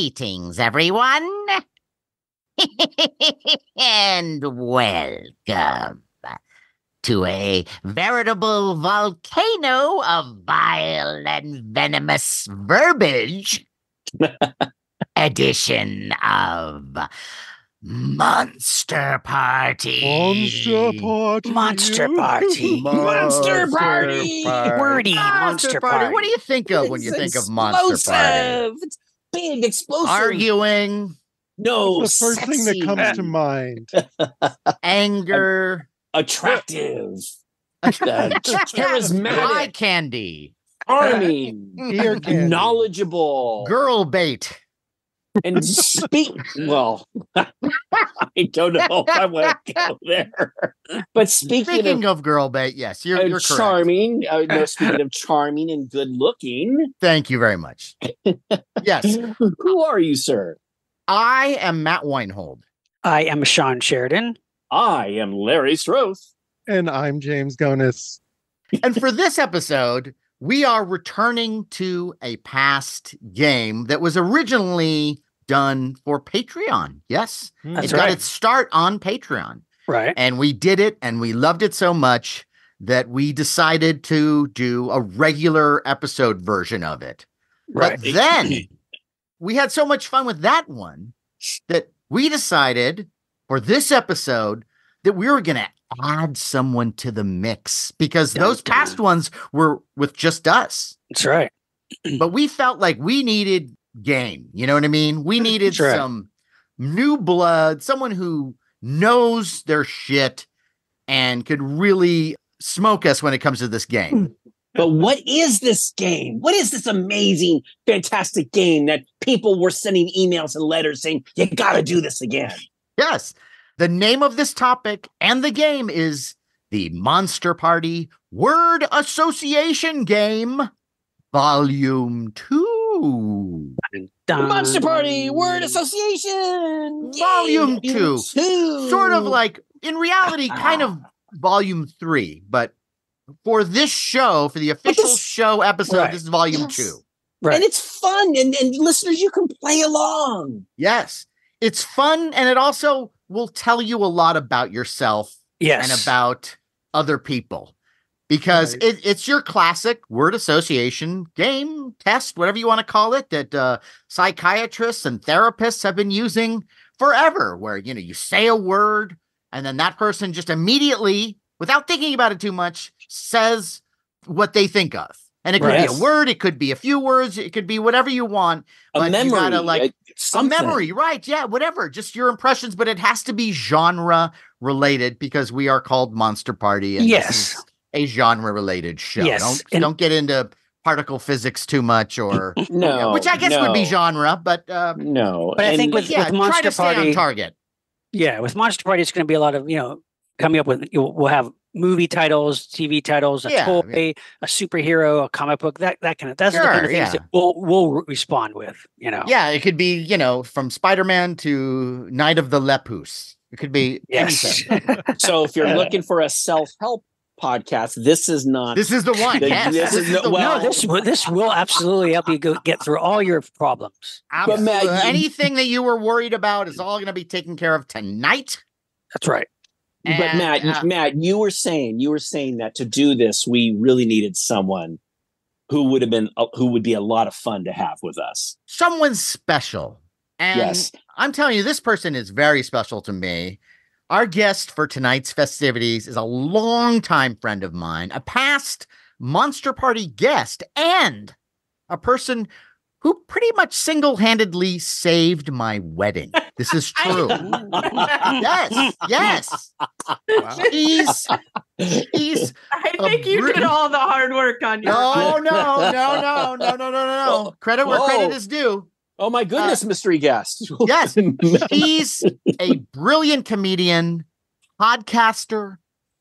Greetings, everyone, and welcome to a veritable volcano of vile and venomous verbiage edition of Monster Party. Monster Party. Monster Party. Monster Party. Wordy Monster Party. What do you think of when you think of Monster Party? Explosive. It's big, explosive. Arguing, No, the first thing that sexy, comes to mind. anger, attractive, uh, eye candy, charming, Ear candy. knowledgeable, girl bait. And speak. Well, I don't know if I want to go there. But speaking, Speaking of, of girl bait, yes, you're, uh, you're charming, uh, no, speaking of charming and good looking, Thank you very much. Yes, who are you, sir? I am Matt Weinhold. I am Shawn Sheridan. I am Larry Strothe. And I'm James Gonis. And for this episode, we are returning to a past game that was originally done for Patreon. Yes, hmm. That's it got right. its start on Patreon. Right. And we did it and we loved it so much that we decided to do a regular episode version of it. Right. But then we had so much fun with that one that we decided for this episode that we were going to add someone to the mix because Dun, those past ones were with just us. That's right. But we felt like we needed game. You know what I mean? We needed right. some new blood, someone who knows their shit and could really smoke us when it comes to this game. But what is this game? What is this amazing, fantastic game that people were sending emails and letters saying, you got to do this again? Yes. The name of this topic and the game is the Monster Party Word Association Game, Volume 2. Dun. Monster Party Word Association Volume Yay, two. two. Sort of like, in reality, ah. kind of Volume 3, but for this show, for the official this- show episode, Right. this is Volume Yes. 2. Right. And it's fun. And, and listeners, you can play along. Yes. It's fun and it also will tell you a lot about yourself yes. and about other people because Right. it, it's your classic word association game test whatever you want to call it that uh, psychiatrists and therapists have been using forever where you know you say a word and then that person just immediately without thinking about it too much says what they think of and it could Right. be a word it could be a few words it could be whatever you want A But you memory. gotta, like, a memory, right? Yeah, whatever. Just your impressions, but it has to be genre related because we are called Monster Party. And this Yes. is a genre related show. Yes, Don't and- don't get into particle physics too much, or No. which I guess would be genre, but uh, No. But I think with- yeah, try Monster to stay on Party- target. Yeah. With Monster Party, it's going to be a lot of, you know, coming up with, we'll have movie titles, TV titles, a Yeah, toy, a superhero, a comic book, that, that kind of, that's the kind of things yeah. that we'll, we'll respond with, you know. Yeah, it could be you know from Spider Man to Night of the Lepus. It could be Yes. anything. so if you're looking for a self help podcast, this is not. This is the one. The- yes, this this is is no- well- no, this will- this will absolutely help you go get through all your problems. But Matt, anything that you were worried about is all going to be taken care of tonight. That's right. But Matt, uh, Matt, you were saying you were saying that to do this, we really needed someone who would have been uh, who would be a lot of fun to have with us. someone special. And Yes. I'm telling you, this person is very special to me. Our guest for tonight's festivities is a longtime friend of mine, a past Monster Party guest, and a person who pretty much single handedly saved my wedding. This is true. yes, yes. He's, he's, I A think you Brit- did all the hard work on your no, own. no, no, no, no, no, no, no, no. Oh, credit where credit Oh. is due. Oh my goodness, uh, mystery guest. yes. He's a brilliant comedian, podcaster,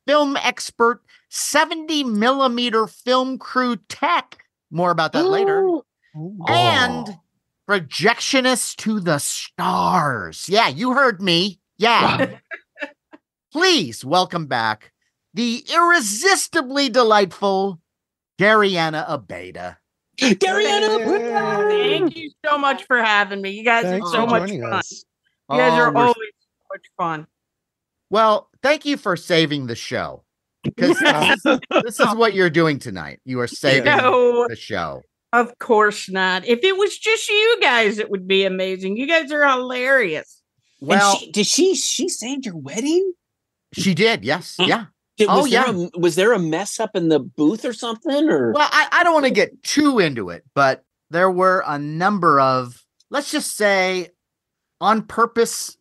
film expert, 70 millimeter film crew tech. More about that later. Ooh. And Oh. Projectionist to the stars. Yeah, you heard me. Yeah. Please welcome back the irresistibly delightful Gariana Abeyta. Gary Anna. Thank you so much for having me. You guys Thanks are so much fun. us. You guys Oh, are um, always so much fun. Well, thank you for saving the show. Because this, is- this is what you're doing tonight. You are saving No, the show. Of course not. If it was just you guys, it would be amazing. You guys are hilarious. Well, she, did she she saved your wedding? she did. Yes. Yeah. Did, Oh, was there a, was there a mess up in the booth or something? Or Well, I, I don't want to get too into it, but there were a number of, let's just say, on purpose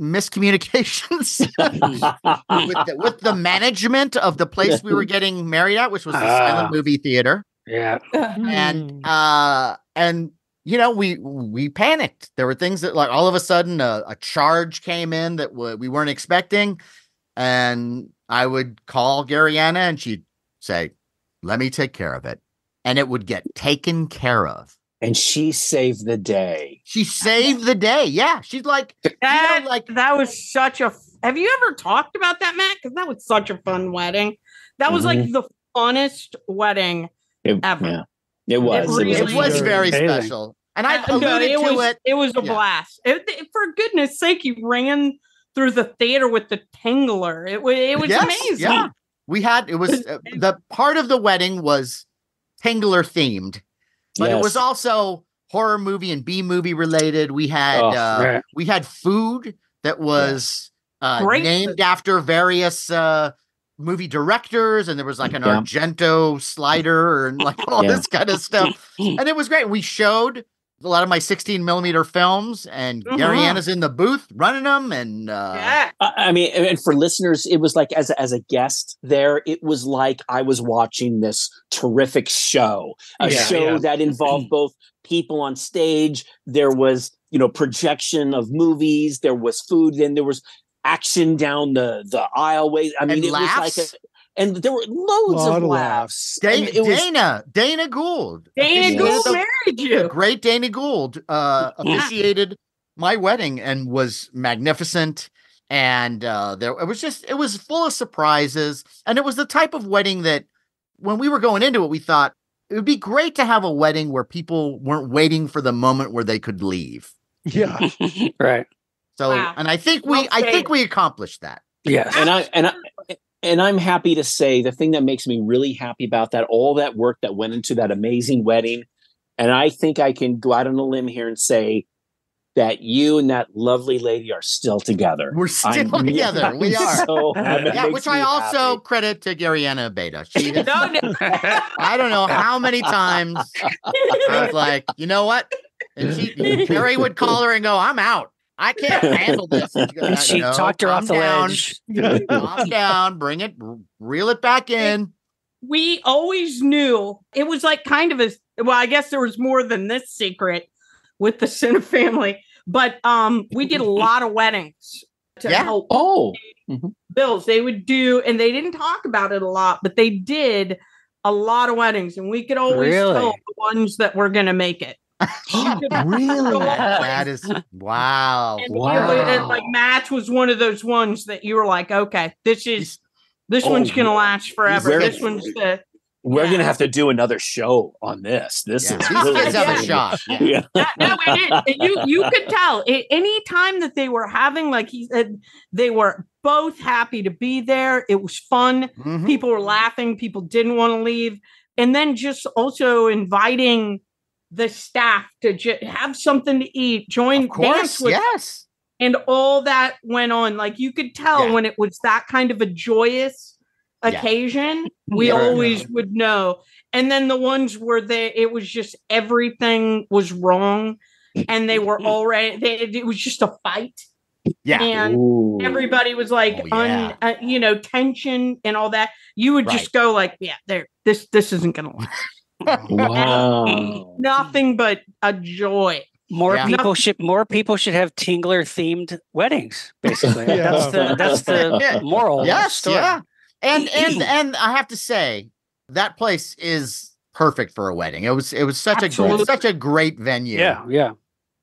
miscommunications with, the, with the management of the place we were getting married at, which was the Ah. silent movie theater. Yeah. and mm. uh and you know we we panicked there were things that like all of a sudden a, a charge came in that w- we weren't expecting and i would call Gariana and she'd say let me take care of it and it would get taken care of and she saved the day. she saved the day yeah she's like That, you know, like that was such a. f- Have you ever talked about that, Matt? Because that was such a fun wedding. That was like mm-hmm. the funnest wedding. It, Ever. yeah, it was. It was, really it was Very very amazing. special and i Uh, no, it to was, it It was a Yeah. blast. It, it- for goodness sake, you ran through the theater with the tingler. It was it was Yes, amazing. Yeah. We had it was uh, the part of the wedding was Tingler themed, but it was also horror movie and B movie related. We had Oh, uh, right. we had food that was uh, named after various uh, movie directors, and there was like an Yeah. Argento slider and like all Yeah. this kind of stuff. And it was great. We showed a lot of my 16 millimeter films, and Gary Mhm. Anna's in the booth running them, and uh, Yeah. I I mean, and for listeners, it was like as a, as a guest there, it was like I was watching this terrific show, a Yeah, show yeah. that involved both people on stage. There was, you know, projection of movies. There was food. Then there was action down the the aisleway. I mean, And it was like a, and there were loads of of laughs. Da- And it was Dana, Dana Gould. Dana Gould the- married you. great Dana Gould uh, Yeah. officiated my wedding and was magnificent. And uh, there it was just it was full of surprises. And it was the type of wedding that when we were going into it, we thought it would be great to have a wedding where people weren't waiting for the moment where they could leave. Yeah. right. So Wow. and I think we Well I think we accomplished that. Yes. and I and I and I'm happy to say the thing that makes me really happy about that, all that work that went into that amazing wedding, and I think I can go out on a limb here and say that you and that lovely lady are still together. We're still I'm- together. We I'm are. so- yeah, which I also happy. credit to Gariana Abeyta. She has No, no. I don't know how many times I was like, you know what? And she, Carrie would call her and go, I'm out. I can't handle this. And she'd go, she "No, talked her off the down, ledge. Calm down, bring it, reel it back in. we always knew it was like kind of a well i guess there was more than this secret with the Cinefamily but um we did a lot of weddings to Yeah. help Oh, bills they would do and they didn't talk about it a lot but they did a lot of weddings and we could always Really? tell the ones that were going to make it really? That is wow. and, it was- and, like match was one of those ones that you were like okay this is this Oh, one's going to last forever this one's the We're Yeah. gonna have to do another show on this. This Yeah, is these really kids have a shot. Yeah. Yeah. Yeah, no, we You you could tell a- any time that they were having, like he said, they were both happy to be there. It was fun. Mhm. People were laughing. People didn't want to leave, and then just also inviting the staff to ju- have something to eat, join Of course, dance with, yes. and all that went on. Like you could tell Yeah. when it was that kind of a joyous Yeah. occasion, we Yeah. always would know. And then the ones where they it was just everything was wrong and they were already they, it was just a fight Yeah. and Ooh. everybody was like Oh, un, yeah. uh, you know tension and all that you would just go like yeah there this this isn't gonna last Wow. nothing but a joy More Yeah. people should more people should have Tingler themed weddings. Basically, Yeah. that's the that's the Yeah. moral. Yes, story. yeah. And and and I have to say that place is perfect for a wedding. It was it was such a great, such a great venue. yeah, yeah.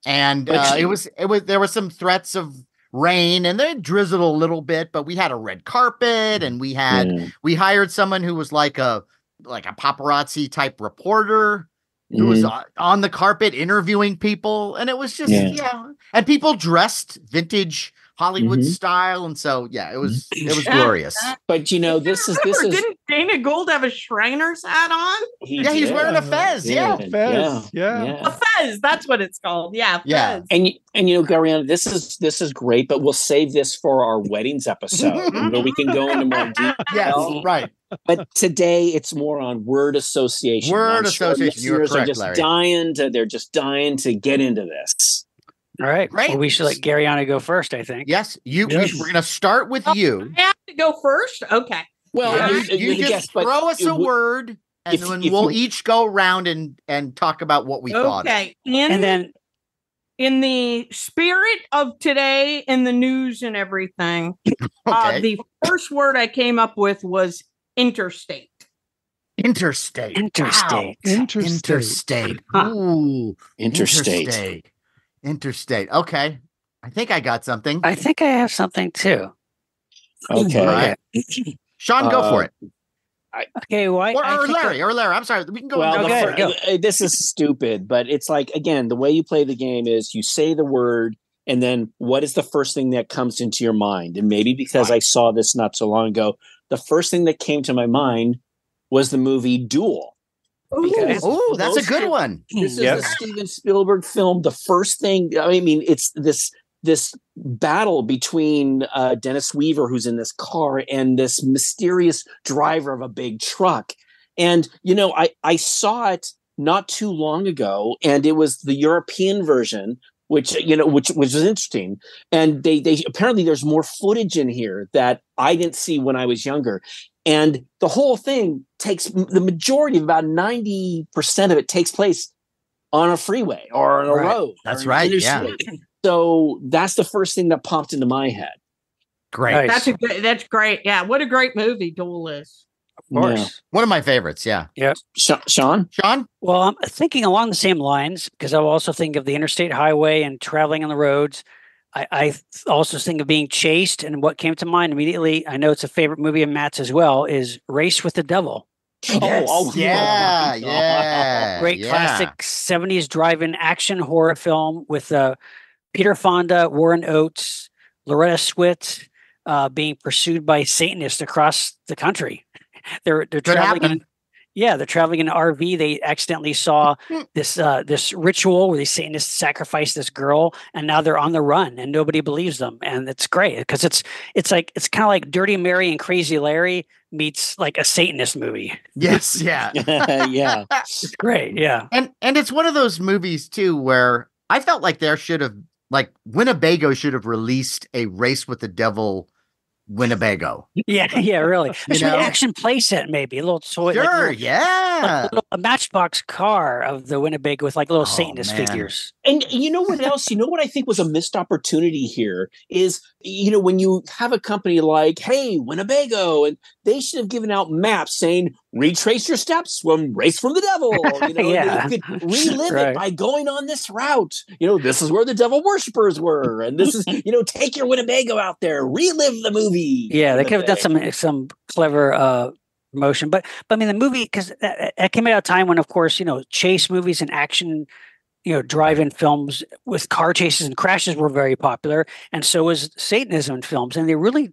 and uh, it was it was there were some threats of rain and they drizzled a little bit but we had a red carpet and we had Yeah. we hired someone who was like a like a paparazzi type reporter who was Mhm. on- on the carpet interviewing people, and it was just yeah, Yeah. and people dressed vintage Hollywood Mhm. style, and so yeah, it was it was glorious. But you know, this is this is didn't Dana Gould have a Shriners hat on? he Yeah, he's wearing a fez. Yeah. Fez, yeah. A fez, that's what it's called. Yeah, Yeah. fez. And and you know, Gariana, this is this is great, but we'll save this for our weddings episode where we can go into more detail. yes, right. But today it's more on word association. Word I'm sure association, you are correct, are just Larry. dying to they're just dying to get into this. All right. Great. Well, we should let Gariana go first, I think. Yes, you. we- Yes. we're gonna start with Oh, you. I have to go first? Okay. Well, Yeah, Yeah. you, you, you you're just guest, but throw us it a w- word, and if- then if we'll you- each go around and and talk about what we thought. Okay. And then in the spirit of today in the news and everything, uh, the first word I came up with was interstate. interstate. interstate. Wow. Interstate. Interstate. Huh. Ooh, interstate. interstate. Interstate. Okay, I think I got something. I think I have something too. Okay. Right. Shawn, go for Uh, it. Okay, well, Or, or Larry, or Larry. I'm sorry. We can go. Well, in the Okay, fir- go. this is stupid, but it's like again, the way you play the game is you say the word, and then what is the first thing that comes into your mind? And maybe because I saw this not so long ago, the first thing that came to my mind was the movie Duel. Okay. Oh, that's a good one. This is Yep. a Steven Spielberg film. The first thing I mean, it's this this battle between uh, Dennis Weaver, who's in this car, and this mysterious driver of a big truck. And you know, I I saw it not too long ago, and it was the European version, which you know, which which was interesting. And they they apparently there's more footage in here that I didn't see when I was younger. And the whole thing takes the majority of about 90% of it takes place on a freeway or on a Right. road. That's right, yeah. Interstate. So that's the first thing that popped into my head. Great. Nice. That's a good, that's great. Yeah, what a great movie Duel is. Of course. One of my favorites. Yeah. Sha- Shawn? Shawn. Well, I'm thinking along the same lines because I also think of the interstate highway and traveling on the roads. I, I also think of being chased, and what came to mind immediately, I know it's a favorite movie of Matt's as well, is Race with the Devil. Oh, oh, yeah, yeah. Great yeah. classic 70s drive-in action horror film with uh, Peter Fonda, Warren Oates, Loretta Swit uh, being pursued by Satanists across the country. They're they're Could traveling in, yeah, they're traveling in an RV. They accidentally saw this uh, this ritual where these Satanists sacrifice this girl, and now they're on the run, and nobody believes them. And it's great because it's it's like it's kind of like Dirty Mary and Crazy Larry meets like a Satanist movie. Yes. Yeah. yeah. It's great, yeah. and and it's one of those movies too where I felt like there should have like Winnebago should have released a Race with the Devil Winnebago. Yeah, yeah, really. It's an know? action playset, maybe a little toy, like a Sure, little- yeah. like a, little- a Matchbox car of the Winnebago with like little Oh, Satanist man. figures. And you know what else? You know what I think was a missed opportunity here is, you know, when you have a company like, hey, Winnebago, and they should have given out maps saying, retrace your steps from Race from the Devil. You know, Yeah. they could relive Right. it by going on this route. You know, this is where the devil worshippers were. And this is, you know, take your Winnebago out there, relive the movie. Yeah, they kind could of have done some some clever uh promotion, but but I mean the movie because that, that came at a time when, of course, you know, chase movies and action, you know, drive-in films with car chases and crashes were very popular, and so was Satanism in films, and they really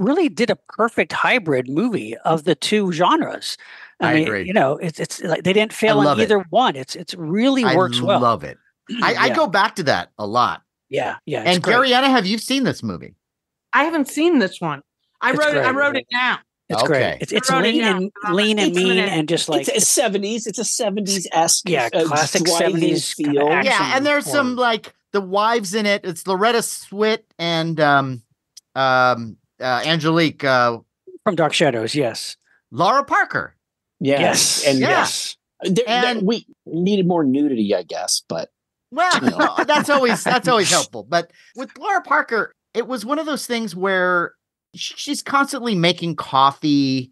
really did a perfect hybrid movie of the two genres. I, I mean, agree. you know, it's it's like they didn't fail love on it. either one. It's it's really works I well. love it. I, I go back to that a lot. Yeah, yeah. and great. Gariana, have you seen this movie? I haven't seen this one. I It's wrote it, I wrote it down. It's Okay. great. It's it's I wrote it lean and lean and it's mean it. and just like it's 70s. It's a 70s esque. Yeah, classic 70s kinda feel. yeah, and there's some like the wives in it. It's Loretta Swit and um um uh Angelique uh from Dark Shadows. Yes. Laura Parker. Yes. Yes. And Yeah. yes. There- there- And- we needed more nudity, I guess, but Well, You know. that's always that's always helpful. But with Laura Parker, it was one of those things where sh- she's constantly making coffee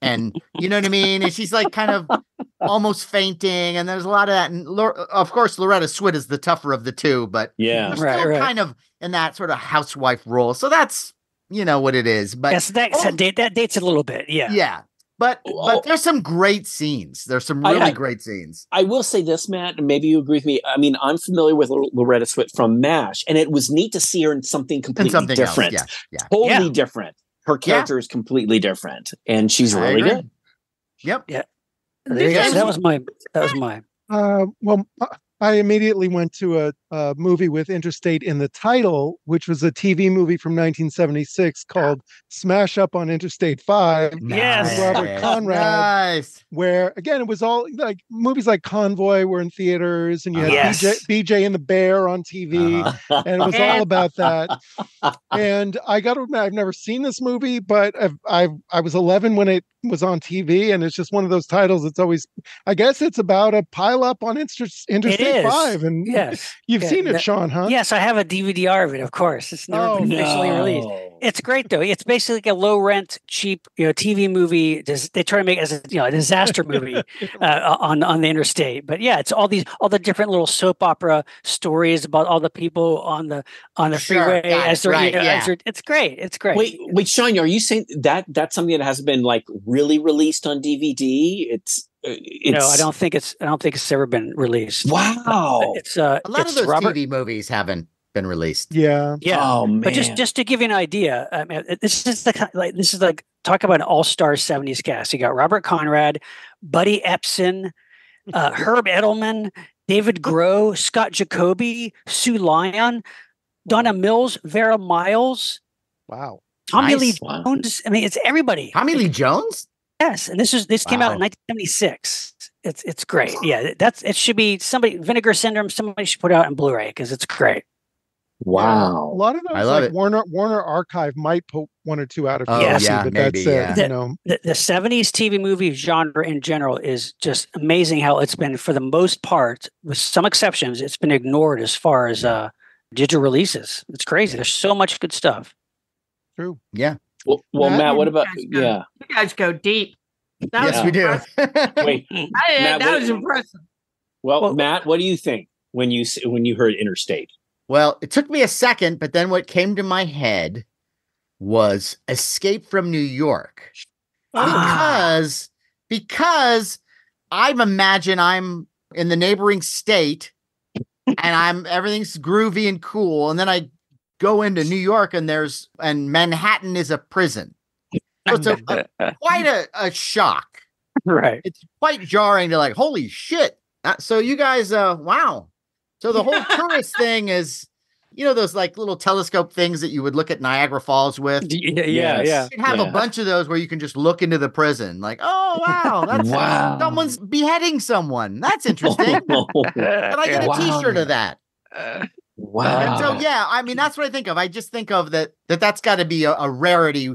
and you know what I mean? And she's like kind of almost fainting, and there's a lot of that. And Lor- of course, Loretta Swit is the tougher of the two, but yeah. they're Right, still right. kind of in that sort of housewife role. So that's you know what it is. But yes, that, oh. that, date, that dates a little bit. Yeah. yeah. But Oh. but there's some great scenes. There's some really I- great scenes. I will say this, Matt, and maybe you agree with me. I mean, I'm familiar with L- Loretta Swit from MASH, and it was neat to see her in something completely And something different. else. Yeah. Yeah. Totally Yeah. different. Her Yeah. character is completely different, and she's I really agree. good. Yep. There you go. So that was my that was my Uh, well, uh, I immediately went to a, a, movie with Interstate in the title, which was a TV movie from 1976 ah. called Smash Up on Interstate 5. Yes. Robert Conrad. Nice. Where, again, it was all like movies like Convoy were in theaters and you had yes. BJ, BJ, and the Bear on TV. Uh-huh. And it was all about that. and I got to admit, I've never seen this movie, but I've, I've, I was 11 when it was on TV. And it's just one of those titles. It's always, I guess it's about a pile up on Interstate. 35 and yes. you've yeah. seen it shawn huh? Yes i have a dvdr of it of course. It's never oh, been officially no. released. It's great though. It's basically like a low rent cheap you know tv movie. They try to make it as a you know a disaster movie uh, on on the interstate. But yeah it's all these all the different little soap opera stories about all the people on the on the sure, freeway as they're, right, you know, yeah. They're, it's great. It's great. Wait wait shawn are you saying that that's something that hasn't been like really released on dvd it's no, I don't think it's I don't think it's ever been released. Wow. It's uh, A lot it's of those Robert. TV movies haven't been released. Yeah. Yeah, Oh man. But just just to give you an idea, I mean, this is the like this is like talk about an all star '70s cast. You got Robert Conrad, Buddy Ebsen, uh, Herb Edelman, David Groh, Scott Jacoby, Sue Lyon, Donna Mills, Vera Miles, Wow. Tommy Nice. Lee Wow. Jones. I mean, it's everybody. Tommy Lee Jones? Yes, and this is this came out in 1976. It's it's great. Yeah, that's it. Should be somebody Vinegar Syndrome. Somebody should put it out in Blu-ray because it's great. Wow, a lot of those, I love like it. Warner Warner Archive might put one or two out of Oh, curiosity, yeah, but maybe, that's yeah. it. You know, the, the 70s TV movie genre in general is just amazing how it's been, for the most part, with some exceptions, it's been ignored as far as uh, digital releases. It's crazy. There's so much good stuff. true. Yeah. Well, well Matt, Matt, what about go. yeah? You guys go deep. That yes, we do. Wait, I, Matt, that what- was impressive. well, Well- Matt, what do you think when you when you heard Interstate? well, it took me a second, but then what came to my head was Escape from New York. Ah. because because I'm imagine I'm in the neighboring state and I'm everything's groovy and cool, and then I go into New York and there's and Manhattan is a prison. So it's a, a- quite a, a shock. right. It's quite jarring to like, holy shit. Uh, so you guys, uh, wow. So the whole tourist thing is, you know, those like little telescope things that you would look at Niagara Falls with. Yeah, yeah, Yes. yeah. You have Yeah. a bunch of those where you can just look into the prison, like, oh wow, that's Wow. someone's beheading someone. That's interesting. Can I get a Wow. T-shirt of that? Wow. And so yeah, I mean that's what I think of. I just think of that that that's got to be a, a rarity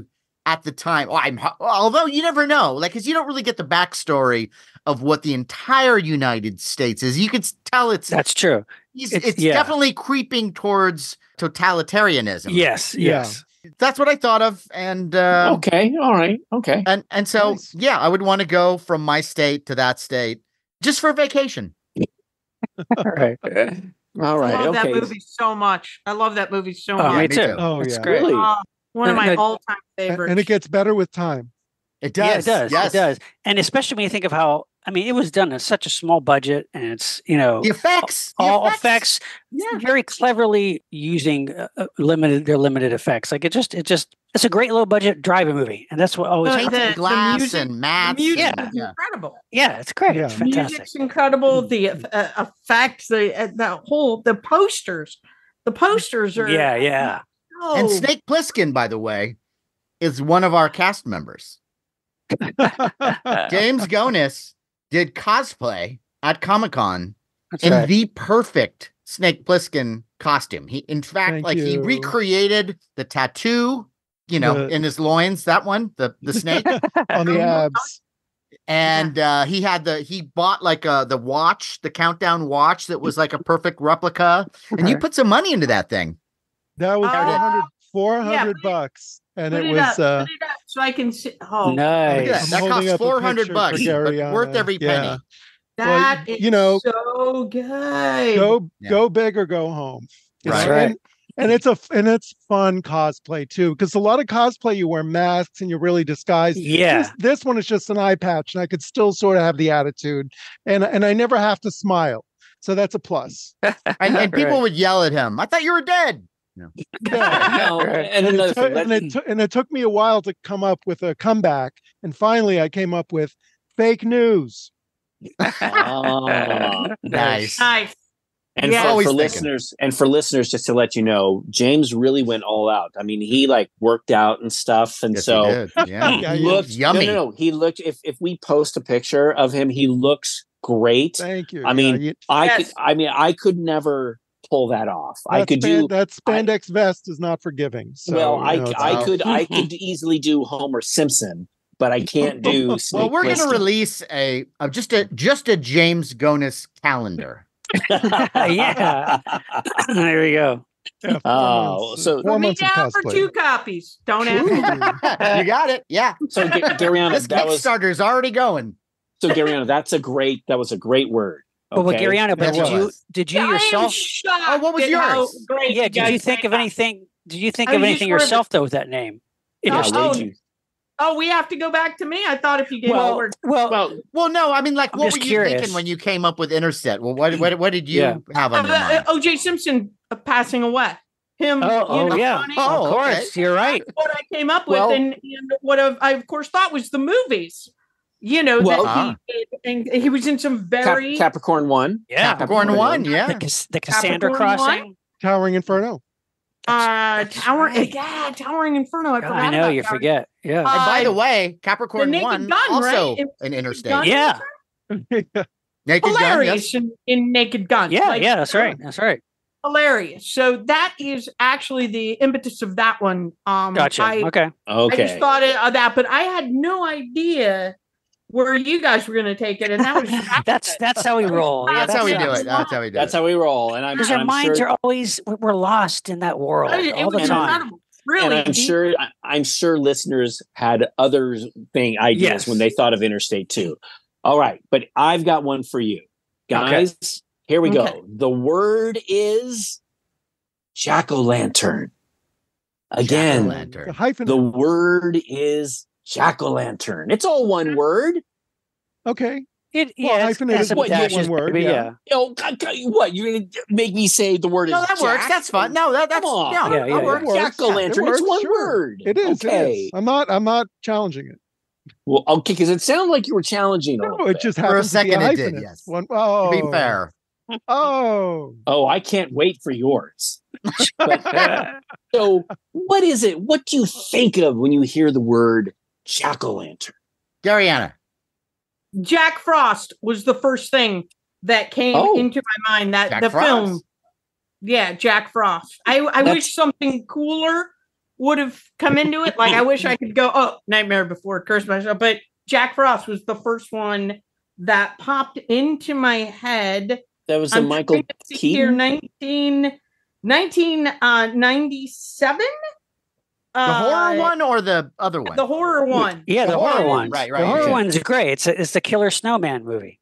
at the time. Oh, I'm although you never know, like because you don't really get the backstory of what the entire United States is. You can tell it's That's true. it's, it's- it's yeah. definitely creeping towards totalitarianism. Yes, Yeah. yes. that's what I thought of, and uh, okay. All right. Okay. And and so Nice. yeah, I would want to go from my state to that state just for vacation. All right. All right. I love okay. that movie so much. I love that movie so Oh, much. me me too. too. Oh, It's yeah. great. Really? Uh, one of my all-time favorites. and it gets better with time. It does. Yeah, does. it does. Yes. It does. And especially when you think of how I mean, it was done on such a small budget, and it's you know The effects. the all effects, Yeah. very cleverly using uh, uh, limited their limited effects. Like it just it just it's a great low budget driving movie, and that's what always happens. Painted the glass music- and The mattes. music and- is yeah. incredible. yeah, it's great. Yeah. It's fantastic. Music's incredible. The uh, effects, the uh, the whole, the posters, the posters are Yeah, yeah. And Snake Plissken, by the way, is one of our cast members. James Gonis did cosplay at Comic Con in right. the perfect Snake Plissken costume. He, in fact, Thank like he recreated the tattoo, you know, The- in his loins. That one, the the snake. on the abs. and uh he had the he bought like uh the watch the countdown watch that was like a perfect replica and you put some money into that thing That was Oh. 400, 400 Yeah, bucks. And put it it was up, uh put it up so I can see. Oh, Look that. nice. I'm that costs 400 bucks but worth Gariana. every Yeah. penny Well, that is you know, so good. go Yeah. go big or go home. Right. Right. And, and it's a and it's fun cosplay too because a lot of cosplay you wear masks and you're really disguised Yeah. this, this one is just an eye patch and i could still sort of have the attitude and and i never have to smile so that's a plus And, and people Right. would yell at him. I thought you were dead. Yeah. No, Right. and and, it took, and, it took- and it took me a while to come up with a comeback and finally i came up with fake news Ah. Nice. Nice. And Yeah. for, Always for thinking. listeners, and for listeners, just to let you know, James really went all out. I mean, he like worked out and stuff, and Yes, so did. Yeah. Yeah, he yeah. looked Yummy. No, no, no. He looked. If if we post a picture of him, he looks great. thank you I Yeah, mean, you- I Yes. could. I mean, I could never pull that off. I could span- do. that spandex vest is not forgiving so well, I know, it's- I Oh. could I could easily do Homer Simpson, but I can't do. Well, we're going to release a, a just a just a James Gonis calendar. Yeah. there we go. yeah, four Oh, so- uh, four Put me months down for two copies. Don't ask you got it. Yeah. So, Ga- Gariana, This that was is already going. so. Gariana, that's a great. That was a great word. But well, okay? Gariana, but did you did you I am yourself? Oh, what was at how yours? great Yeah, did guys you think of that. anything? Did you think I of anything just wondering- yourself though with that name? In No, your oh, way stage? too- Oh, we have to go back to me. I thought if you gave Well, the word. well, Well, Well, no, I mean, like, I'm what just were you curious. thinking when you came up with Intercept? Well, what what, what did you Yeah. have on your Uh, mind? OJ Simpson uh, passing away. Him. Oh, you oh, know, yeah. funny. Oh, of course, okay. you're right. what I came up with, Well- and, and what I, I of course thought was the movies. You know Well- that he did, and he was in some Cap- very Capricorn one. Yeah, Capricorn Capricorn one, the, yeah. The Cassandra Capricorn one? crossing. towering inferno uh tower, yeah, towering inferno. I forgot. I know about you Towering- forget. Yeah, And by Uh, the way, Capricorn Naked one Gun, also right? An interstate. Gun. yeah, Naked Gun, yes. hilarious in, in Naked Gun. yeah, Like, yeah. That's right. That's right. Hilarious. So that is actually the impetus of that one. Um, Gotcha. I, okay. I just thought of that, but I had no idea where you guys were going to take it, and that was That's that's how we roll. Yeah, That's how we do it. That's how we do it. That's it. how we roll, and I'm, Because our I'm minds sure, are always we're lost in that world it all the time. incredible. Really, and I'm deep. sure I- I'm sure listeners had other thing ideas Yes. when they thought of Interstate too. All right, but I've got one for you, guys. Here we Okay. go. The word is jack o' lantern. Again, the Jack-o'-lantern. hyphen the word is jack o' lantern. It's all mm-hmm. one word. okay It, Well, yeah, it's, hyphenated has some is one word, maybe, yeah. yeah. Oh, c- c- what you're gonna make me say the word No, is that works. That's fun. No, that, that's Come yeah, Yeah, that yeah, yeah. works. It works. Jack o' lantern. It It's one sure. word. it is okay. is. i'm not i'm not challenging it Well, okay, because it sounded like you were challenging a no it bit. just For a second to it did, yes. one To oh be fair. oh Oh, I can't wait for yours. But- uh, so, what is it? What do you think of when you hear the word jack o' lantern? Gariana. Jack Frost was the first thing that came Oh. into my mind. That Jack the Frost. film, yeah, Jack Frost. I I That's- wish something cooler would have come into it. Like I wish I could go. Oh, Nightmare Before Christmas, uh, but Jack Frost was the first one that popped into my head. That was a I'm Michael trying here, Keaton. 19, 1997? The Uh, horror one or the other one? The horror one. yeah, the, The horror horror one. one, right, right, The horror okay. one's great. It's a, it's the Killer Snowman movie.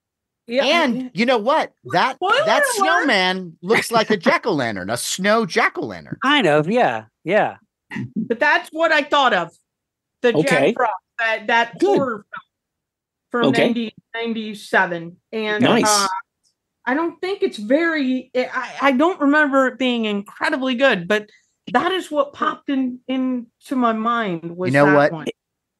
Yeah. and you know what? That Spoiler that alert. snowman looks like a jack o' lantern, a snow jack o' lantern. Kind of, yeah, yeah. But that's what I thought of. The Okay. Jack Frost, that, that Good. horror film from Okay. 1997. And Nice. uh, I don't think it's very, I, I don't remember it being incredibly good, but that is what popped in into my mind. Was You know that what? One.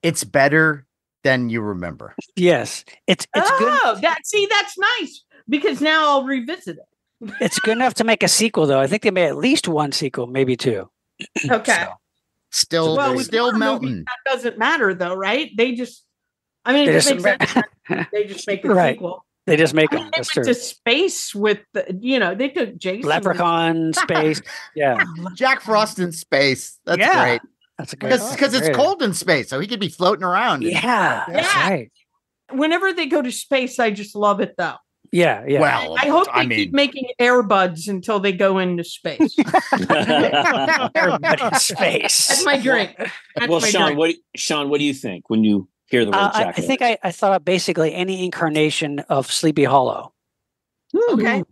It's better than you remember. Yes, it's it's good. oh, that see, that's nice because now I'll revisit it. It's good enough to make a sequel, though. I think they made at least one sequel, maybe two. Okay. So, Still, Well, still horror melting. That doesn't matter though, right? They just, I mean, They it just- makes sense. They just make a Right. sequel. They just make I them. they That's went true. to space with the, you know, they took Jason. Leprechaun, space. Yeah, Jack Frost in space. That's Yeah. great. that's a great. Because because it's cold in space, so he could be floating around. Yeah, that's Yeah. right. Whenever they go to space, I just love it though. Yeah, yeah. Well, I hope they I keep mean, making Air Buds until they go into space. Everybody in space. That's my drink. That's well, my Shawn, drink. what Shawn, what do you think when you hear the word Uh, I. I think I, I thought of basically any incarnation of Sleepy Hollow. Okay.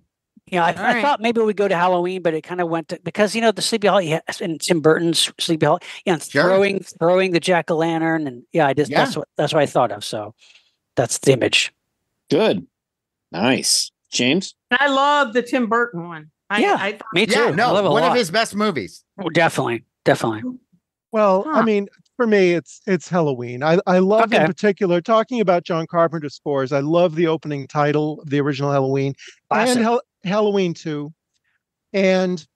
Yeah, I, All I right. thought maybe we'd go to Halloween, but it kind of went to because you know the Sleepy Hollow yeah, and Tim Burton's Sleepy Hollow, yeah, know, Sure. throwing throwing the jack o' lantern, and yeah, I just Yeah. that's what that's what I thought of. So that's the image. Good. Nice. James? I love the Tim Burton one. I, Yeah. I thought Me too. Yeah, I love no, one lot. of his best movies. Oh, definitely, definitely. Well, Huh. I mean, for me, it's it's Halloween. I I love in particular talking about John Carpenter scores. I love the opening title of the original Halloween Classic. and Hal- Halloween two. And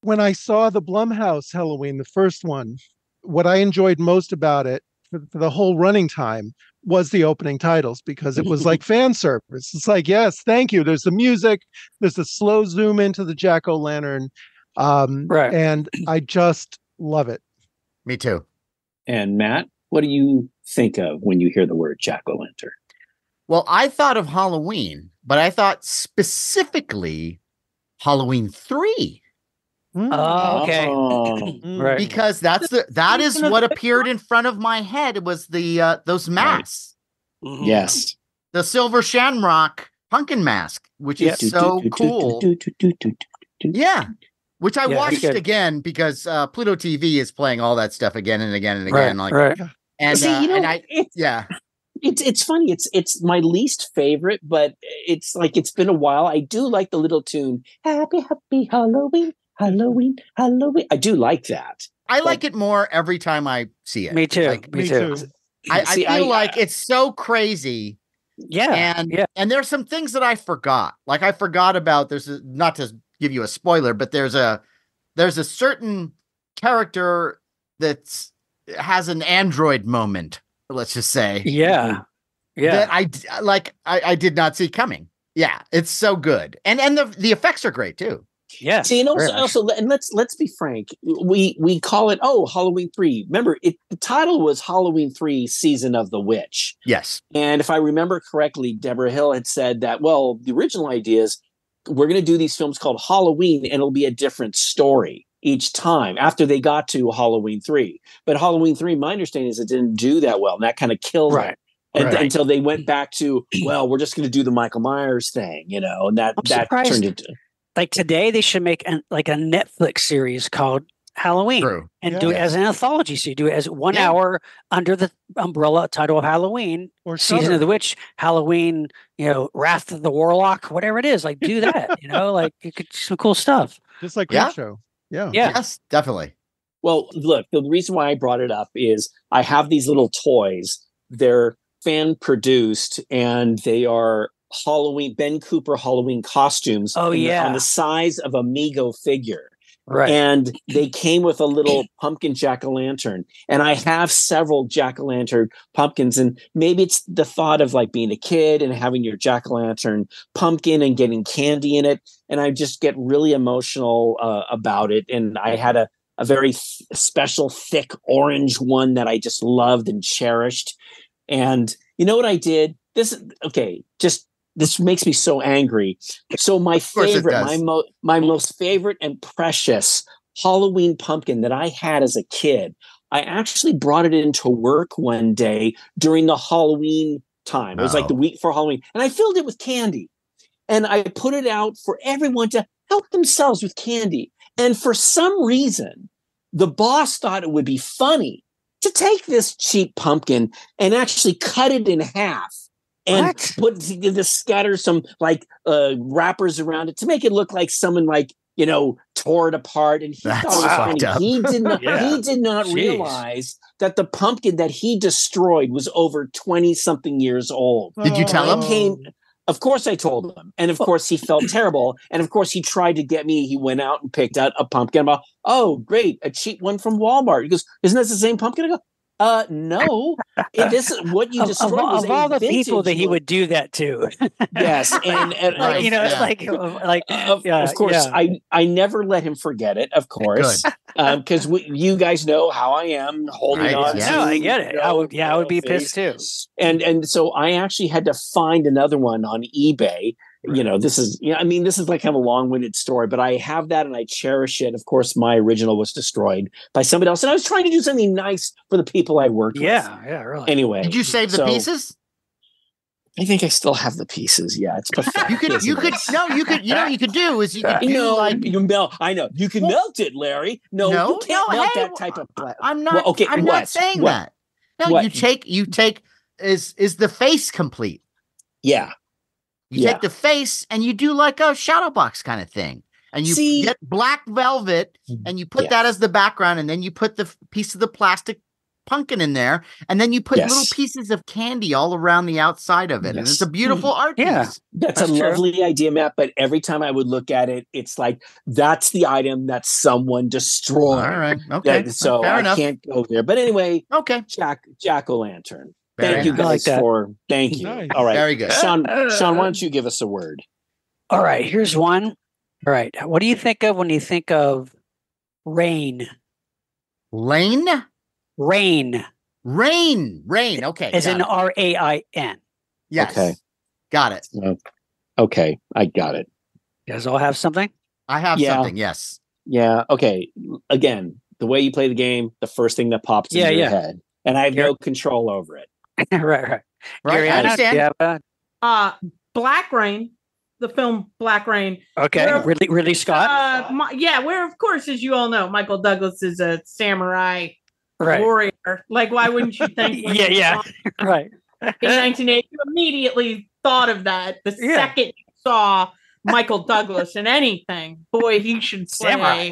when I saw the Blumhouse Halloween, the first one, what I enjoyed most about it for, for the whole running time was the opening titles because it was like fan service. It's like, yes, thank you. There's the music, there's the slow zoom into the jack o' lantern, um, Right. and I just love it. Me too. And Matt, what do you think of when you hear the word jack o' lantern? Well, I thought of Halloween, but I thought specifically Halloween 3 Mm. Oh, okay. Oh. Mm. right. because that's the that is what appeared in front of my head was the uh those masks. Mhm. yes. The silver shamrock pumpkin mask, which Yeah. is so cool. Yeah. Which I Yeah, watched again because uh Pluto TV is playing all that stuff again and again and Right. again. Like right. and, See, uh, you know, and I it's, yeah. it's it's funny. It's it's my least favorite, but it's like it's been a while. I do like the little tune, "Happy Happy Halloween, Halloween, Halloween." I do like that. I like it more every time I see it. Me too. Like, me, Me too. too. I, I See, feel I- like it's so crazy Yeah. and yeah. and there's some things that I forgot. Like I forgot about there's a, not to give you a spoiler, but there's a there's a certain character that's has an android moment. Let's just say Yeah. Yeah. that I d- like I, I did not see coming. Yeah, it's so good, and and the the effects are great too. yeah. See, and also, very also, and let's let's be frank. We we call it oh Halloween three. Remember, it the title was Halloween three: Season of the Witch. Yes, And if I remember correctly, Debra Hill had said that, well, the original idea is we're going to do these films called Halloween and it'll be a different story each time after they got to Halloween 3. But Halloween 3, my understanding is it didn't do that well. And that kind of killed Right. it. And, Right. Until they went back to, well, we're just going to do the Michael Myers thing, you know, and that I'm that surprised. turned into like today, they should make an, like a Netflix series called Halloween true. and Yeah. do it as an anthology. So you do it as one Yeah. hour under the umbrella title of Halloween, Or Season Shudder. of the Witch, Halloween, you know, Wrath of the Warlock, whatever it is. Like do that, you know, like you could some cool stuff. just like Yeah. Creepshow. Yeah. Yeah. Yes, definitely. Well, look, the reason why I brought it up is I have these little toys. They're fan produced and they are Halloween, Ben Cooper Halloween costumes. Oh, in the- yeah. on the size of a Mego figure. Right. And they came with a little pumpkin jack o' lantern. And I have several jack o' lantern pumpkins. And maybe it's the thought of like being a kid and having your jack o' lantern pumpkin and getting candy in it. And I just get really emotional uh, about it. And I had a, a very th- special, thick orange one that I just loved and cherished. And you know what I did? This, okay, just this makes me so angry. So my favorite, my mo- my most favorite and precious Halloween pumpkin that I had as a kid, I actually brought it into work one day during the Halloween time. It was like the week for Halloween, and I filled it with candy, and I put it out for everyone to help themselves with candy. And for some reason, the boss thought it would be funny to take this cheap pumpkin and actually cut it in half and What? put to scatter some like uh wrappers around it to make it look like someone like you know tore it apart and he That's thought it was funny. up. He did not Yeah. he did not Jeez. realize that the pumpkin that he destroyed was over 20 something years old. Did you tell I him? came of course I told him. And of course he felt terrible. And of course he tried to get me. He went out and picked out a pumpkin. I'm like, oh great, a cheap one from Walmart. He goes, Isn't this the same pumpkin? I go, uh no. It- this is what you Of, of, was of a all the people vintage that he would do that to, Yes, and, and Right, you know, it's yeah. like, uh, like, of, yeah, of course, yeah. I I never let him forget it. Of course, because you guys know how I am holding Right, on. yeah. to, I get it. you I would, yeah, I would be you pissed too. And and so I actually had to find another one on eBay. You know, this is yeah. I mean, this is like kind of a long-winded story, but I have that and I cherish it. Of course, my original was destroyed by somebody else, and I was trying to do something nice for the people I worked with. Yeah, yeah, really. Anyway, Did you save the so- pieces? I think I still have the pieces. Yeah, it's pathetic. You could, you isn't could, no, you could, you know, what you could do is you could do no, like, you melt. I know you can Well, melt it, Larry. No, no, you can't no, melt hey, that type of. Pla- I'm not, Well, okay, I'm what? not saying What? that. No, What? you take, you take, is is the face complete? yeah, You Yeah. take the face and you do like a shadow box kind of thing. And you See- get black velvet mm, and you put Yeah. that as the background, and then you put the piece of the plastic pumpkin in there, and then you put little pieces of candy all around the outside of it. And it's a beautiful mm, art Yeah. piece. that's, That's a true. lovely idea, Matt. But every time I would look at it, it's like that's the item that someone destroyed. All right. Okay. So fair I enough. can't go there. But anyway, Okay. Jack Jack O' Lantern. Very Thank you nice. I like guys for thank you. Nice. All right, Very good. Shawn. Uh, Shawn, why don't you give us a word? All right, here's one. All right, what do you think of when you think of rain? Lane? Rain, Rain. Rain. Okay. as in. R A I N. Yes. Okay. Got it. Uh, okay, I got it. You guys all have something? I have Yeah. something. Yes. Yeah. Okay. Again, the way you play the game, the first thing that pops Yeah, into your yeah. head, and I have Here- no control over it. right, right. Right. I understand. you have Uh, Black Rain, the film Black Rain. okay, Where- Ridley, Ridley Scott. Uh, my, yeah, where of course, as you all know, Michael Douglas is a samurai right, warrior. Like, why wouldn't you think? Yeah, yeah. saw right. In 1980, you immediately thought of that the Yeah. second you saw Michael Douglas in anything. Boy, he should play Samurai.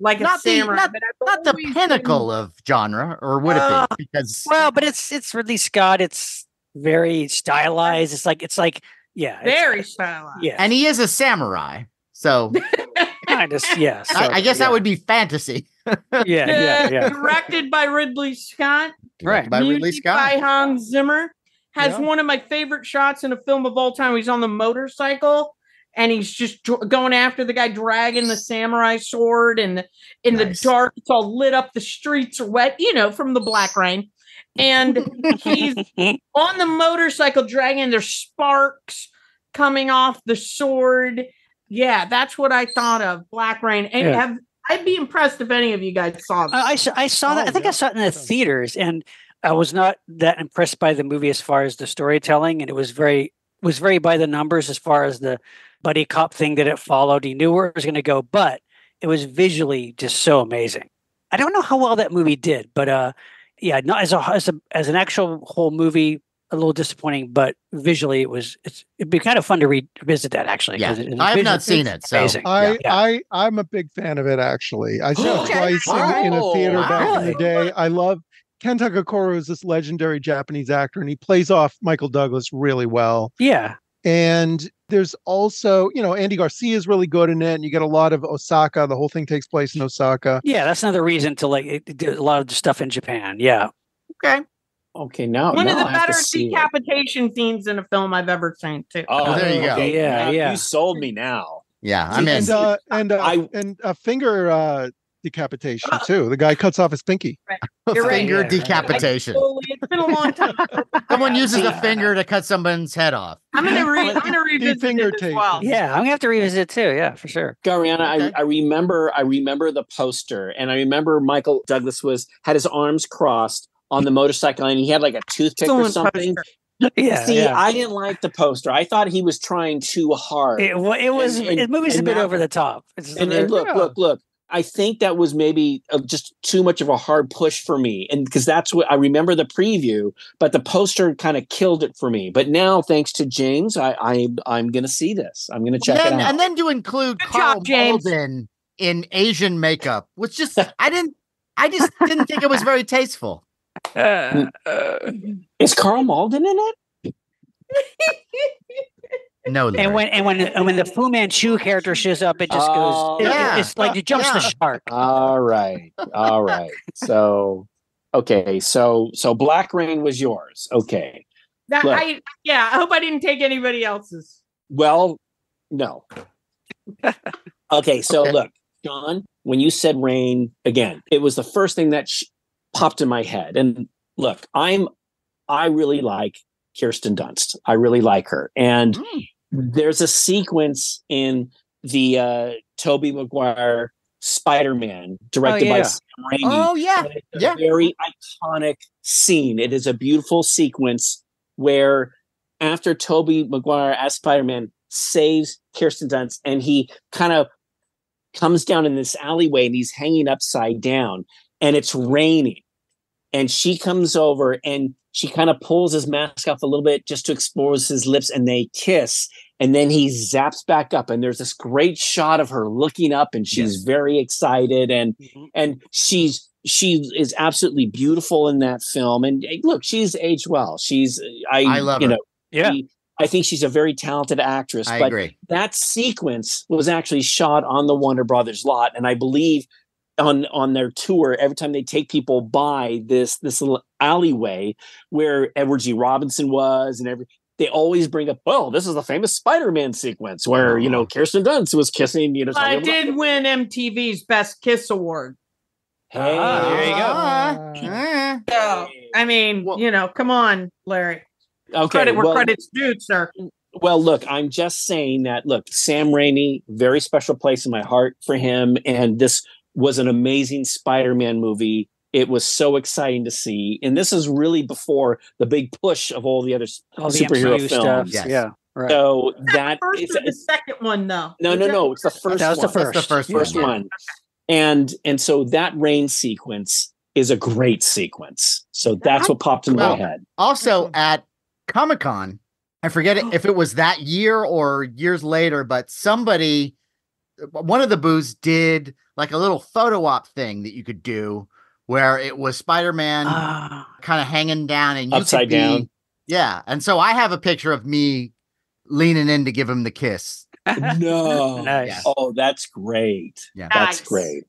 Like a Not the- samurai. not- but Not the always been- pinnacle of genre, or would it Uh, be? Because Well, but it's it's Ridley Scott. It's very stylized. It's like it's like yeah, it's- Very stylized. yeah, and he is a samurai. So kind of yeah. so, I, I guess yeah. that would be fantasy. yeah, yeah, yeah. Directed by Ridley Scott. Right. By Ridley Scott. By Hans Zimmer. Has Yeah. one of my favorite shots in a film of all time. He's on the motorcycle and he's just dr- going after the guy dragging the samurai sword. And in Nice. the dark, it's all lit up. The streets are wet, you know, from the black rain. And he's on the motorcycle dragging. There's sparks coming off the sword. Yeah, that's what I thought of. Black Rain. And Yeah. have, I'd be impressed if any of you guys saw that. I, I saw, I that. Oh, I think yeah. I saw it in the theaters, and I was not that impressed by the movie as far as the storytelling, and it was very was very by the numbers as far as the buddy cop thing that it followed. He knew where it was going to go, but it was visually just so amazing. I don't know how well that movie did, but uh, yeah, not as a as a as an actual whole movie, a little disappointing, but visually it was it's it'd be kind of fun to revisit that actually. Yeah. 'cause it- I have not seen it, so amazing. I, yeah. I, I'm a big fan of it. Actually, I saw it Okay. twice in, in a theater wow. back in the day. I love Ken Takakura is this legendary Japanese actor, and he plays off Michael Douglas really well. yeah, And there's also, you know, Andy Garcia is really good in it, and you get a lot of Osaka. The whole thing takes place in Osaka. yeah, that's another reason to like it, it a lot of the stuff in Japan. Yeah. okay. Okay, now One of the I better see it. decapitation scenes in a film I've ever seen, too. Oh, Oh, there you go. okay, Yeah, now yeah. You sold me now. Yeah, I'm in. and uh, and uh, I- and a finger uh, decapitation uh, too. The guy cuts off his pinky. You're right. finger Yeah, right. decapitation. Totally- It's been a long time. Someone uses a finger to cut someone's head off. I'm gonna re- I'm gonna revisit finger it as tape. well. Yeah, I'm gonna have to revisit it too. Yeah, for sure. Gariana, Okay. I, I remember I remember the poster and I remember Michael Douglas was had his arms crossed on the motorcycle and he had like a toothpick or something. poster. Yeah, See, yeah. I didn't like the poster. I thought he was trying too hard. it, wa- it was and- the movie's a bit that- over the top. It's and, and look, Yeah. look, look. I think that was maybe uh, just too much of a hard push for me, and because that's what I remember the preview, but the poster kind of killed it for me. But now, thanks to James, I, I I'm gonna see this. I'm gonna check then, it out. and then to include Good Karl job, James. Malden in Asian makeup was just I didn't I just didn't think it was very tasteful. Uh, uh, Is Karl Malden in it? No, Larry. and when and when and when the Fu Manchu character shows up, it just Oh, goes. it- yeah. It's like it jumps the shark. All right, all right. So, okay, so so Black Rain was yours. Okay. That, Look. I yeah. I hope I didn't take anybody else's. Well, no. okay, so Okay. look, John, when you said rain again, it was the first thing that sh- popped in my head. And look, I'm I really like Kirsten Dunst. I really like her. And Mm. There's a sequence in the uh Tobey Maguire Spider-Man directed by yeah. Sam Raimi. Oh yeah. Yeah. very iconic scene. It is a beautiful sequence where after Tobey Maguire as Spider-Man saves Kirsten Dunst and he kind of comes down in this alleyway and he's hanging upside down and it's raining. And she comes over and she kind of pulls his mask off a little bit just to expose his lips and they kiss. And then he zaps back up and there's this great shot of her looking up and she's Yes. very excited and Mhm. and she's she is absolutely beautiful in that film and eh, look she's aged well she's i, I love you her. know Yeah. she- i think she's a very talented actress I but agree. that sequence was actually shot on the Warner Brothers lot, and I believe on on their tour, every time they take people by this this little alleyway where Edward G. Robinson was, and every they always bring up, well, this is the famous Spider-Man sequence where you know Oh. Kirsten Dunst was kissing, you know. I Tobey Maguire. did win MTV's Best Kiss Award. Hey, Ah, there you go. Ah. So, I mean, Well- you know, come on, Larry. okay, Credit where well, credit's due, sir. Well, look, I'm just saying that. Look, Sam Raimi, very special place in my heart for him, and this was an amazing Spider-Man movie. It was so exciting to see, and this is really before the big push of all the other All superhero MCU films. stuff. Yes. Yeah. Right. So Is that first it's, or the second one, though. no, no, no. It's the first. that was the first. That's the first First one. one, and and so that rain sequence is a great sequence. So that's what popped in Well, my head. Also oh. at Comic Con, I forget if it was that year or years later, but somebody, one of the booths did like a little photo op thing that you could do where it was Spider Man Ah, kind of hanging down and you Upside could be, down. Yeah. And so I have a picture of me leaning in to give him the kiss. No, Nice. Oh, that's great. Yeah. That's Nice. great.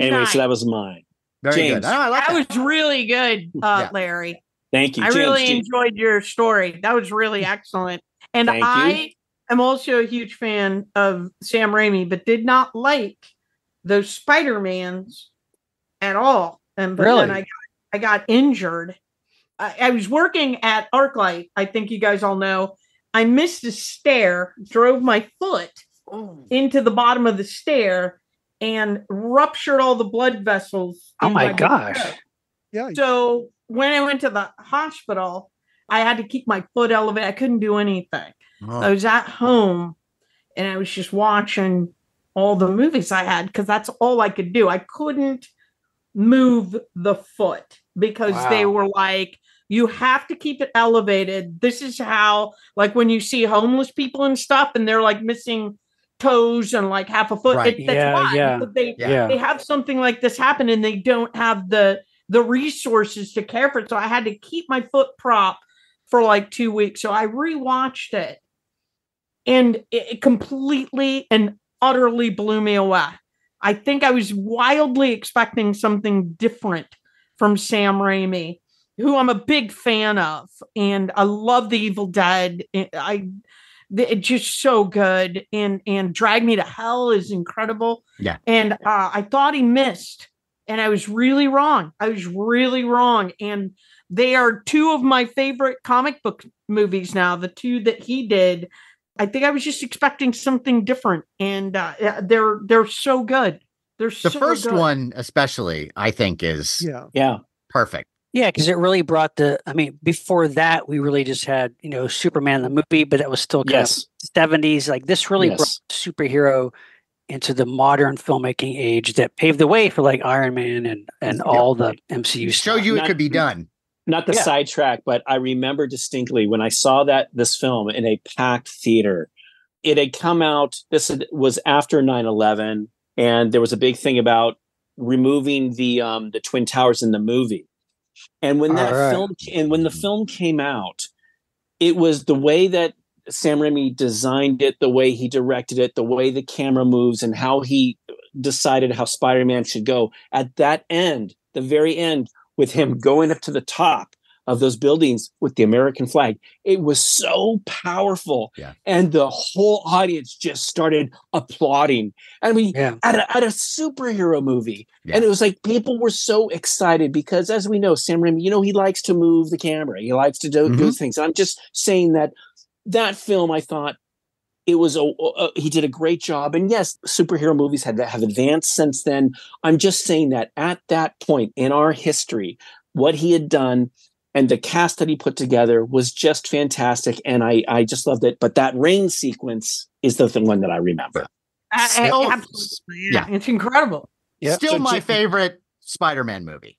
Anyway, Nice. so that was mine. Very James. good. Oh, I like that that. was really good, uh, Yeah. Larry. Thank you. I James, really do- enjoyed your story. That was really excellent. And Thank you. I am also a huge fan of Sam Raimi, but did not like those Spider-Mans at all. And but Really? then I got, I got injured. I, I was working at ArcLight. I think you guys all know. I missed a stair, drove my foot oh. into the bottom of the stair, and ruptured all the blood vessels. oh in my big gosh. toe. Yeah. So when I went to the hospital, I had to keep my foot elevated. I couldn't do anything. Oh, I was at home and I was just watching all the movies I had because that's all I could do. I couldn't move the foot because they were like, you have to keep it elevated. This is how, like, when you see homeless people and stuff and they're like missing toes and like half a foot. Right. It, that's Yeah, why, yeah. They, Yeah. Yeah. they have something like this happen and they don't have the the resources to care for it. So I had to keep my foot prop for like two weeks. So I rewatched it and it, completely and utterly blew me away. I think I was wildly expecting something different from Sam Raimi, who I'm a big fan of, and I love The Evil Dead. I- I it's just so good, and and Drag Me to Hell is incredible. Yeah. and uh, I thought he missed, and I was really wrong. I was really wrong, and they are two of my favorite comic book movies now. The two that he did. I think I was just expecting something different, and uh, they're they're so good. They're the so first good. one, especially, I think is Yeah. Yeah. perfect. Yeah, because it really brought the. I mean, before that, we really just had you know Superman the movie, but that was still kind Yes. of seventies. Like this really Yes. brought superhero into the modern filmmaking age that paved the way for like Iron Man and and all the MCU Show stuff. you it could be done. Not the Yeah. sidetrack, but I remember distinctly when I saw that this film in a packed theater. It had come out. This was after 9-11, and there was a big thing about removing the um, the twin towers in the movie. And when that right. film and when the film came out, it was the way that Sam Raimi designed it, the way he directed it, the way the camera moves, and how he decided how Spider-Man should go. At that end, the very end, with him going up to the top of those buildings with the American flag, it was so powerful. Yeah. And the whole audience just started applauding. I mean, Yeah. at a, at a superhero movie. Yeah. And it was like people were so excited because, as we know, Sam Raimi, you know, he likes to move the camera, he likes to do, do mm-hmm. things. I'm just saying that that film, I thought it was a, a- he did a great job. And yes, superhero movies have have advanced since then. I'm just saying that at that point in our history, what he had done and the cast that he put together was just fantastic, and I I just loved it. But that rain sequence is the th- one that I remember. I- I- Still- absolutely, yeah, it's incredible. Yep. Still So my Jim- favorite Spider-Man movie.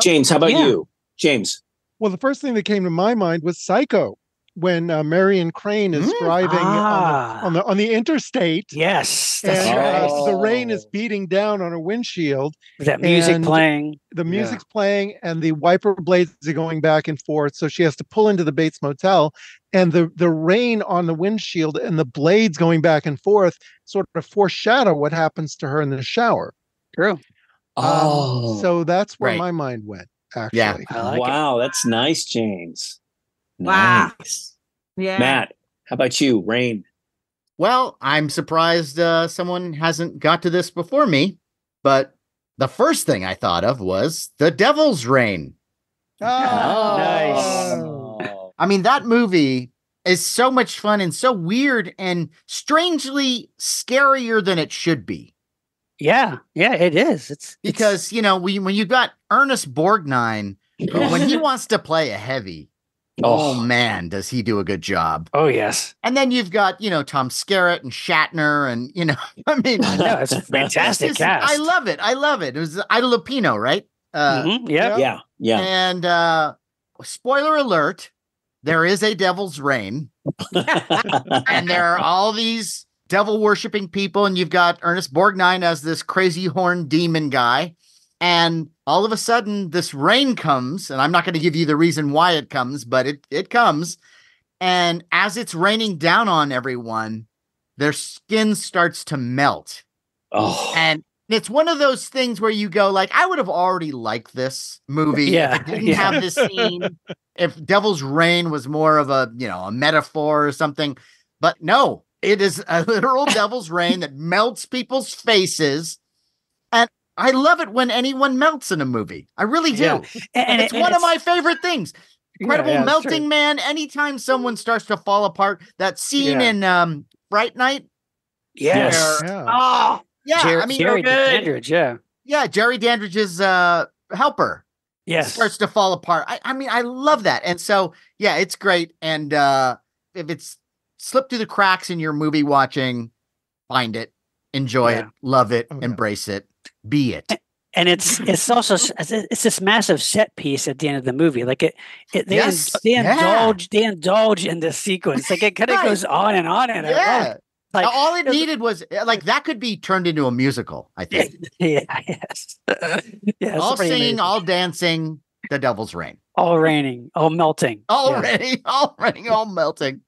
James, how about Yeah. you? James. Well, the first thing that came to my mind was Psycho, when uh, Marion Crane is Mm, driving ah. on, the, on the on the interstate, Yes, that's Oh. right. uh, the rain is beating down on her windshield. With that music and- playing. The Yeah. music's playing, and the wiper blades are going back and forth. So she has to pull into the Bates Motel, and the the rain on the windshield and the blades going back and forth sort of foreshadow what happens to her in the shower. True. Um, Oh, so that's where Right. my mind went. Actually, Yeah. I like it. wow, that's nice, James. Wow. Nice. Yeah. Matt, how about you? Rain. Well, I'm surprised uh, someone hasn't got to this before me, but the first thing I thought of was The Devil's Rain. Oh, Nice. Oh. I mean, that movie is so much fun and so weird and strangely scarier than it should be. Yeah, yeah, it is. It's Because, you know, we, when you got Ernest Borgnine, when he wants to play a heavy, oh. Oh. man, does he do a good job. oh yes, And then you've got, you know, Tom Skerritt and Shatner and, you know, I mean, I know it's fantastic it's cast. I love it. I love it. It was Ida Lupino, right? Uh, Mhm, yep. Yeah, yeah. And uh, spoiler alert, there is a devil's rain. and there are all these devil worshipping people, and you've got Ernest Borgnine as this crazy horn demon guy. And all of a sudden, this rain comes, and I'm not going to give you the reason why it comes, but it it comes. And as it's raining down on everyone, their skin starts to melt. oh, And it's one of those things where you go, like, I would have already liked this movie. Yeah, If it didn't yeah. have this scene. if Devil's Rain was more of a, you know, a metaphor or something. But no, it is a literal Devil's Rain that melts people's faces. And I love it when anyone melts in a movie. I really do. Yeah. And, And, it's one of my favorite things. Incredible yeah, it's Melting. Man. Anytime someone starts to fall apart, that scene Yeah. in um Fright Night. Yes. yeah. Oh, Yeah, Jerry, I mean, Jerry good. Dandridge, yeah. yeah, Jerry Dandridge's uh helper Yes. starts to fall apart. I, I mean, I love that. And so yeah, it's great. And uh if it's slipped through the cracks in your movie watching, find it, enjoy it, love it, Oh, yeah. embrace it, be it. and it's it's also it's it's this massive set piece at the end of the movie. Like it, it they, in- they yeah. indulge they indulge in this sequence. Like it kind of Right. goes on and on and Yeah. on. Like All it needed was uh, like that could be turned into a musical, I think. yeah, yes, yeah. all singing, amazing. all dancing, the devil's rain. all raining, all melting. Yeah. Already, all raining, all melting.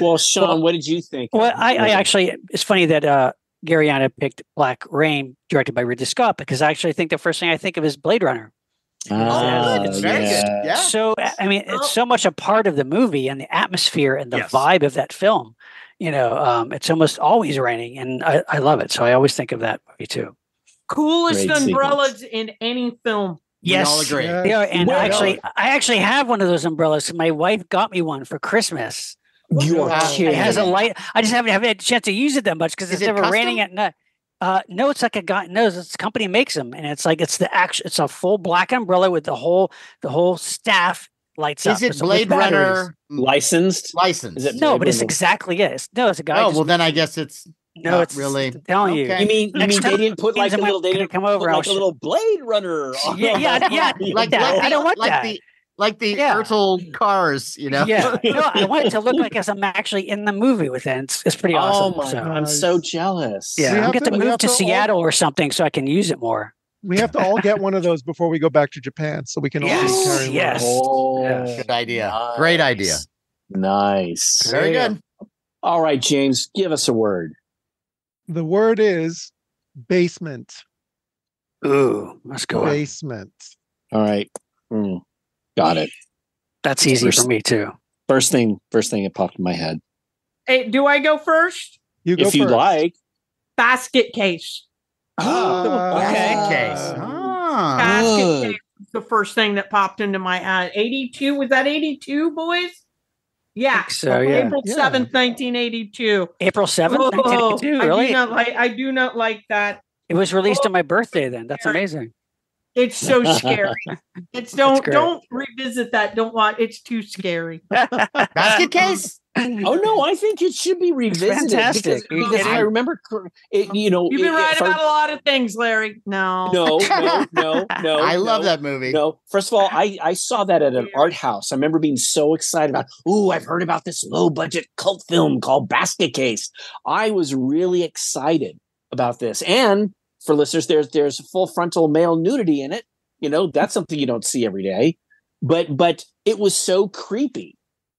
well, Shawn, Well- what did you think? Well, I, I actually, it's funny that uh, Gariana picked Black Rain, directed by Ridley Scott, because I actually think the first thing I think of is Blade Runner. Ah, good. It's very good. yeah. Yeah. So, I- I mean, Oh. it's so much a part of the movie and the atmosphere and the Yes. vibe of that film. You know, um, it's almost always raining, and I, I love it. So I always think of that movie too. coolest Great umbrellas in any film. We all agree. Yeah. They are, and Well, actually, I actually have one of those umbrellas. My wife got me one for Christmas. You're Uh, kidding. It has a light. I just haven't, haven't had a chance to use it that much because it's it never raining at night. Uh, no, it's like a guy knows it's company makes them, and it's like it's the actual. It's a full black umbrella with the whole the whole staff lights up. Is it Blade. Runner licensed. Licensed? Is it No, Blade but it's Runner? exactly it. It's, no, it's a guy. oh just- well, then I guess it's no, not it's really. I'm telling you. Okay. You mean you mean they didn't put like a little they didn't come put over, I'll like a little Blade Runner? on- Yeah, yeah, yeah. like that. like I don't want like that. the like the Yeah. Ertl cars, you know. Yeah, no, I want it to look like as I'm actually in the movie with it. It's, it's pretty Oh awesome. my! so. God, I'm so jealous. Yeah, We I'll have get to- to move have to to all- Seattle or something so I can use it more. We have to all get one of those before we go back to Japan, so we can all Yes, be one. yes. Oh, Yes. Good idea. Great idea. nice. Nice. Very Yeah. good. All right, James, give us a word. The word is basement. Ooh, let's go. Basement. All right. Mm, got it. That's easy for me too. First thing, first thing that popped in my head. Hey, do I go first? You go if you first. like. Basket case. Ah, Basket case. Ah. Basket Good. case was the first thing that popped into my head. 82. Was that 82, boys? Yeah. think so, yeah. April Yeah. 7th, 1982. April 7th, Oh, 1982. I do not like I do not like that. It was released on my birthday then. That's amazing. It's so scary. It's don't don't revisit that. Don't watch. It's too scary. Basket case. Oh no, I think it should be revisited fantastic. because, because? I remember, it, you know, You've been it- right if about a lot of things, Larry. No. No, no, no, no. I love no. that movie. No, first of all, I, I saw that at an art house. I remember being so excited about, ooh, I've heard about this low budget cult film called Basket Case. I was really excited about this. And for listeners, there's there's full frontal male nudity in it. You know, that's something you don't see every day. But but it was so creepy.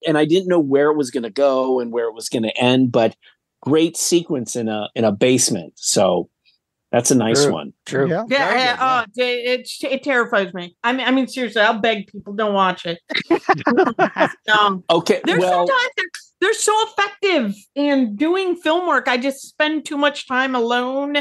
And I didn't know where it was gonna go and where it was gonna end, but great sequence in a in a basement. So that's a nice True. one. True. Yeah. Yeah, yeah, yeah. oh, it, it it terrifies me. I mean, I mean, seriously, I'll beg people don't watch it. no, um, Okay, there's well, sometimes they're, they're so effective in doing film work. I just spend too much time alone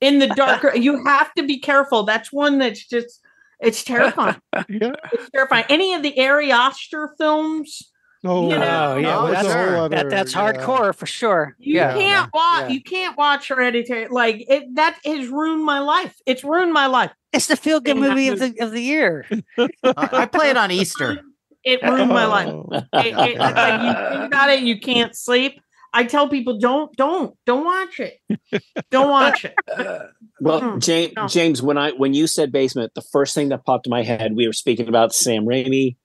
in the dark. you have to be careful. That's one that's just it's terrifying. Yeah. It's terrifying. Any of the Ari Aster films, Oh, You know, Oh yeah, well, that's that's a whole sure. other- that, that's yeah. hardcore for sure. you yeah. can't watch. Yeah. You can't watch Hereditary. Like it, that has ruined my life. It's ruined my life. It's the feel good movie of the of the year. I I play it on Easter. It ruined my life. Oh. It- it- like you think about it, you can't sleep. I tell people, don't, don't, don't watch it. Don't watch it. Well, Mm, James, no. James, when I when you said basement, the first thing that popped in my head, we were speaking about Sam Raimi.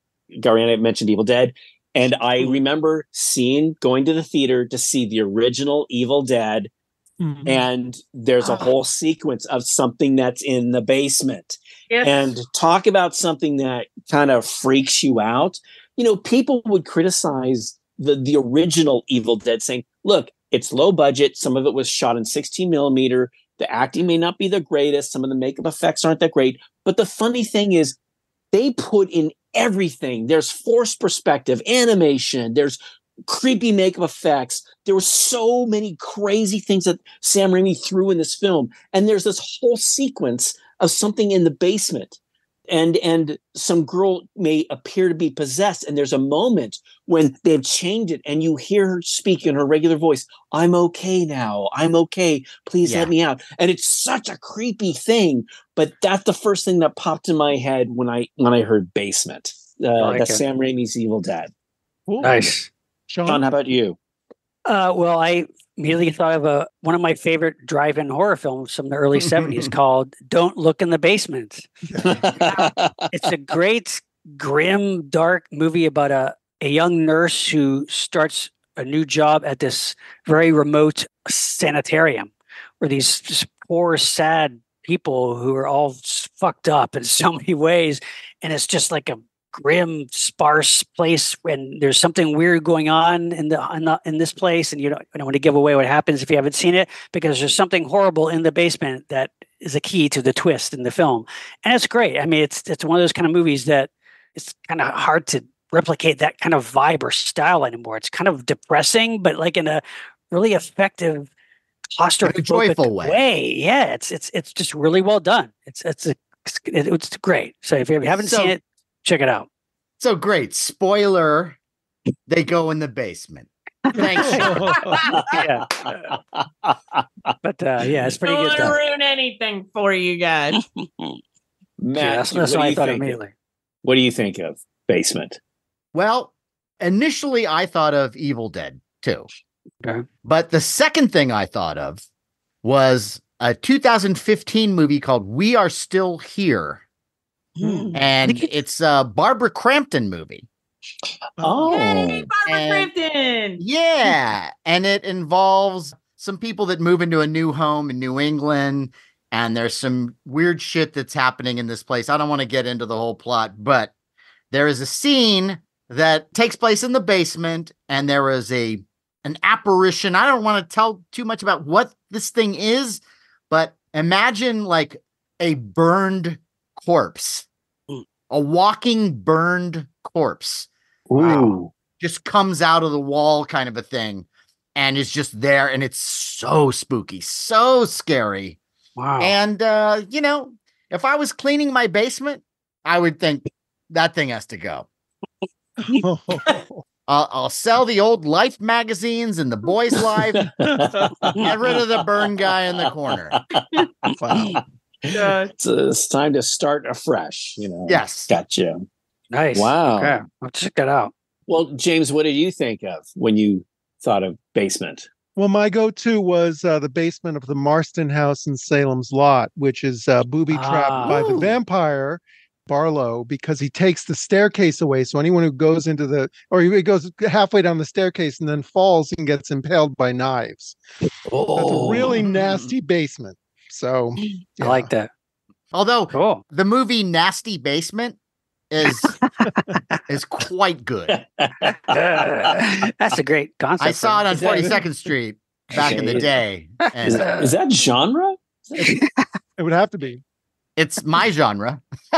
Gariana mentioned Evil Dead, and I Mm-hmm. remember seeing going to the theater to see the original Evil Dead, Mm-hmm. and there's a Ah. whole sequence of something that's in the basement. Yes. And talk about something that kind of freaks you out. You know, people would criticize the the original Evil Dead, saying, "Look, it's low budget. Some of it was shot in 16 millimeter. The acting may not be the greatest. Some of the makeup effects aren't that great. But the funny thing is, they put in everything. There's forced perspective, animation. There's creepy makeup effects. There were so many crazy things that Sam Raimi threw in this film, and there's this whole sequence of something in the basement and and some girl may appear to be possessed and there's a moment when they've changed it and you hear her speak in her regular voice i'm okay now i'm okay please Yeah. let me out and it's such a creepy thing but that's the first thing that popped in my head when i when i heard basement uh, like that's it. sam raimi's evil dead Cool. Nice. Shawn, Shawn, how about you Uh, well, I immediately thought of a one of my favorite drive-in horror films from the early '70s called "Don't Look in the Basement." It's a great, grim, dark movie about a a young nurse who starts a new job at this very remote sanitarium, where these poor, sad people who are all fucked up in so many ways, and it's just like a grim, sparse place when there's something weird going on in the in, the, in this place, and you don't, I don't want to give away what happens if you haven't seen it because there's something horrible in the basement that is a key to the twist in the film, and it's great. I mean, it's it's one of those kind of movies that it's kind of hard to replicate that kind of vibe or style anymore. It's kind of depressing, but like in a really effective, claustrophobic joyful way. Yeah, it's it's it's just really well done. It's it's a, it's, it's great. So if you haven't So- seen it, check it out. So great. Spoiler. They go in the basement. Thanks. Yeah. But uh, yeah, it's pretty Don't good. want to ruin anything for you guys. Yeah, Matt, that's, what, what I thought think of, immediately. what do you think of basement Well, initially I thought of Evil Dead too. Okay. But the second thing I thought of was a 2015 movie called We Are Still Here. Hmm. And it's a Barbara Crampton movie. oh Yay, Barbara And- Crampton. Yeah. And it involves some people that move into a new home in New England. And there's some weird shit that's happening in this place. I don't want to get into the whole plot, but there is a scene that takes place in the basement, and there is a an apparition. I don't want to tell too much about what this thing is, but imagine like a burned corpse, Mm. a walking burned corpse Ooh. just comes out of the wall kind of a thing and is just there and it's so spooky so scary Wow. and uh you know if i was cleaning my basement i would think that thing has to go I'll, I'll sell the old life magazines and the boys life get rid of the burn guy in the corner wow. Uh, it's, it's time to start afresh. You know. Yes. Gotcha. Nice. Wow. Okay. I'll check that out. Well, James, what did you think of when you thought of basement? Well, my go-to was uh, the basement of the Marsten House in Salem's Lot, which is uh, booby trapped Ah. by the vampire Barlow because he takes the staircase away. So anyone who goes into the or he goes halfway down the staircase and then falls and gets impaled by knives. That's Oh, a really nasty basement. So I like that. Although Cool. the movie Nasty Basement is is quite good. That's a great concept. I saw it on 42nd Street back in the day. Is, And is that genre? it would have to be. It's my genre.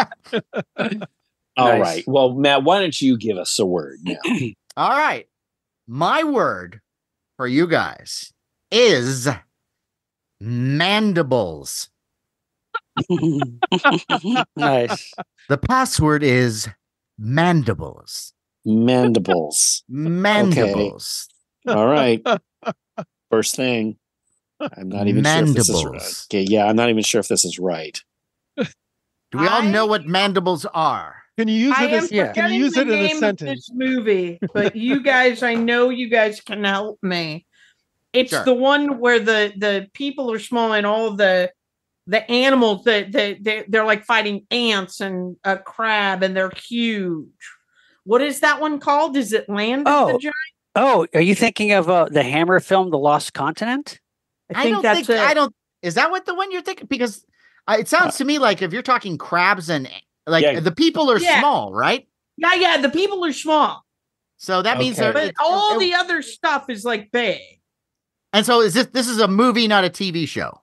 All Nice. right. Well, Matt, why don't you give us a word now? All right. My word for you guys is mandibles. nice. The password is mandibles. Mandibles. Mandibles. All right. First thing. I'm not even sure if this is right. Mandibles. Okay, yeah, I'm not even sure if this is right. Do we all I- know what mandibles are? Can you use I it as yeah. can you use it in a sentence? this movie, but you guys, I know you guys can help me. It's Sure. the one where the the people are small and all the the animals that they, they they're like fighting ants and a crab and they're huge. What is that one called? Is it Land of Oh. the Giant? Oh, are you thinking of uh, the Hammer film, The Lost Continent? I think don't that's think it. I don't. Is that what the one you're thinking? Because uh, it sounds to me like if you're talking crabs and like Yeah. the people are Yeah. small, right? Yeah, yeah. The people are small, So that means Okay. they're. but all it- the other stuff is like big. and so is this this is a movie, not a TV show?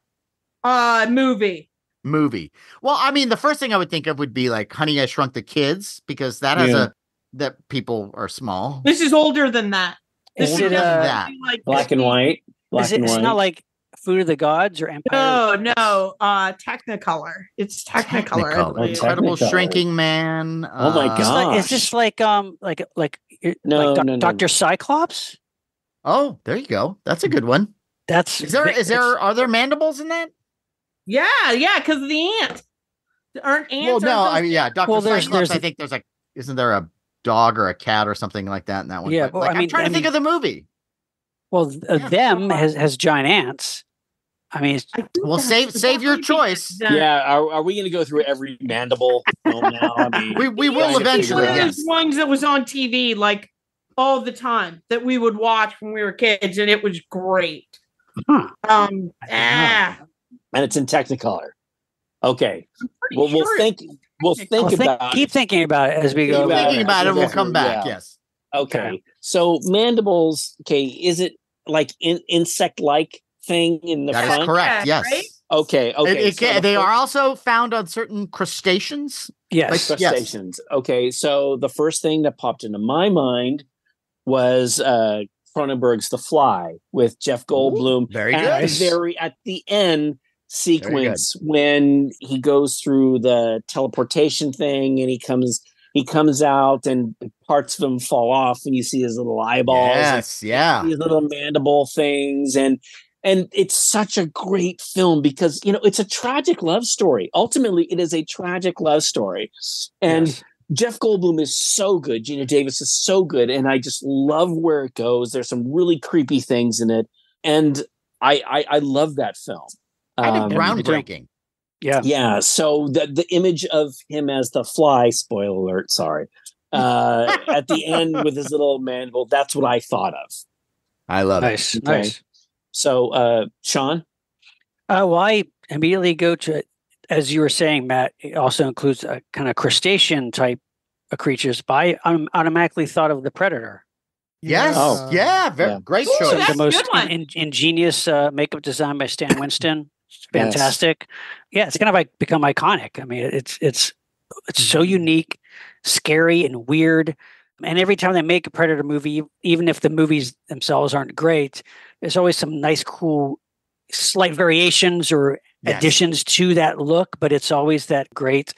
Uh, movie. Movie. Well, I mean, the first thing I would think of would be like Honey, I Shrunk the Kids because that has Yeah. a that people are small. This is older than that. This Is Older it than uh, that. like Black and white. Black is it, and it's white. not like Food of the Gods or Empire? No, no, uh Technicolor. It's Technicolor. Technicolor. Incredible Technicolor. Shrinking Man. Oh my uh, It's like, is this like um like like No, like Doc- no, no. Doctor Cyclops? Oh, there you go. That's a good one. That's Is there ve- is there are there mandibles in that? Yeah, yeah, because the ant. Aren't ants? well, no, those- I mean, yeah, Doctor Well, there's- Cyclops. there's I the- think there's like, isn't there a dog or a cat or something like that in that one? Yeah, But, well, like, I I'm mean- trying I to think of the movie. well uh, Yeah. them has has giant ants. I mean, it's- I Well, save- save your choice. yeah, are, are we going to go through every mandible film now? I mean, We we will used to be eventually. One of Yes. those ones that was on TV like all the time that we would watch when we were kids, and it was great. Huh. Um, ah, and it's in Technicolor. Okay, pretty well, we'll think. We'll think well, think- about. keep thinking about it as we go. about thinking about it. We'll come back. Yeah. Yes. Okay. Okay. So mandibles, okay, is it like in, insect-like thing in the That is front? correct. Yeah, Yes. right? Okay, okay. it so ca- the they first- are also found on certain crustaceans. Yes. Like- Yes. crustaceans. Okay, so the first thing that popped into my mind was uh Cronenberg's The Fly with Jeff Goldblum. Very at good. the very at the end sequence when he goes through the teleportation thing and he comes he comes out and parts of him fall off and you see his little eyeballs Yes. Yeah. these little mandible things and and it's such a great film because you know it's a tragic love story ultimately it is a tragic love story and Yes. jeff goldblum is so good geena davis is so good and i just love where it goes there's some really creepy things in it and i i, I love that film Kind of Um, groundbreaking. yeah. yeah so the the image of him as the fly spoiler alert sorry uh at the end with his little mandible that's what i thought of I love it. Nice. Okay. Nice. so uh shawn Uh, well, I immediately go to, as you were saying, Matt. It also includes a kind of crustacean type of creatures. But I um, automatically thought of the predator. Yes. Oh. yeah. Very Yeah. great Ooh, choice. that's the most good one. in, ingenious uh, makeup design by Stan Winston. It's Yes. fantastic. Yeah, it's kind of like become iconic. I mean, it's it's it's so unique, scary, and weird. And every time they make a Predator movie, even if the movies themselves aren't great, there's always some nice, cool, slight variations or Yes. additions to that look. But it's always that great,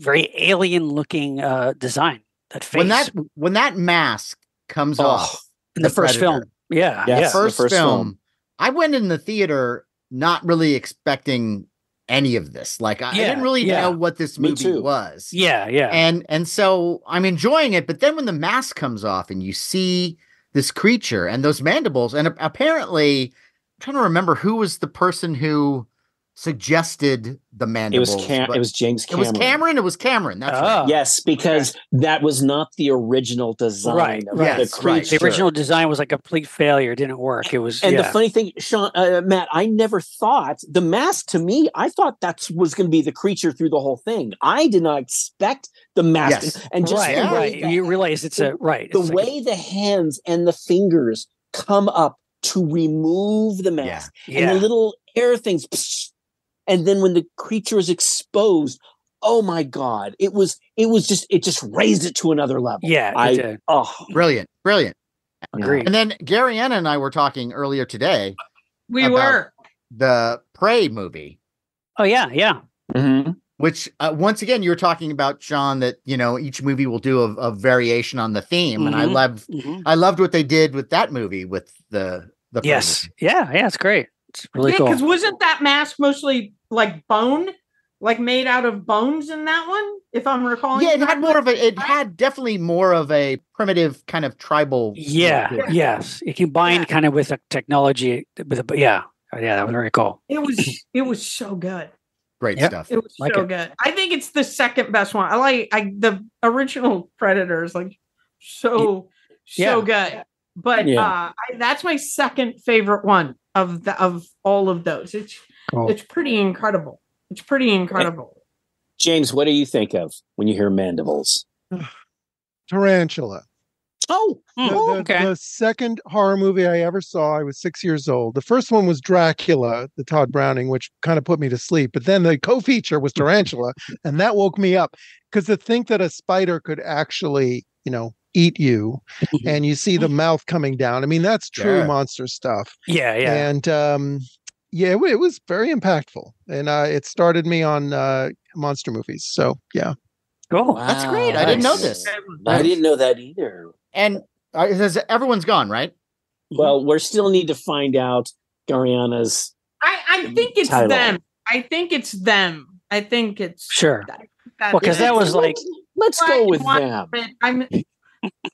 very alien-looking uh, design. That face When that when that mask comes Oh, off in the, the first film. Yeah, Yes. yeah. the first, first film, film. I went in the theater not really expecting any of this. Like I, I didn't really yeah. know what this movie too. was. Yeah, yeah. And and so I'm enjoying it, but then when the mask comes off and you see this creature and those mandibles, and a- apparently I'm trying to remember who was the person who suggested the It mandibles. was Cam- it was James Cameron. it was Cameron. It was Cameron. That's Oh. right. Yes, because that was not the original design Right, of right. the Yes, right. the original design was a complete failure. It didn't work. It was And yeah. the funny thing, Shawn, uh, Matt, I never thought the mask to me, I thought that was going to be the creature through the whole thing. I did not expect the mask. Yes. And just right, the way right. that- You realize it's a right. the it's like way the hands and the fingers come up to remove the mask a, and yeah, the little air things psh, and then when the creature is exposed oh my god it was it was just it just raised it to another level yeah, it I- did. oh Brilliant. Brilliant. Agreed. And then Gariana and I were talking earlier today, We About- were. the Prey movie. Oh yeah, yeah. Mhm. which uh, once again you were talking about Shawn that you know each movie will do a, a variation on the theme and I Mhm. love Mhm. I loved what they did with that movie with the the Prey Yes. movie. Yeah, yeah. It's great. It's really yeah, cool. because wasn't that mask mostly like bone, like made out of bones in that one? If I'm recalling. yeah it had more of a it had definitely more of a primitive kind of tribal Yeah. to. Yes. It combined Yeah. kind of with a technology. With a, yeah. Yeah. That was very cool. It was. It was so good. great Yep. stuff It was Like so it. good. I think it's the second best one. I like. I the original Predator is like so so good. But Yeah. uh, I, that's my second favorite one of the of all of those. It's Cool. it's pretty incredible. It's pretty incredible. james what do you think of when you hear mandibles Tarantula. oh The, the- oh, okay. the second horror movie I ever saw, I was six years old. The first one was Dracula, the Tod Browning, which kind of put me to sleep. But then the co-feature was Tarantula, and that woke me up because to think that a spider could actually, you know, eat you, and you see the mouth coming down. I mean, that's true Yeah. monster stuff. yeah. Yeah. And um, yeah, it, it was very impactful, and uh, it started me on uh, monster movies. So yeah, cool. That's great. I didn't know nice. this. i didn't know that either and uh, it says everyone's gone right well we still need to find out Gariana's I I think it's Title. them. I think it's them. I think it's Sure. that- Well, 'cause that was like- let's Right, go with why- them but I'm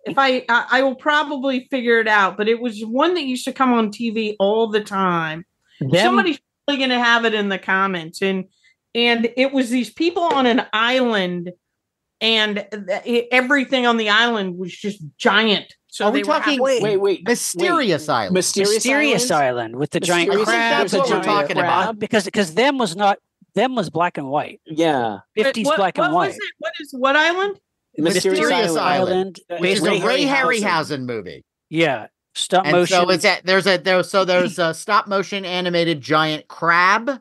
if I, I I will probably figure it out, but it was one that used to come on TV all the time. Them- Somebody's probably going to have it in the comments, and and it was these people on an island, and th- everything on the island was just giant. So Are we talking- having- wait wait mysterious wait. island mysterious, Mysterious Island? Island with the giant Mysterious I think crab. that's what we're giant talking about. because because them was not them was black and white. yeah But Fifties what- black and white. was it? What is what island? Mysterious, Mysterious island, Island. which is it's a a- Ray Harryhausen. Harryhausen movie Yeah, stop and motion. so it's a, there's a there so there's a stop motion animated giant crab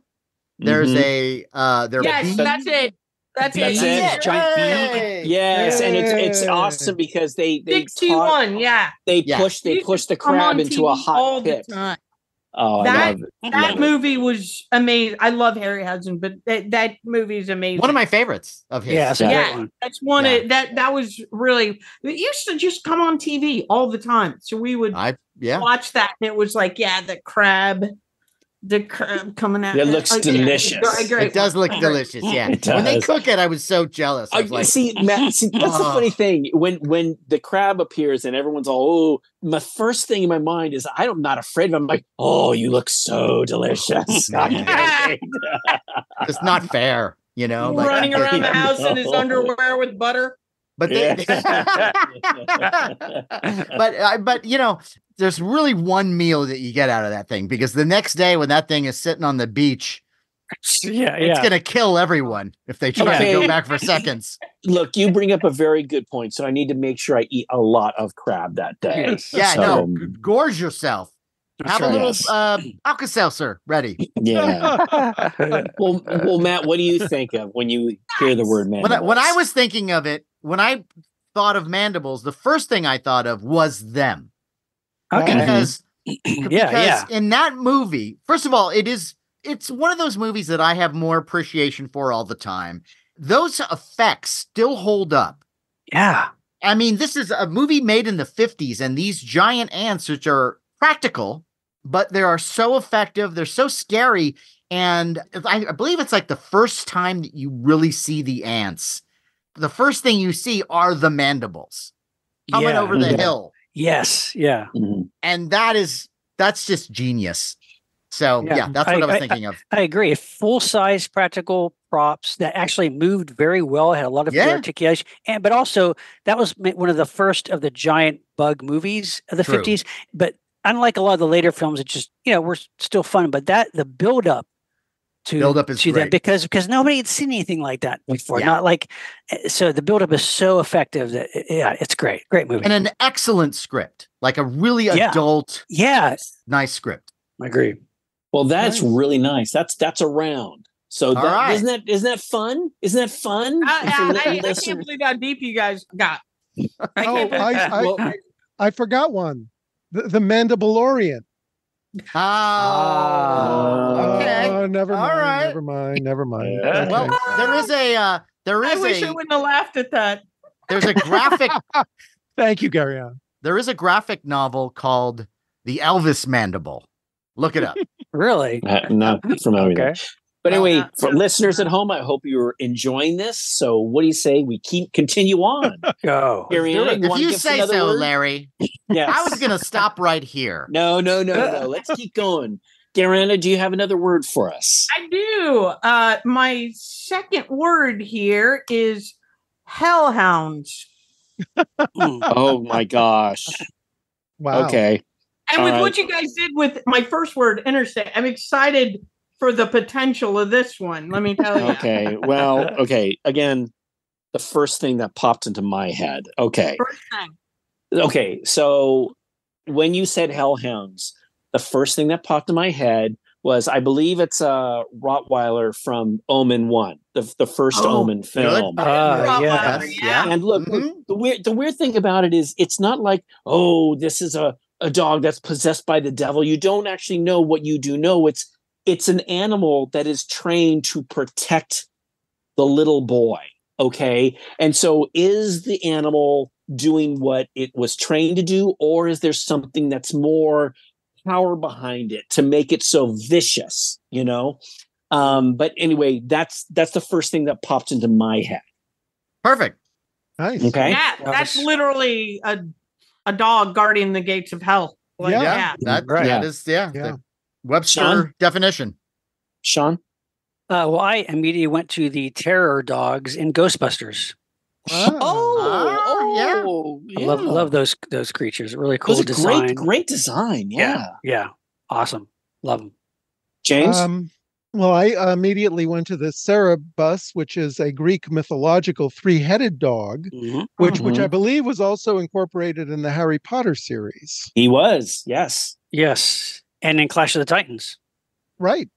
there's Mhm. a uh there Yes, bees. that's it. That's, That's it. it. Giant bee. Hey! yes and it's it's awesome because they they Six two taught- one. Yeah. they Yeah. push they push the crab into a hot all pit the time. Oh That- I love it. That Love it. movie was amazing. I love Harryhausen, but that, that movie is amazing. one of my favorites of his yeah, it's Yeah. one. That's one Yeah. of that. That was really. It used to just come on TV all the time, so we would I yeah watch that, and it was like, yeah, the crab, the crab coming out. It looks Oh, delicious. a great it does look delicious yeah It when they cook it I was so jealous I I, was like see, Matt. See, that's the funny thing. When when the crab appears and everyone's all, oh, my first thing in my mind is I'm not afraid of him. I'm like, oh, you look so delicious. I Yeah. can't wait. it's not fair you know like running around the I house in his underwear with butter. but they, Yeah. but uh, but you know there's really one meal that you get out of that thing because the next day when that thing is sitting on the beach Yeah, it's yeah. gonna kill everyone if they try to go back for seconds Look, you bring up a very good point. So I need to make sure I eat a lot of crab that day. Yeah So, no gorge yourself That's have a little Yes. uh alka-seltzer ready Yeah. Well, well, Matt, what do you think of when you hear the word man? when I, when I was thinking of it when I thought of mandibles the first thing I thought of was them okay. because Yeah, because yeah. in that movie, first of all, it is it's one of those movies that I have more appreciation for all the time. Those effects still hold up. Yeah. I mean, this is a movie made in the 50s, and these giant ants, which are practical, but they are so effective. They're so scary. And I, I believe it's like the first time that you really see the ants. The first thing you see are the mandibles coming Yeah. over the Yeah. hill. Yes. Yeah. Mhm. And that is that's just genius. So Yeah. yeah, that's what I, I- was I- thinking of. I agree. Full size practical props that actually moved very well, had a lot of Yeah. articulation, and but also that was one of the first of the giant bug movies of the fifties. But unlike a lot of the later films, it just you know were s- still fun. But that the build up to Build up is to them great. because because nobody had seen anything like that before. Yeah. Not like eh, so the build up is so effective that eh, yeah, it's great, great movie. And an excellent script, like a really Yeah. adult, yeah, nice script. I agree. Well, that's Nice. really nice. That's that's a round. So that, right. isn't that isn't that fun? Isn't that fun? I, For I, I, I can't believe how deep you guys got. I Oh, can't I, that. I, Well- I forgot one. The, the Mandalorian. Oh, okay. Oh, never All mind. right. Never mind. Never mind. Yeah. Okay. well, there is a uh, there I wish I a wouldn't have laughed at that. there's a graphic Thank you, Gary. There is a graphic novel called The Elvis Mandible. Look it up. Really? Uh, not familiar. Okay. That. But Well, anyway, for listeners at home, I hope you're enjoying this. So, what do you say we keep continue on? Go. Gary, Ann, If you say so, word? Larry. Yes. I was gonna stop right here. No, no, no, no. Let's keep going. Gariana, do you have another word for us? I do. Uh, my second word here is hellhounds. Oh my gosh. Wow. Okay. And All with right. what you guys did with my first word, interstate, I'm excited for the potential of this one. Let me tell you. Okay. Well, okay. Again, the first thing that popped into my head. Okay. First thing. Okay. So when you said hellhounds, the first thing that popped in my head was I believe it's a Rottweiler from Omen One, the the first Oh, Omen film. Rottweiler, yeah. yeah. And look, Mhm. the weird the weird thing about it is it's not like, oh, this is a, a dog that's possessed by the devil. You don't actually know what you do know. It's it's an animal that is trained to protect the little boy. Okay. And so is the animal doing what it was trained to do, or is there something that's more power behind it to make it so vicious, you know? Um, but anyway, that's that's the first thing that popped into my head. Perfect. Nice. Okay. Yeah, that's literally a a dog guarding the gates of hell. Like, Yeah. yeah. That Right. that is yeah. Yeah. The Webster Sean? definition. Sean? Uh, well, I immediately went to the terror dogs in Ghostbusters. Ah. Ah, yeah. oh, I love yeah. love those those creatures. Really cool are design. great, great design. Yeah. yeah, awesome. Love them. James? Um, well, I immediately went to the Cerberus, which is a Greek mythological three-headed dog, Mhm. which which Mm-hmm. I believe was also incorporated in the Harry Potter series. he was, yes. Yes, and in Clash of the Titans. Right.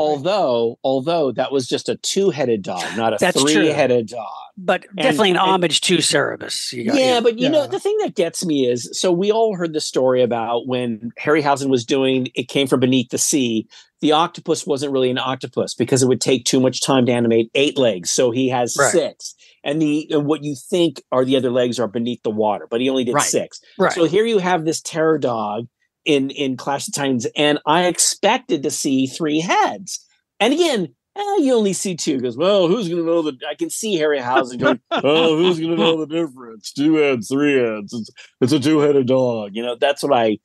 Although, although that was just a two-headed dog, not a That's three-headed dog. But definitely an and- homage to Cerberus. You got- yeah, but you know the thing that gets me is so we all heard the story about when Harryhausen was doing it came from beneath the sea. The octopus wasn't really an octopus because it would take too much time to animate eight legs, so he has Right. six. And the and what you think are the other legs are beneath the water, but he only did Right. six. right. So here you have this terror dog in in Clash of Titans, and I expected to see three heads. And again, eh, you only see two. Because well, who's going to know that? I can see Harryhausen going, "Oh, who's going to know the difference? Two heads, three heads. It's, it's a two headed dog." You know, that's what I.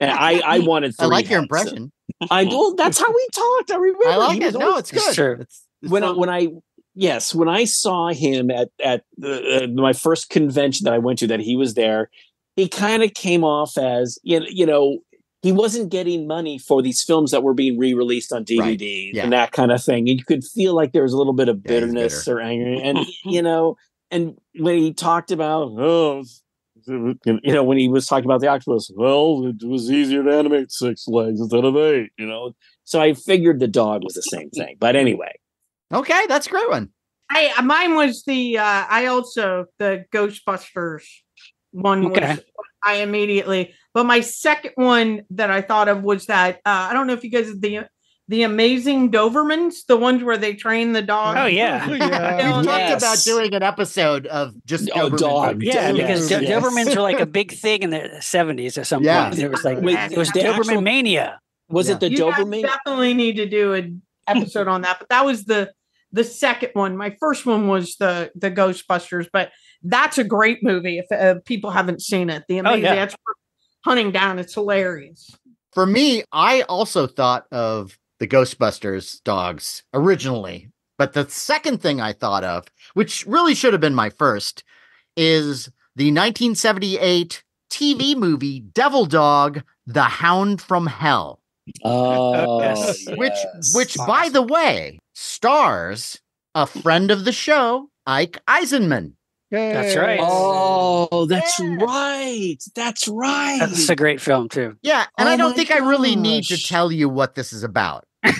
And I I wanted. I three like your heads. impression. I well, that's how we talked. I remember. I like He it. was No, always- it's It's good. true. It's, it's when I, when I yes when I saw him at at uh, my first convention that I went to that he was there, he kind of came off as you know, you know he wasn't getting money for these films that were being re-released on DVD Yeah. and that kind of thing. And you could feel like there was a little bit of bitterness bitter. or anger, and you know, and when he talked about oh. You know, when he was talking about the octopus, well, it was easier to animate six legs instead of eight, you know. So I figured the dog was the same thing. But anyway, okay, that's a great one. I mine was the uh I also the Ghostbusters one Okay. was I immediately but my second one that I thought of was that uh I don't know if you guys the the Amazing Dobermans, the ones where they train the dog. Oh, yeah. yeah. We've talked Yes. about doing an episode of just Oh, Doberman dog. movies. Yeah, because Do- yes. Dobermans were like a big thing in the seventies or some Yeah. point. It was like Wait, it was the Doberman actual- mania. Was it the you guys Doberman? definitely need to do an episode on that. But that was the the second one. My first one was the the Ghostbusters, but that's a great movie if uh, people haven't seen it. The amazing yeah. that's worth hunting down. It's hilarious. For me, I also thought of the Ghostbusters dogs originally, but the second thing I thought of, which really should have been my first, is the 1978 TV movie Devil Dog: The Hound from Hell, Oh, Yes. which yes. which by the way stars a friend of the show, Ike Eisenman. That's right. Oh, that's Yeah. right. That's right. That's a great film too. Yeah, and Oh I don't my think I really need to tell you what this is about. yeah.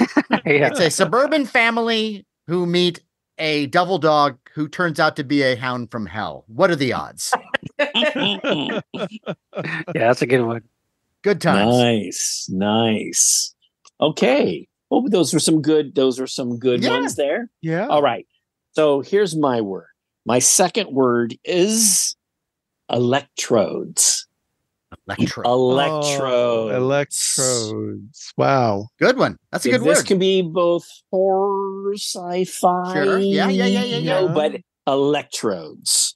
It's a suburban family who meet a devil dog who turns out to be a hound from hell. What are the odds? yeah, that's a good one. Good times. Nice, nice. Okay. Oh, those were some good. Those were some good Yeah. ones there. Yeah. All right. So here's my word. My second word is electrodes. Electro. Electrodes. Oh, electrodes. Wow. Good one. That's a good this word. can be both horror, sci-fi. Sure. Yeah, yeah, yeah, yeah, you know, yeah. But electrodes.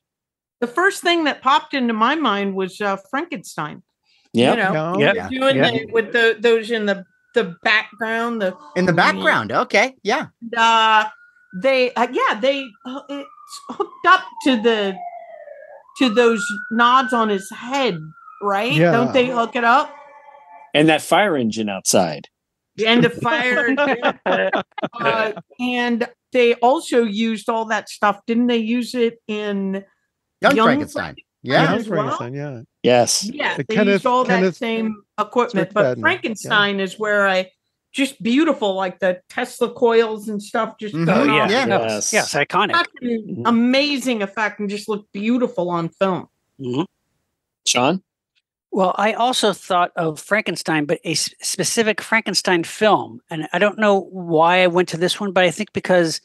The first thing that popped into my mind was uh, Frankenstein. Yeah. You know, Yeah. Yep. doing Yeah. the, with the those in the the background, the In the background. Okay. Yeah. uh they uh, yeah they uh, it's hooked up to the to those nods on his head right Yeah. don't they hook it up And that fire engine outside. and the fire uh, and they also used all that stuff didn't they use it in Young, Young Frankenstein. Yeah. Yeah. Young as well? Frankenstein, yeah. Yes. yeah The they Kenneth- used all that same equipment but Strickfaden, yeah. frankenstein is where i just beautiful like the tesla coils and stuff just Mhm. going Oh yeah, off. Yeah. no, Yes. yeah, it's iconic. Fucking Mhm. amazing effect and just looked beautiful on film Sean? Well, I also thought of Frankenstein, but a s- specific Frankenstein film. And I don't know why I went to this one, but I think because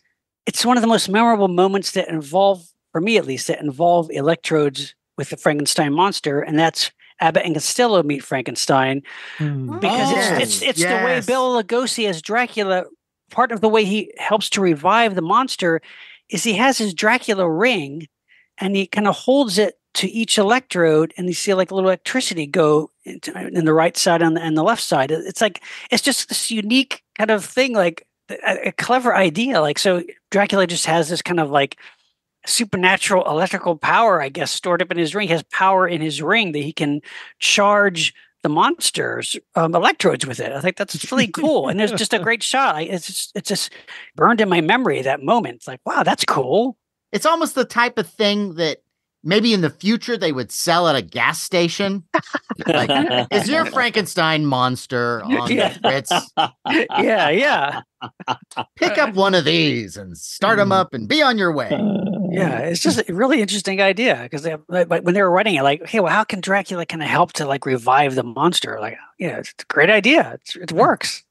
it's one of the most memorable moments that involve, for me at least, that involve electrodes with the Frankenstein monster. And that's Abbott and Costello meet Frankenstein Hmm. because Oh, it's it's, it's the way yes. Bela Lugosi as Dracula. Part of the way he helps to revive the monster is he has his Dracula ring, and he kind of holds it to each electrode, and you see like a little electricity go into, in the right side and the, and the left side. It's like it's just this unique kind of thing, like a, a clever idea. Like so, Dracula just has this kind of like supernatural electrical power, I guess, stored up in his ring. He has power in his ring that he can charge the monsters um, electrodes with it. I think that's really cool, and there's just a great shot. I, it's just it's just burned in my memory that moment. It's like, wow, that's cool. It's almost the type of thing that maybe in the future they would sell at a gas station. Like, is your Frankenstein monster on Yeah. the Fritz? yeah, yeah, Pick up one of these and start them up and be on your way. Yeah. It's just a really interesting idea because they like, when they were writing it, like, hey, well, how can Dracula kind of help to like revive the monster? Like, yeah, it's a great idea. It's, it works.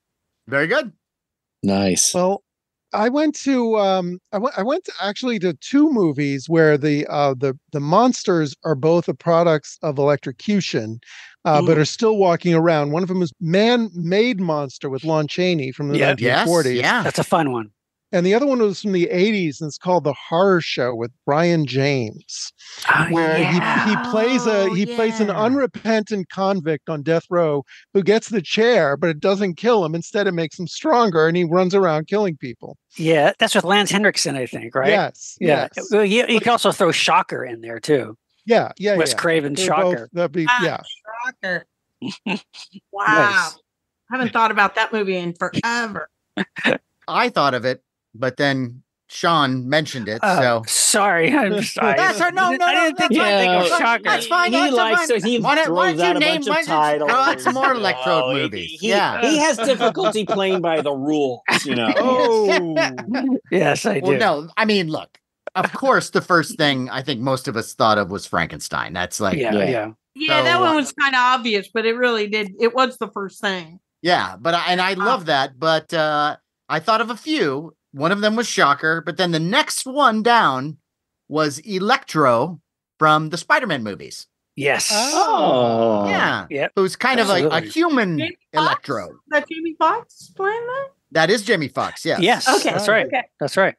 Very good. nice. Well, I went to um I went I went to actually to two movies where the uh the the monsters are both the products of electrocution uh, but are still walking around. One of them is Man-Made Monster with Lon Chaney from the Yeah. Yes. 1940s. Yeah. That's a fun one. And the other one was from the 80s and it's called The Horror Show with Brion James. Oh, where yeah. he, he plays a Oh, he plays an unrepentant convict on death row who gets the chair but it doesn't kill him instead it makes him stronger and he runs around killing people yeah, that's with Lance Henriksen, I think, right? yes Yeah. yes. You, you can also throw Shocker in there too. yeah yeah Wes yeah. Craven Shocker. both- that'd be Ah, yeah shocker. wow Nice. haven't thought about that movie in forever I thought of it, but then Sean mentioned it. Oh, so sorry. I'm sorry. That's all- no, no, I no, didn't think that's you'd fine. of Yeah, Shocker. That's fine. He that's likes fine. to- he why don't, why don't out you a name bunch of why don't you titles. throw out some more you electrode know, he- movies? He, yeah. he has difficulty playing by the rules, you know. oh Yes, I do. Well, no, I mean, look. Of course, the first thing I think most of us thought of was Frankenstein. That's like, yeah, Yeah. yeah. yeah So, that uh, one was kind of obvious but it really did it was the first thing Yeah, but I, and I love that. But uh, I thought of a few. One of them was Shocker, but then the next one down was Electro from the Spider-Man movies. Yes. Oh. yeah, Yep. it was kind of like a human Jamie Foxx? Electro. Is that Jamie Foxx playing that? That is Jamie Foxx. Yes. Yes. Okay. That's right. Okay. That's right.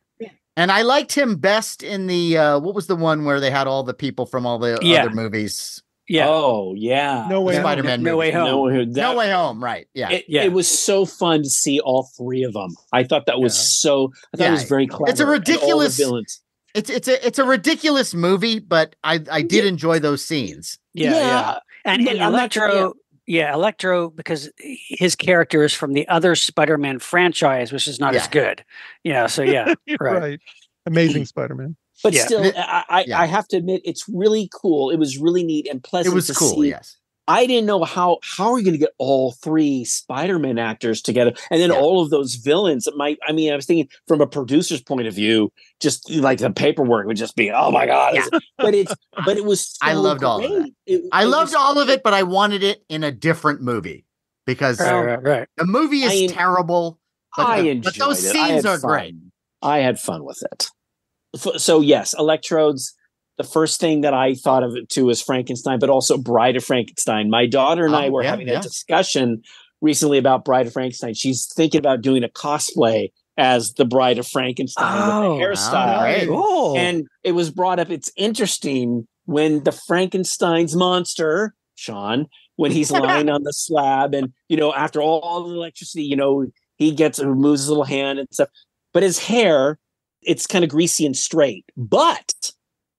And I liked him best in the uh, what was the one where they had all the people from all the Yeah. other movies? Yeah. Oh yeah. No way. The Spider-Man No movie. Way Home. No, that, No Way Home. Right. Yeah. It, Yeah. it was so fun to see all three of them. I thought that was Yeah. so. I thought Yeah. it was very clever. It's a and all the ridiculous- villains. it's it's a it's a ridiculous movie, but I I did enjoy those scenes. Yeah. Yeah. And, and I'm not- Electro, yeah. Electro, because his character is from the other Spider-Man franchise, which is not as good. You know, so yeah, right. right. Amazing Spider-Man. But Yeah. still, I, I, yeah. I have to admit, it's really cool. It was really neat and pleasant. It was cool. see. Yes. I didn't know how how are you going to get all three Spider-Man actors together, and then Yeah. all of those villains. Might. I mean, I was thinking from a producer's point of view, just like the paperwork would just be, oh my god! Yeah. But it's but it was. I so loved all of great. It- I it loved all of it, but I wanted it in a different movie because Right, right, right. the movie is I terrible. But, I the- but those it. Scenes are fun. great. I had fun with it. F- So yes, electrodes. The first thing that I thought of it too was Frankenstein, but also Bride of Frankenstein. My daughter and oh, I Oh, were yeah, having yeah. a discussion recently about Bride of Frankenstein. She's thinking about doing a cosplay as the Bride of Frankenstein Oh, with the oh, hairstyle. great. Oh, And it was brought up. It's interesting when the Frankenstein's monster, Sean, when he's lying on the slab, and you know, after all the electricity, you know, he gets moves his little hand and stuff. But his hair, it's kind of greasy and straight. But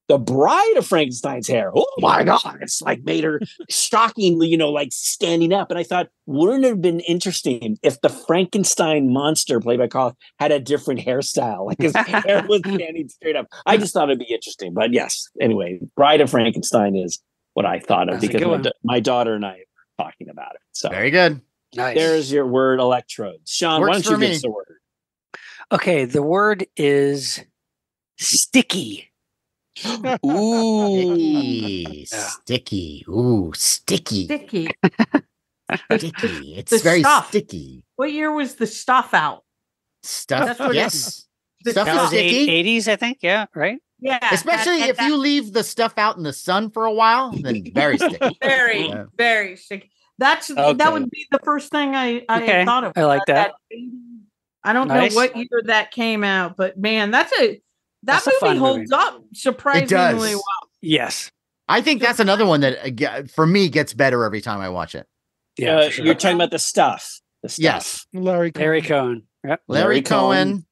the bride of Frankenstein's hair, oh my god, it's like made her shockingly, you know, like standing up. And I thought, wouldn't it have been interesting if the Frankenstein monster played by Carl had a different hairstyle? Like his hair was standing straight up. I just thought it'd be interesting. But yes, anyway, Bride of Frankenstein is what I thought of That's because my, my daughter and I were talking about it. So Very good. nice. there's your word electrodes. Sean, why don't you for give us a word? Okay. The word is sticky. Ooh. Sticky, Ooh, sticky, Sticky. sticky. It's the very stuff. sticky What year was the stuff out? stuff. That's it yes, The Stuff was sticky. eighties, I think. Yeah, right. Yeah. especially that- if that- you leave the stuff out in the sun for a while. Then very sticky. very, Yeah. very sticky. That's Okay. that would be the first thing I, I Okay, thought of. I like that. 80 I don't Nice. know what year that came out, but man, that's a that That's movie fun holds up surprisingly well. Yes. I think that's another one that uh, for me gets better every time I watch it. Yeah. Uh, sure. You're talking about the stuff. The stuff. Yes. Larry. Larry Cohen. Cohen. Yep. Larry, Larry Cohen, Cohen,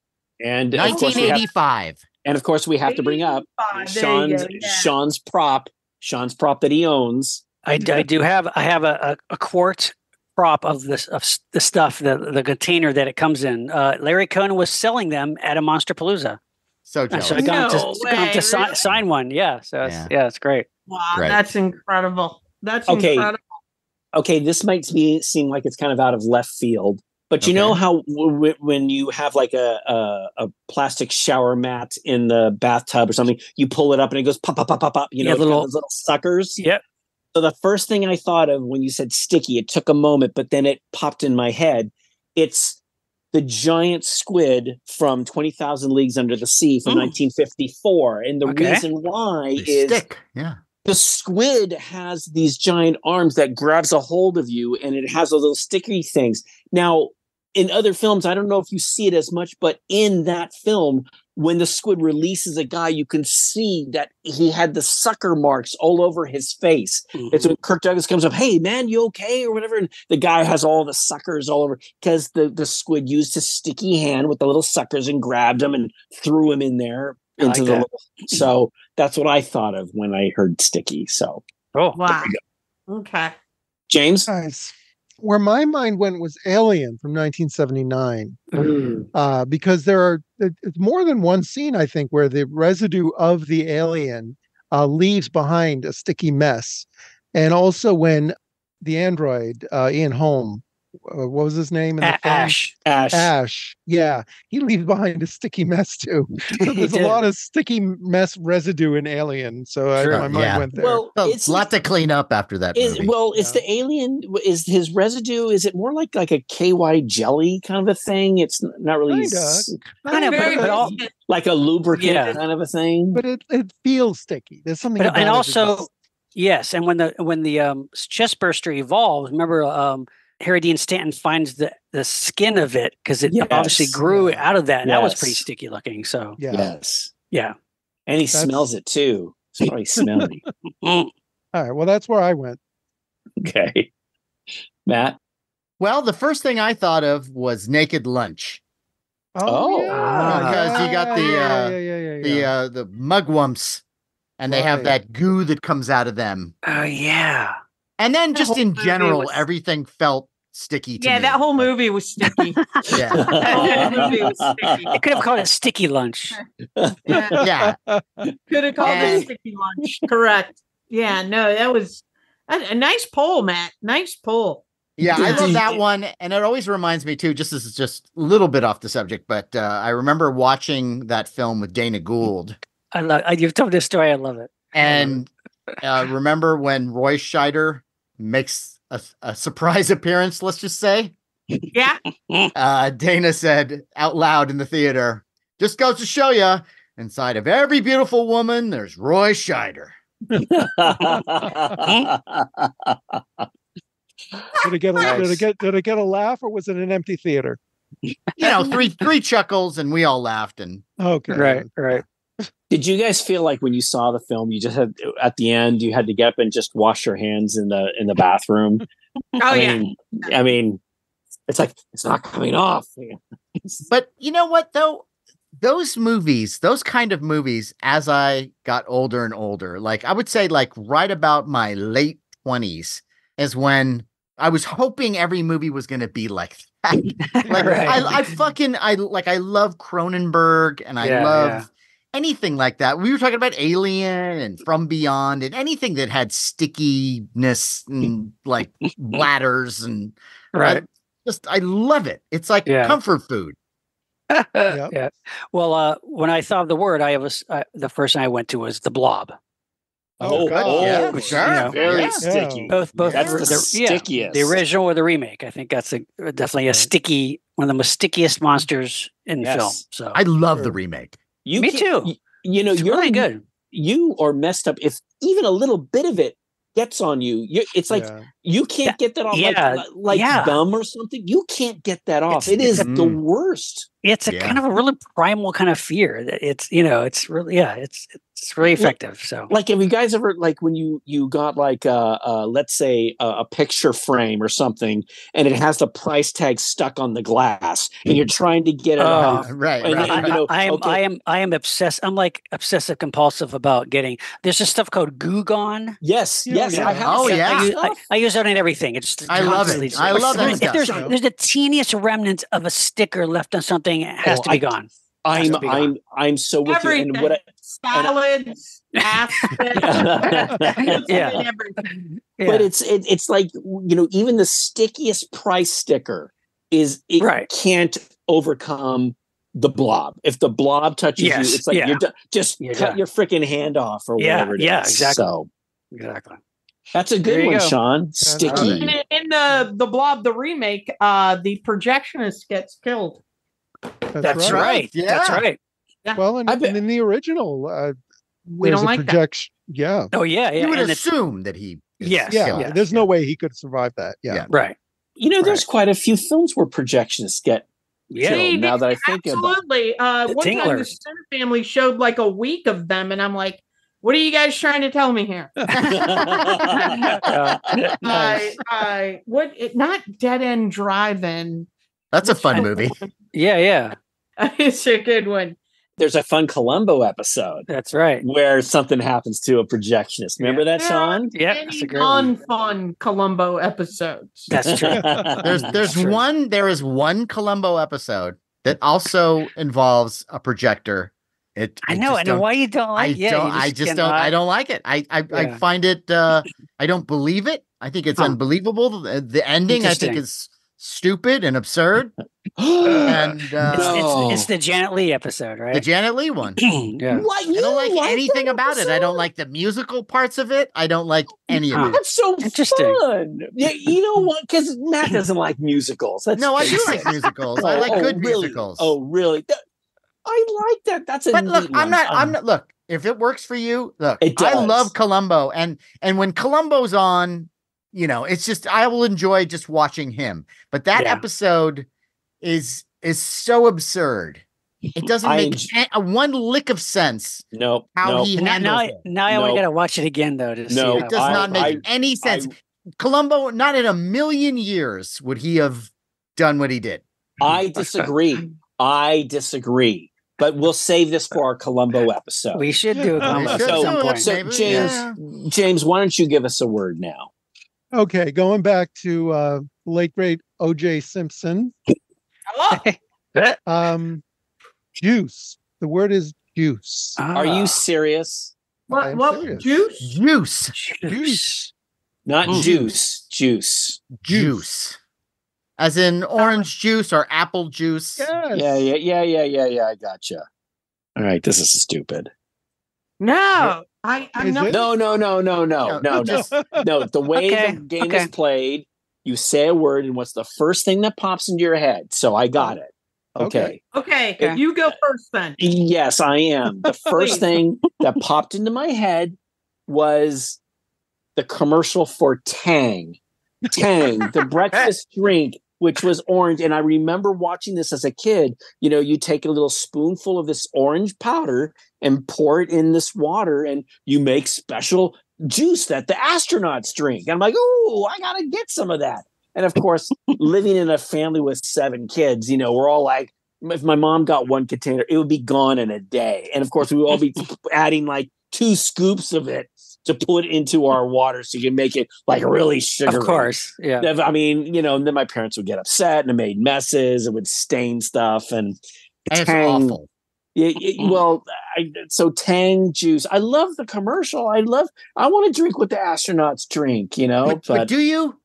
And of course, we have, 1985. and of course, we have to bring up 85, there you Sean's go, yeah. Sean's prop. Sean's prop that he owns. I do have I have a, a, a quart prop of this of the stuff the the container that it comes in. Uh, Larry Cohen was selling them at a Monsterpalooza, So jealous. so I got him No to, got him way, to si- sign one. Yeah, so it's, Yeah. yeah. it's great. Wow, Great. that's incredible. That's Okay. incredible. okay, this might be seem like it's kind of out of left field, but you know how w- w- when you have like a, a a plastic shower mat in the bathtub or something, you pull it up and it goes pop pop pop pop pop. You know, Yeah, it's little- those little suckers. Yep. So the first thing I thought of when you said sticky, it took a moment, but then it popped in my head. It's the giant squid from Twenty Thousand Leagues Under the Sea from Mm. 1954, and the Okay. reason why They is stick. Yeah. the squid has these giant arms that grabs a hold of you and it has those little sticky things now in other films i don't know if you see it as much but in that film when the squid releases a guy you can see that he had the sucker marks all over his face it's when mm-hmm. kirk douglas comes up hey man you okay or whatever and the guy has all the suckers all over because the, the squid used his sticky hand with the little suckers and grabbed him and threw him in there I like into the that. little, so that's what I thought of when I heard sticky. So Oh, Wow. Okay. James, Guys, where my mind went was Alien from 1979. uh, because there are it's more than one scene I think where the residue of the alien uh, leaves behind a sticky mess, and also when the android uh, Ian Holm uh, what was his name in the A- Ash. Ash. Ash. Yeah, he leaves behind a sticky mess too. So there's a lot of sticky mess residue in Alien. So I, Sure. my mind Yeah. went there. Well, A it's a lot to clean up after that Is, movie. well, is Yeah. the alien is his residue? Is it more like like a KY jelly kind of a thing? It's not really Kinda. s- I know, but- Very but all- like a lubricant Yeah. kind of a thing. but it, it feels sticky. There's something But, about and it also, yes, and when the when the um, chest burster evolves, remember um, Harry Dean Stanton finds the the skin of it because it obviously grew Yeah. out of that. And That was pretty sticky looking. So yeah. Yes, yeah, and he That's- smells it too. It's probably smelly. All right. Well, that's where I went. okay, Matt. well, the first thing I thought of was Naked Lunch. Oh. yeah. Because you got the, uh, yeah, The uh the mugwumps, and they have that goo that comes out of them. oh yeah, And then That just in general, was- everything felt sticky to Yeah, me. that whole movie was sticky. Yeah. That movie was sticky. they could have called it sticky lunch. Yeah, yeah. could have called And- it sticky lunch. Correct. Yeah, no, that was a, a nice poll, Matt. Nice poll. Yeah, I love that one, and it always reminds me too. Just as just a little bit off the subject, but uh, I remember watching that film with Dana Gould, I love. I, you've told this story. I love it. and uh, remember when Roy Scheider makes a, a surprise appearance. Let's just say, Yeah, uh, Dana said out loud in the theater, "Just goes to show you, inside of every beautiful woman, there's Roy Scheider." Did it get a, did Nice. it get did it get a laugh or was it an empty theater? You know, three three chuckles, and we all laughed, and Okay. Right, right. Did you guys feel like when you saw the film, you just had at the end, you had to get up and just wash your hands in the in the bathroom? oh I yeah. mean, I mean, it's like it's not coming off. But you know what though? Those movies, those kind of movies, as I got older and older, like I would say like right about my late 20s is when I was hoping every movie was gonna be like that. Like Right. I, I fucking I like I love Cronenberg and I Yeah, love yeah. Anything like that. We were talking about Alien and From Beyond and anything that had stickiness and like bladders and Right. just I love it. It's like Yeah. comfort food. Yep. Yeah. Well, uh, when I thought of the word, I was uh, the first thing I went to was the Blob. Oh, God. Yeah, Which, sure. you know, very Yeah. sticky. Both, both. That's the, the yeah, stickiest. the original or the remake. I think that's a definitely a Right. sticky, one of the most stickiest monsters in Yes. film. So I love the remake. You Me can't- too. y- You know, it's you're really good. You are messed up if even a little bit of it gets on you. you it's like Yeah. you can't get that off. Yeah, like, like yeah. gum or something. You can't get that off. It's- It is it's a- the Mm. worst. It's a Yeah. kind of a really primal kind of fear. that It's you know, it's really yeah, it's it's really effective. So Like, have you guys ever like when you you got like uh, uh let's say a, a picture frame or something, and it has the price tag stuck on the glass, and you're trying to get it Oh. off. right, And- right. and, you know, I, I am okay. I am I am obsessed. I'm like obsessive compulsive about getting. There's this stuff called Goo Gone. Yes, yes, yeah. I have. Oh, yeah. I use, I, stuff. I use that in everything. It's just I love it. constantly- I love that if stuff. there's Yeah. there's the teeniest remnant of a sticker left on something, it has Oh, to be I- gone. Has I'm to be I'm gone. I'm so with you. And what I, Salads, aspens, Yeah. everything. Yeah. but it's it, it's like you know even the stickiest price sticker is it Right. can't overcome the blob. If the blob touches Yes, you, it's like yeah. you're done. just You're cut done. your freaking hand off or Yeah, whatever. it yeah, is. exactly. So exactly. that's a good one, go. Sean. Sticky. In, in the the blob, the remake, uh, the projectionist gets killed. That's, That's right. right. That's Yeah. right. Well, and, I and in the original, uh, We there's don't a like that. projection. Yeah. Oh yeah, yeah. you would and assume that he is Yes, Yeah. yeah. There's no way he could survive that. Yeah. Yeah. right. You know, there's quite a few films where projectionists get Yeah. killed. Now that I think about it. Absolutely. Uh, The one time the Tinglers. Cinefamily showed like a week of them, and I'm like, "What are you guys trying to tell me here?" Uh, I, nice. I, what? It, not Dead End Drive-In. That's a fun movie. Yeah, yeah. it's a good one. there's a fun Columbo episode That's right. where something happens to a projectionist. Remember that, Yeah. Sean? Yeah, that's Any a great non-fun Columbo episodes. That's true. There's there's True. one there is one Columbo episode that also involves a projector. It I know. just I know don't- why you don't I like. yeah, don't you I just cannot- don't I don't like it. I I, I find it uh I don't believe it. I think it's Huh. unbelievable. The, the ending I think Interesting. is stupid and absurd. and It's, uh, No. it's, it's the Janet Leigh episode, right? the? Janet Leigh one. yeah. What? I don't like You anything that about it. I don't like the musical parts of it. I don't like any of Huh. it. That's so Interesting. fun. Yeah, you know what? Because Matt doesn't like musicals. That's No, I do like musicals. I Oh, like oh, good really? musicals. Oh, really? That- I like that. That's a but look, I'm one. not. I'm Um, not. Look, if it works for you, look. It I love Columbo, and and when Columbo's on, you know, it's just I will enjoy just watching him. But that Yeah. episode is is so absurd. It doesn't I make enj- a, one lick of sense Nope. how nope. he Now, handles now, I, it. now I only No. got to watch it again though to. No, how- It does I- not make I- any sense. Columbo, not in a million years would he have done what he did. I disagree. I disagree. But we'll save this for our Columbo episode. we should do a We combo at some it. point. so James, yeah. James, why don't you give us a word now? Okay, going back to uh, late great O.J. Simpson. Hello. Um, juice. The word is juice. Are Ah, you serious? I What? am What? serious. Juice? Juice, juice? Not Mm. juice, juice. juice, as in orange juice or apple juice. Yes. Yeah, yeah, yeah, yeah, yeah, yeah. I gotcha. All right, this is stupid. No, I. I'm not. No, no, no, no, no, No, no. just- Just no. The way Okay, the game okay. is played, you say a word, and what's the first thing that pops into your head? So I got oh. it. Okay. Okay. Okay, Okay. you go first then. Yes, I am. The first thing that popped into my head was the commercial for Tang. Tang, the breakfast drink, which was orange. And I remember watching this as a kid. You know, you take a little spoonful of this orange powder and pour it in this water, and you make special juice that the astronauts drink. I'm like, oh, I gotta get some of that. And of course, living in a family with seven kids, you know, we're all like, if my mom got one container, it would be gone in a day. And of course, we would all be adding like two scoops of it to put into our water so you can make it like really sugary. Of course, yeah. I mean, you know, and then my parents would get upset and it made messes. It would stain stuff and And it's awful. Yeah, yeah, well, I, so Tang juice. I love the commercial. I love. I want to drink what the astronauts drink. You know, But, but do you?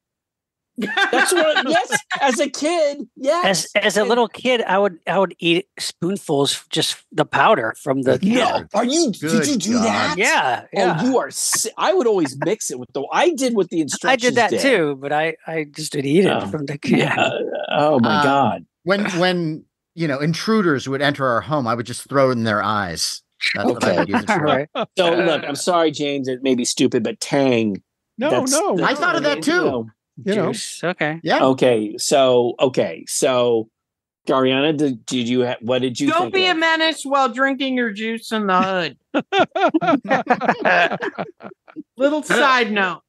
That's what. yes, as a kid, yes. As as a little kid, I would I would eat spoonfuls just the powder from the No, can. are you? Did you do God. that? Yeah, yeah. Oh, you are. si- I would always mix it with the. I did what the instructions. I did that too, but I I just would eat it Oh, from the can. Yeah. Oh my Uh, god. When when you know intruders would enter our home, I would just throw it in their eyes. That's what I Okay. use it for. right. So look, I'm sorry, James. It may be stupid, but Tang. No, that's- no. I thought of that you too. Know. You know. Juice. Okay. Yeah. Okay, so okay, so Gariana, did, did you? Ha- what did you? Don't think be a menace while drinking your juice in the hood. Little side note: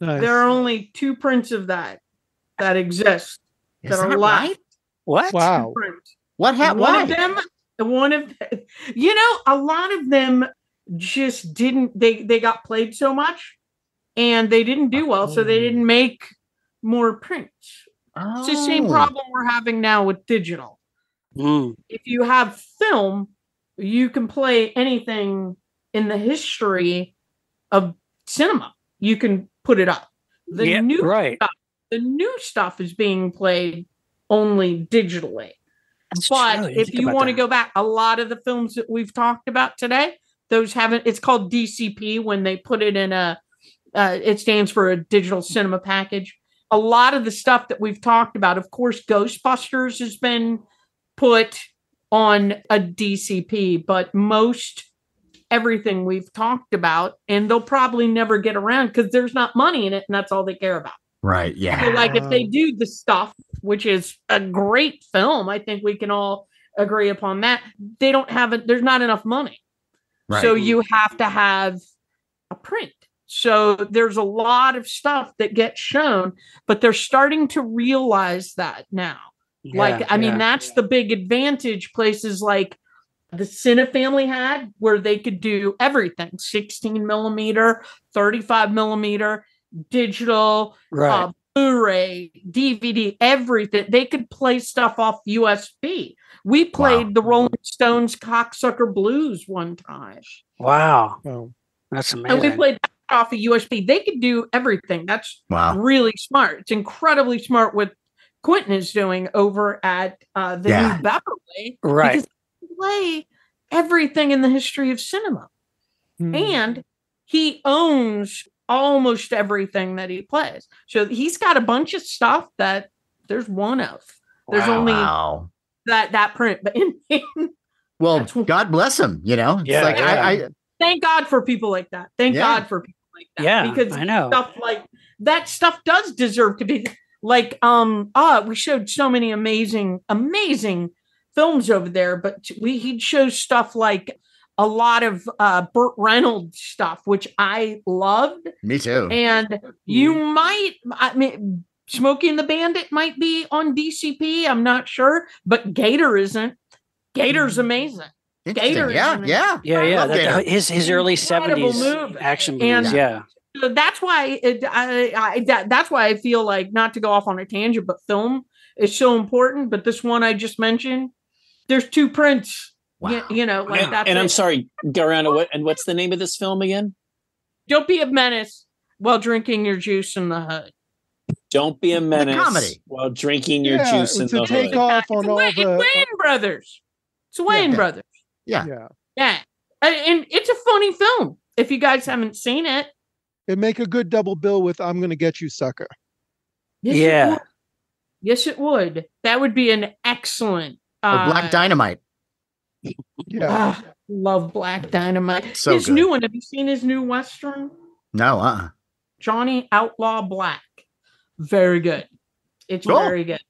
Nice. there are only two prints of that that exist. Is that are that left. right? What? Wow. Prints. What one happened? of them one of the, you know a lot of them just didn't they they got played so much and they didn't do well so they oh. didn't make more prints it's the same Oh. problem we're having now with digital Mm. if you have film you can play anything in the history of cinema you can put it up the yeah, new right. the new stuff is being played only digitally That's but true. If you want to go back, a lot of the films that we've talked about today, those haven't. It's called DCP when they put it in a. Uh, it stands for a digital cinema package. A lot of the stuff that we've talked about, of course, Ghostbusters has been put on a DCP, but most everything we've talked about, and they'll probably never get around because there's not money in it, and that's all they care about. Right. So, Yeah. like, if they do the stuff, which is a great film, I think we can all agree upon that. They don't have it. There's not enough money, Right. so you have to have a print. So there's a lot of stuff that gets shown, but they're starting to realize that now. like, Yeah, I mean, yeah. that's the big advantage places like the Cinefamily had, where they could do everything 16 millimeter, 35 millimeter, digital, right. uh, Blu-ray, DVD, everything. They could play stuff off USB. We played the Rolling Stones "Cocksucker Blues" one time, wow. Wow. That's and amazing. we played that off of USB. They could do everything. That's wow. really smart. It's incredibly smart what Quentin is doing over at uh, the Yeah. new Beverly. Right. Because they play everything in the history of cinema. Hmm. and he owns almost everything that he plays. So he's got a bunch of stuff that there's one of. There's Wow. only Wow. that that print, but in, Well, God bless him. You know, it's Yeah, like I, I thank God for people like that. Thank Yeah. God for people like that. Yeah, because I know. stuff like that stuff does deserve to be like um ah we showed so many amazing amazing films over there but we he'd show stuff like a lot of uh Burt Reynolds stuff which I loved me too. and you might I mean Smokey and the Bandit might be on DCP I'm not sure but Gator isn't Gator's amazing Interesting. Gator is Yeah, in yeah. Yeah, yeah. that- his his early seventies movie. action And- movies. Yeah. So that's why it, I, I that, that's why I feel like not to go off on a tangent, but film is so important. But this one I just mentioned, there's two prints. You, Wow. you know, like and, that's and I'm sorry, Gariana, what and what's the name of this film again? Don't be a menace while drinking your juice in the hood. Don't be a menace comedy. while drinking your Yeah, juice in the a take hood. off on a all Wayans, the. Wayans Brothers. It's Wayans Yeah. Brothers. Yeah. yeah. Yeah, and, and it's a funny film. If you guys haven't seen it, It'd make a good double bill with "I'm gonna get you, sucker." yes, Yeah. would. yes, it would. That would be an excellent. Or uh, Black Dynamite. Yeah. Ah, love Black Dynamite. So his good. new one. Have you seen his new western? No, uh. Johnny Outlaw Black. Very good. It's Cool. very good.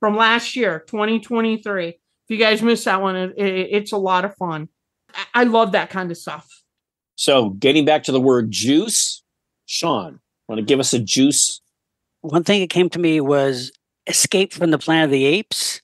From last year, 2023. If you guys missed that one, it, it- it's a lot of fun. I, I love that kind of stuff. So getting back to the word juice, Sean, want to give us a juice? One thing that came to me was Escape from the Planet of the Apes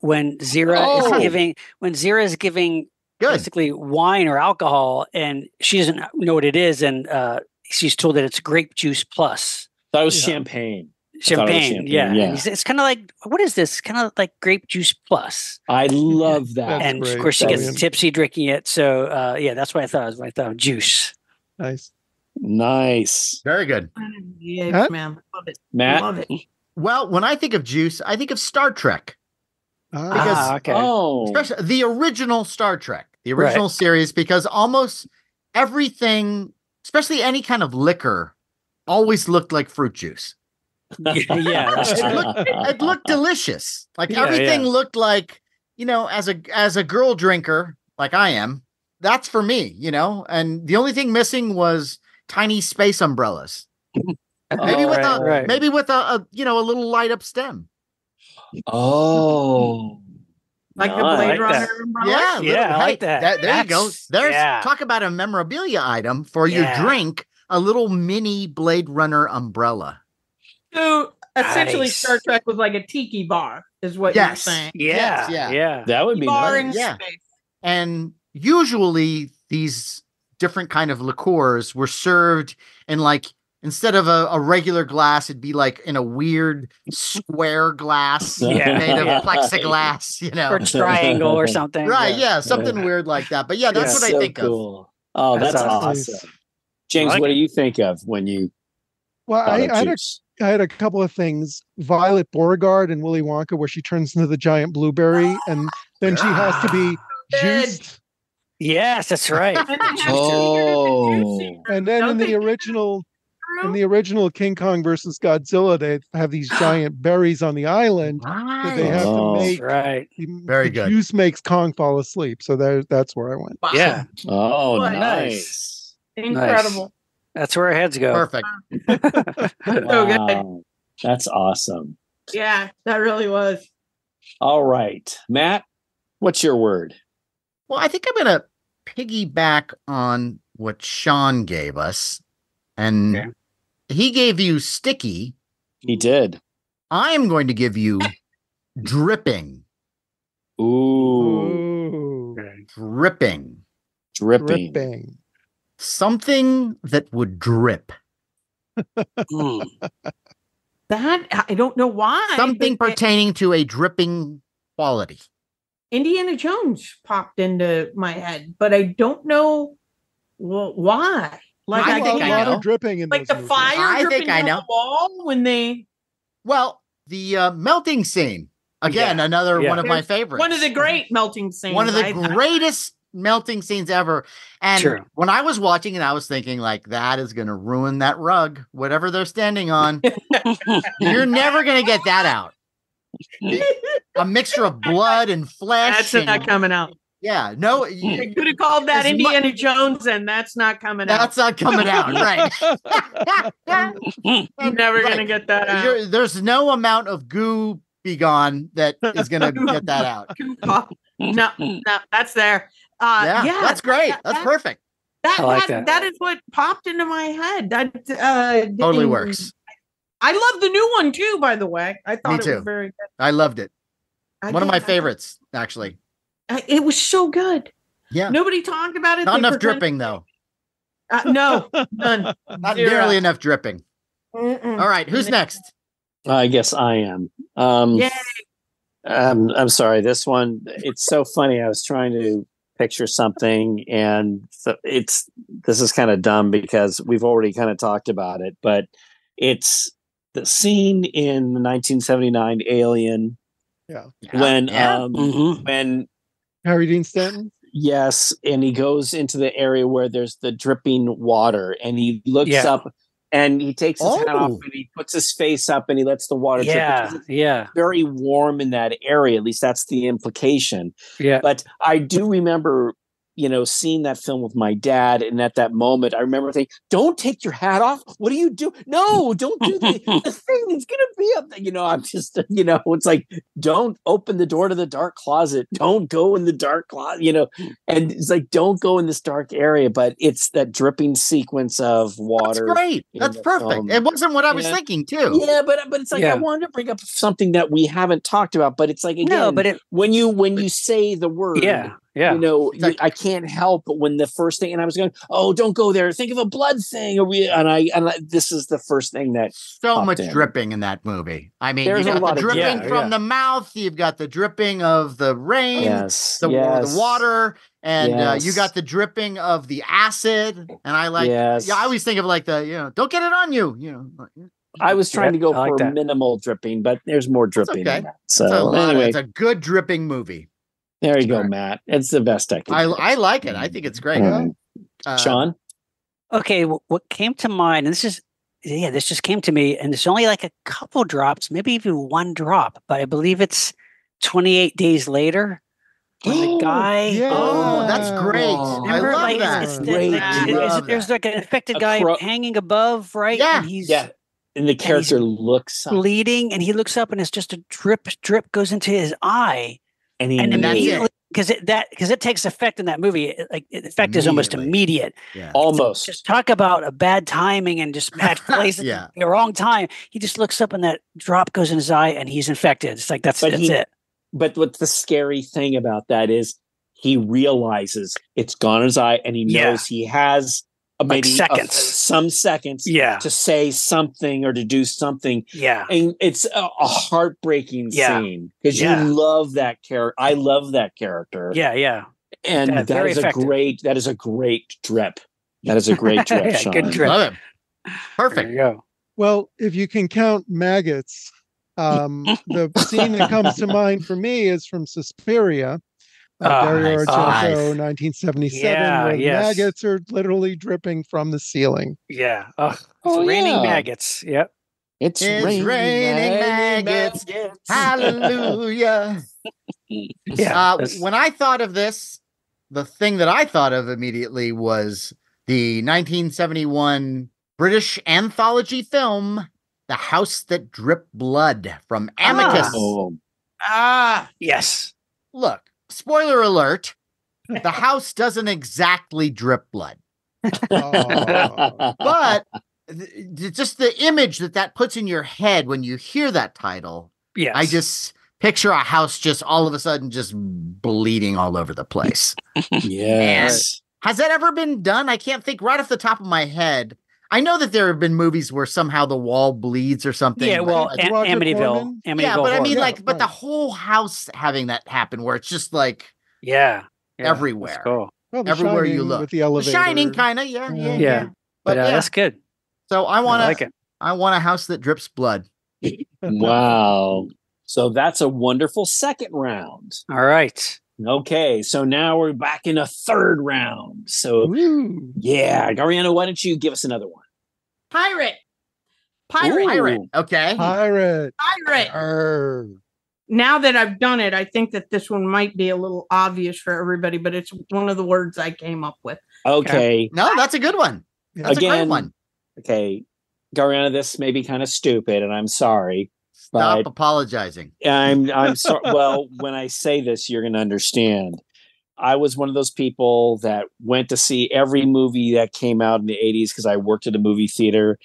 when Zira Oh. is giving when Zira is giving Good. basically wine or alcohol and she doesn't know what it is and uh, she's told that it's grape juice plus That was Yeah. champagne. Thought it was champagne. champagne, yeah, yeah. And he's- it's kind of like what is this? Kind of like grape juice plus. I love that. That's and great. of course she gets Brilliant. tipsy drinking it. So uh, yeah, that's what I thought. I thought of juice. Nice. nice. Very good. Yeah, Huh? man. Love it. Matt? Love it. Well, when I think of juice, I think of Star Trek, Ah, Because- ah, okay. Oh, especially the original Star Trek, the original series, because almost everything, especially any kind of liquor, always looked like fruit juice. Yeah, yeah, that's It looked, it looked delicious. Like Yeah, everything yeah. looked like, you know, as a as a girl drinker, like I am, that's for me, you know. And the only thing missing was tiny space umbrellas. Maybe Oh, with right, a right. maybe with a, a you know a little light up stem. oh, Like the Blade like Runner that. umbrella. Yeah, Yeah, little- I like hey, that. there you go. There's yeah. talk about a memorabilia item for your drink. A little mini Blade Runner umbrella. So essentially, Nice. Star Trek was like a tiki bar, is what Yes. you're saying. Yeah, Yes, yeah. yeah. that would be bar nice. in Yeah. space. And usually these different kind of liqueurs were served in like instead of a, a regular glass, it'd be like in a weird square glass Yeah. made of Yeah. plexiglass, you know. Or triangle or something. Right, yeah. yeah, something weird like that. But yeah, that's Yeah. what I So think of. Oh, That's that's, awesome. awesome. James, like what it. do you think of when you well, I, I, had a, juice? I had a couple of things. Violet Beauregarde and Willy Wonka, where she turns into the giant blueberry, and then she has to be juiced. Yes, that's right. And they Oh. eat it juicy. And then in the original, in the original King Kong versus Godzilla, they have these giant berries on the island that they have Oh. to That's make. right. the- Very the good. Juice makes Kong fall asleep. So there, that's where I went. Wow. Yeah, Oh, Nice. nice. Incredible. That's where our heads go. Perfect. So good. Wow. That's awesome. Yeah, that really was. All right. Matt, what's your word? Well, I think I'm gonna piggyback on what Sean gave us. And Okay. he gave you sticky. He did. I am going to give you dripping. Ooh, Ooh, Dripping. dripping. dripping. Something that would drip. Mm. That I don't know why. Something but pertaining to a dripping quality. Indiana Jones popped into my head, but I don't know wh- why. Like I I, think a I lot know. of dripping in like the movies. fire I dripping think I know. the wall when they Well, the uh, melting scene. Again, Yeah, another yeah. one of my favorites. One of the great melting scenes. one of the I- greatest melting scenes ever. And True. when I was watching it, I was thinking like that is going to ruin that rug, whatever they're standing on. You're never going to get that out. A mixture of blood and flesh. That's and- not coming out. yeah, no, They you- could have called that As mu- Indiana Jones, and that's not coming out that's not coming out, right? You're never gonna get that uh, out. There's no amount of goo be gone that is going to get that out. no, no, that's there. Uh, yeah, yeah, that's great. that- That's that- perfect. That, I like that, that. that is what popped into my head. That uh, Totally and works. I love the new one too. By the way, I thought it too. was very good. I loved it. I One of did- my I favorites, actually. I- It was so good. Yeah. Nobody talked about it. Not They enough pretend- dripping, though. Uh, no, none. Not Zero. nearly enough dripping. Mm-mm. All right, who's next? I guess I am. Um, Yay. um, I'm sorry. This one, it's so funny. I was trying to picture something, and so it's this is kind of dumb because we've already kind of talked about it, but it's the scene in the 1979 Alien when Yeah. um, Mhm. when Harry Dean Stanton. Yes, and he goes into the area where there's the dripping water, and he looks Yeah. up, and he takes his hat off, Oh. and he puts his face up, and he lets the water drip. Yeah, because yeah, very warm in that area. At least that's the implication. yeah. But I do remember, you know, seeing that film with my dad, and at that moment, I remember thinking, "Don't take your hat off. What do you do? No, don't do the, the thing. It's gonna be up." there." You know, I'm just, you know, it's like, don't open the door to the dark closet. Don't go in the dark closet. You know, and it's like, don't go in this dark area. But it's that dripping sequence of That's water. great. That's perfect. film. It wasn't what I was Yeah. thinking too. Yeah, but but it's like Yeah. I wanted to bring up something that we haven't talked about. But it's like again, no, but it, when you when you say the word, yeah, yeah. you know, It's like- you- I can't help but when the first thing, and I was going, oh, don't go there. Think of a blood thing, or we, and I, and I, this is the first thing that So much in. dripping in that movie. I mean, There's you a got lot the of- dripping yeah, from yeah. the mouth. You've got the dripping of the rain, yes, the, yes, the water, and uh, you got the dripping of the acid. And I like, yes, yeah, I always think of like the, you know, don't get it on you. You know, I was trying to go like for that. minimal dripping, but there's more dripping. okay. In that. it's a So lot of- anyway, it's a good dripping movie. There you go, Matt. It's the best I can. I do. I like it. I think it's great. Uh, Sean, Okay, wh- what came to mind, and this is, yeah, this just came to me, and it's only like a couple drops, maybe even one drop, but I believe it's 28 days later when the guy. yeah. Oh, that's great. Oh. I love like, that. it's, it's the- Great. the- I is- love there's like an infected guy cro- hanging above, right? Yeah, and he's yeah, and the character looks up, bleeding, and he looks up, and it's just a drip, drip goes into his eye, and he and And that's it. immediately because it that because it takes effect in that movie, it, like the effect is almost immediate. Yeah. almost. Just talk about a bad timing and just bad place Yeah. the wrong time. He just looks up and that drop goes in his eye and he's infected. It's like that's But that's he- it. But what's the scary thing about that is he realizes it's gone in his eye, and he Yeah. knows he has uh, Like maybe a- seconds. some seconds Yeah, to say something or to do something, yeah, and it's a, a heartbreaking Yeah. scene because Yeah. you love that character. I love that character, yeah, yeah. and Yeah, that very is a great. That is a great drip. That is a great drip. Yeah, good drip. Love it. There Perfect. you go. Well, if you can count maggots, um, the scene that comes to mind for me is from Suspiria. Uh, Ah, Dario nice. Argento, Nice. 1977, Yeah, where yes. maggots are literally dripping from the ceiling. Yeah. Oh, it's Oh, raining yeah. maggots. Yep. It's, It's raining, raining maggots. Hallelujah. Yeah. Uh, when I thought of this, the thing that I thought of immediately was the 1971 British anthology film, The House That Dripped Blood from Amicus. Oh, Ah, yes. Look, spoiler alert, the house doesn't exactly drip blood, Oh. but th- th- just the image that that puts in your head when you hear that title Yes. I just picture a house just all of a sudden just bleeding all over the place. yes. Has that ever been done? I can't think right off the top of my head. I know that there have been movies where somehow the wall bleeds or something. Yeah. Well, I- Am- Amityville. Amityville. yeah, but I mean, Yeah, like, but the whole house having that happen where it's just like yeah. yeah. everywhere. That's cool. Well, Everywhere you look. with the The. Shining, kind of, yeah, yeah, Yeah. yeah. Yeah. But, But uh, yeah, that's good. so I want I to, like it. I want a house that drips blood. wow. So that's a wonderful second round. All right. Okay, so now we're back in a third round. So Woo. yeah, Gariana, why don't you give us another one? Pirate. Pirate. Ooh. Pirate. Okay. Pirate. Pirate. Arr. Now that I've done it, I think that this one might be a little obvious for everybody, but it's one of the words I came up with. Okay, No, that's a good one. Yeah. That's a great Again, one. okay, Gariana, this may be kind of stupid, and I'm sorry. Stop But apologizing. I'm I'm sorry. well, when I say this, you're going to understand. I was one of those people that went to see every movie that came out in the 80s because I worked at a movie theater.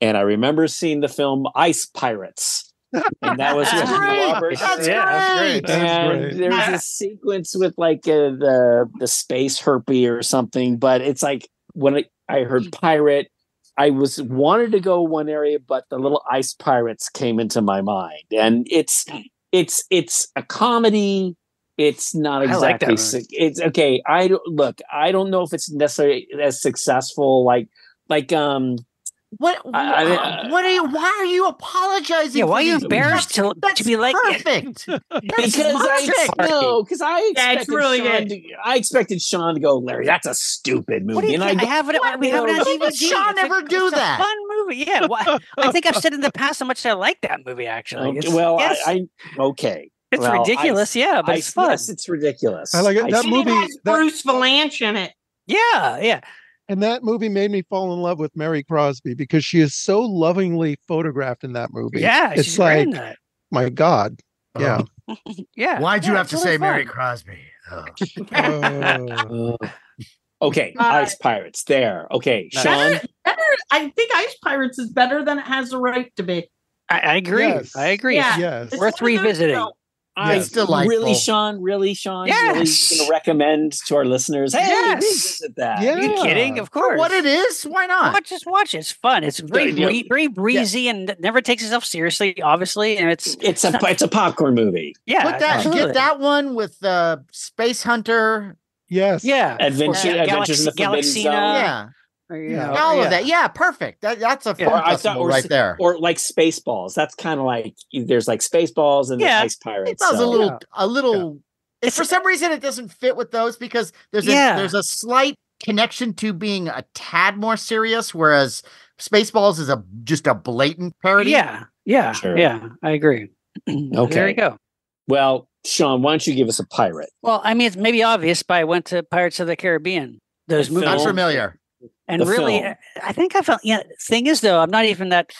And I remember seeing the film Ice Pirates. And that was with That's great. Robert. That's Yeah, that's great. That's and great. there's a sequence with like uh, the the space herpy or something, but it's like when I, I heard pirate, I was wanted to go one area, but the little ice pirates came into my mind, and it's it's it's a comedy. It's not I like that exactly. it's okay. I don't look. I don't know if it's necessarily as successful. Like like um What? I- I- what are you? Why are you apologizing? Yeah, why are you embarrassed to, That's to be like perfect. because I perfect. no, because I Yeah, it's expected really Sean to, I expected Sean to go, Larry. That's a stupid movie, What do you and I think? I have it. "What?" We have it on You DVD. Sean It's a- ever do a that? Fun movie. Yeah. Why- I think I've said in the past how much I like that movie. Actually, Okay, well, yes, I, I okay. It's well, I- ridiculous. yeah, but I, it's fun. Yes, it's ridiculous. I like it. That see- movie- it has that- Bruce Vilanch in it. yeah, yeah. And that movie made me fall in love with Mary Crosby because she is so lovingly photographed in that movie. Yeah, it's she's like that. my God. Yeah. Yeah. Why'd you yeah, have to it's say really Mary. Crosby? Oh. Oh. Uh, okay, Uh, Ice Pirates. There. Okay, Nice. Sean. Better, better. I think Ice Pirates is better than it has a right to be. I, I agree. Yes. I agree. Yeah. yes. It's Worth one of revisiting. you know, I Yes. Delightful. really, Sean. Really, Sean. Really, Yes. going to recommend to our listeners. Hey, Yes. revisit that. Yeah. Are you kidding? Of course. What it is? Why not? Watch, just watch it. It's fun. It's very, Yeah. bree- very breezy and never takes itself seriously, obviously. And it's It's a it's a popcorn movie. yeah, Put that. absolutely. Get that one with uh, Space Hunter. Yes. Yeah, Adventure, Yeah. Adventures in the Forbidden Galaxina. Zone. yeah, Or, you Yeah. know, all yeah. of that. Yeah, perfect. That, that's a Yeah. fun Or thought- or right there. Or like Spaceballs. That's kind of like there's like Spaceballs and Yeah. the Ice Pirates. it does a little, Yeah. a little. If It's- for some reason it doesn't fit with those because there's a there's a slight connection to being a tad more serious, whereas Spaceballs is a just a blatant parody. Yeah, yeah, Sure. yeah. I agree. Okay, there you go. Well, Sean, why don't you give us a pirate? Well, I mean, it's maybe obvious, but I went to Pirates of the Caribbean. Those The movies, not familiar. And the really, film. I think I felt. Yeah, thing is though, I'm not even that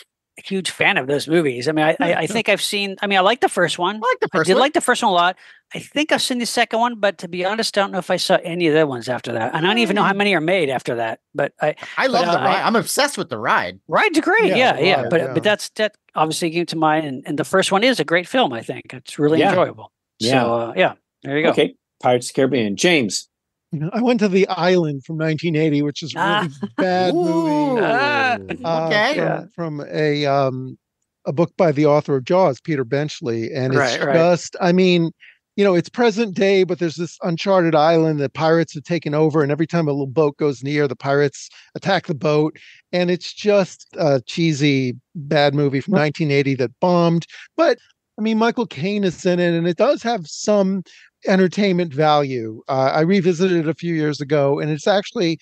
huge fan of those movies. I mean, I, I, I think I've seen. I mean, I like the first one. I like the I first did one. like the first one a lot. I think I've seen the second one, but to be honest, I don't know if I saw any of the ones after that. And I don't even know how many are made after that. But I I love but, the uh, ride. I- I'm obsessed with the ride. ride's great. Yeah, Yeah, yeah. ride, But yeah. but that's that obviously came to mind, and, and the first one is a great film. I think it's really Yeah. enjoyable. Yeah. So uh, yeah, there you go. Okay, Pirates of the Caribbean. James. You know, I went to the island from 1980, which is a really Ah. bad movie. Ah. uh, okay. from, Yeah. from a um a book by the author of Jaws, Peter Benchley, and it's Right, right. just I mean, you know, it's present day, but there's this uncharted island that pirates have taken over, and every time a little boat goes near, the pirates attack the boat, and it's just a cheesy bad movie from 1980 that bombed. But I mean, Michael Caine is in it, and it does have some entertainment value. Uh, I revisited it a few years ago, and it's actually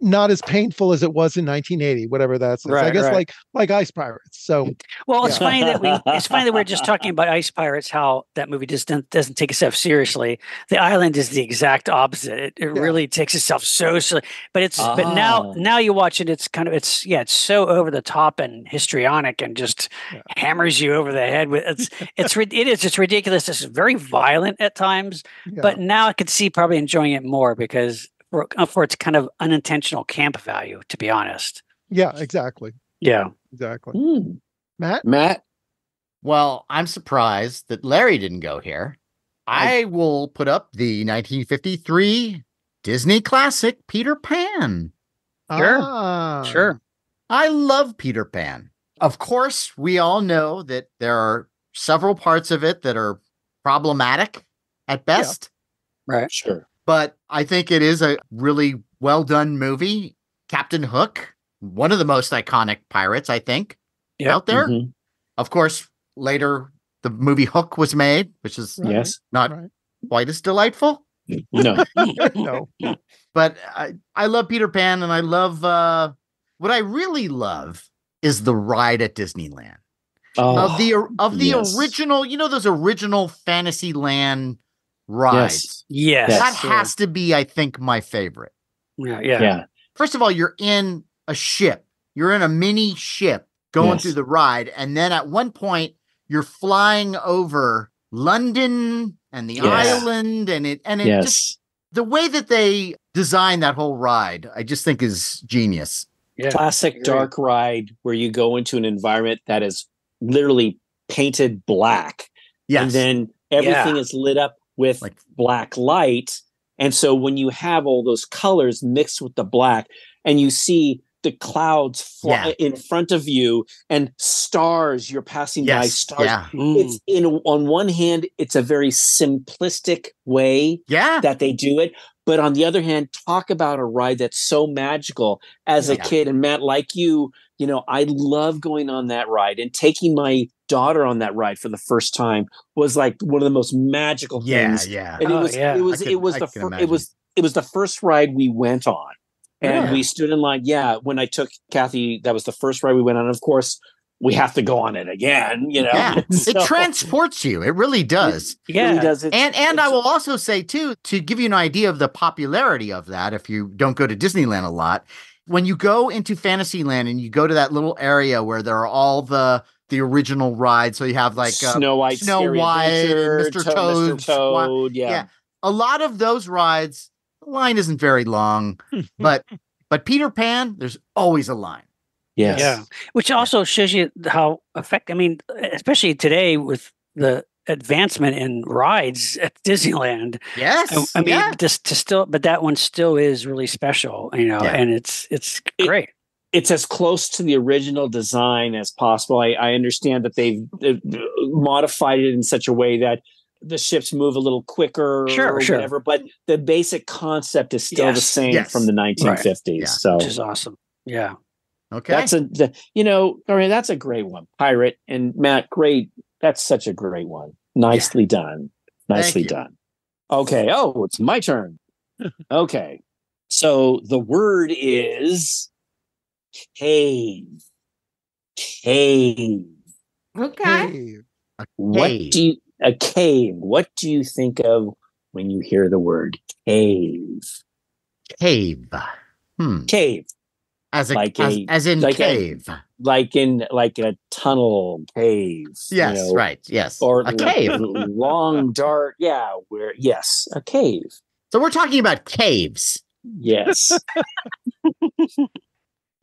not as painful as it was in 1980, whatever that's. I guess right. like like Ice Pirates. So Well, it's Yeah. funny that we it's funny that we're just talking about Ice Pirates, how that movie just doesn't, doesn't take itself seriously. The Island is the exact opposite. It, it Yeah. really takes itself so seriously. But it's but now Ah. now you watch it, it's kind of it's yeah, it's so over the top and histrionic and just Yeah. hammers you over the head with it's it's it is it's ridiculous. It's very violent at times, yeah. but now I could see probably enjoying it more because for, uh, for its kind of unintentional camp value. To be honest, yeah, exactly, yeah. exactly. Hmm. Matt, Matt. Well, I'm surprised that Larry didn't go here. I will put up the 1953 Disney classic Peter Pan. Sure, Ah, Sure. I love Peter Pan. Of course, we all know that there are several parts of it that are problematic at best, Right. Sure. But I think it is a really well done movie. Captain Hook, one of the most iconic pirates, I think, Yeah. out there. Mhm. Of course, later the movie Hook was made, which is Right. Yes. not Right. quite as delightful. No. no. But I, I love Peter Pan and I love uh what I really love is the ride at Disneyland. Oh, of the of the yes. original, you know those original Fantasyland rides. Yes. Yes. That has to be, I think, my favorite. Yeah. Yeah. yeah. First of all, you're in a ship. You're in a mini ship going Yes. through the ride, and then at one point you're flying over London and the Yes. island, and it and it Yes. just the way that they design that whole ride, I just think is genius. Yeah. Classic dark ride where you go into an environment that is literally painted black. Yes, And then everything is lit up with Like- black light. And so when you have all those colors mixed with the black and you see the clouds fly in front of you and stars, you're passing by stars. yeah. It's in on one hand, it's a very simplistic way yeah, that they do it. But on the other hand, talk about a ride that's so magical as a Yeah. kid. And Matt, like you, you know, I love going on that ride and taking my daughter on that ride for the first time was like one of the most magical things. yeah. And it Oh, was yeah. it was I can- it was I the fir- it was it was the first ride we went on. And Yeah. we stood in line. Yeah, when I took Kathy, that was the first ride we went on. Of course, we have to go on it again, you know. Yeah, it transports you. It really does. it really yeah. does it. And and I will also say too to give you an idea of the popularity of that if you don't go to Disneyland a lot, when you go into Fantasyland and you go to that little area where there are all the the original rides, so you have like uh, Snow White, Snow White Mr. Toad, Mr. Toad, yeah. yeah. a lot of those rides, the line isn't very long, but but Peter Pan, there's always a line. Yes. Yeah. Which also shows you how effect. I mean, especially today with the advancement in rides at Disneyland. Yes. I, I mean, yeah. just to still, but that one still is really special, you know, Yeah. and it's it's It- great. It's as close to the original design as possible. I, I understand that they've uh, modified it in such a way that the ships move a little quicker Sure, or sure. whatever, but the basic concept is still the same yes. from the 1950s. Yeah. So which is awesome. Yeah. okay. that's a, the, you know, I mean, that's a great one. Pirate and Matt, great. That's such a great one. Nicely done. Nicely done. Okay. Oh, it's my turn. okay. So the word is cave. Cave. Okay. Hey, What Cave. do you, a cave? What do you think of when you hear the word cave? cave. Hmm. Cave, As a, Like as, a- as in like a- cave. Like in like a tunnel cave. you yes, know, right. Yes. Or a cave. long dark. Yeah, where yes, a cave. So we're talking about caves. Yes.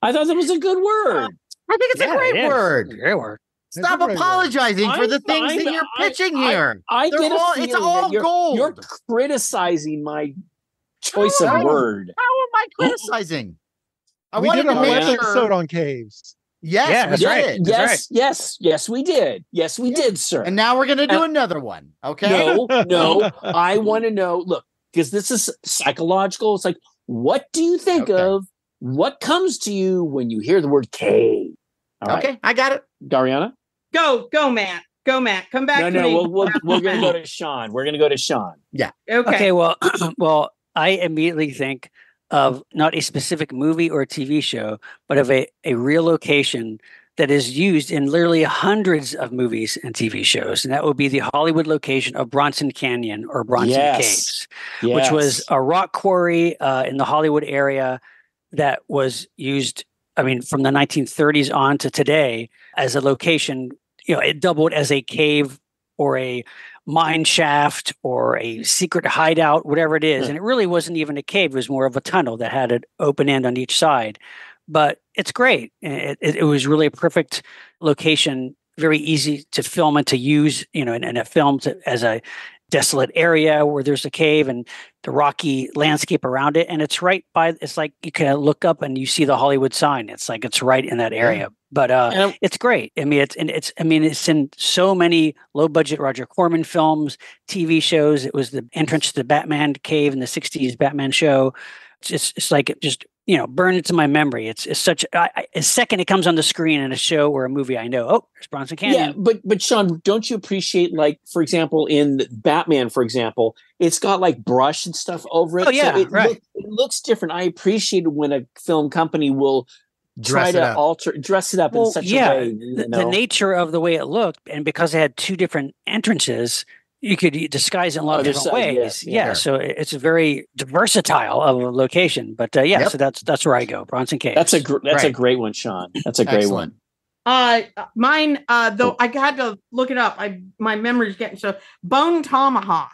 I thought that was a good word. I think it's Yeah, a great it is. word. Great word. It's Stop great word. apologizing for I'm- the things that I'm- you're I- pitching I- here. I They're get a all- it's all you're, gold. You're criticizing my choice No. of word. How am I oh. criticizing? I we wanted did a to whole make sure. episode on caves. Yes, Yeah, we that's right. That's yes, right. yes, yes, we did. Yes, we did, sir. And now we're gonna do Uh, another one. Okay. No, no. I want to know. Look, because this is psychological. It's like, what do you think Okay. of? What comes to you when you hear the word cave? All right, Okay, I got it. Gariana. Go, go, Matt. Go, Matt. Come back No, to no, me. we'll, we'll, we're going to go to Sean. We're going to go to Sean. okay. Okay. well, well, I immediately think of not a specific movie or TV show, but of a, a real location that is used in literally hundreds of movies and TV shows. And that would be the Hollywood location of Bronson Canyon or Bronson Yes. Caves, which was a rock quarry uh, in the Hollywood area that was used, I mean, from the 1930s on to today as a location. You know, it doubled as a cave or a mine shaft or a secret hideout, whatever it is. Hmm. And it really wasn't even a cave; it was more of a tunnel that had an open end on each side. But it's great. It, it, it was really a perfect location, very easy to film and to use. You know, and, and it filmed as a desolate area where there's a cave and the rocky landscape around it and it's right by it's like you can look up and you see the hollywood sign. It's like it's right in that area. But uh it's great. I mean it's and it's i mean it's in so many low budget roger corman films tv shows. It was the entrance to the batman cave in the 60s batman show. It's just it's like it just you know burned into my memory. It's it's such I, I, a second it comes on the screen in a show or a movie, I know. Oh, there's Bronson Canyon. Yeah, but but Sean, don't you appreciate like for example in Batman, for example, it's got like brush and stuff over it. Oh, yeah, it, right. look- it looks different. I appreciate when a film company will try Dress it to up. alter dress it up Well, in such yeah, a way. You the, the nature of the way it looked, and because it had two different entrances, you could disguise it in a lot of different side, ways. yeah. Yeah, Sure. so it's a very versatile of a location. But uh, yeah, Yep. so that's that's where I go. Bronson Caves. That's a gr- that's a great one, Sean. That's a great Excellent. Uh, mine. Uh, though I had to look it up. I my memory's getting so Bone Tomahawk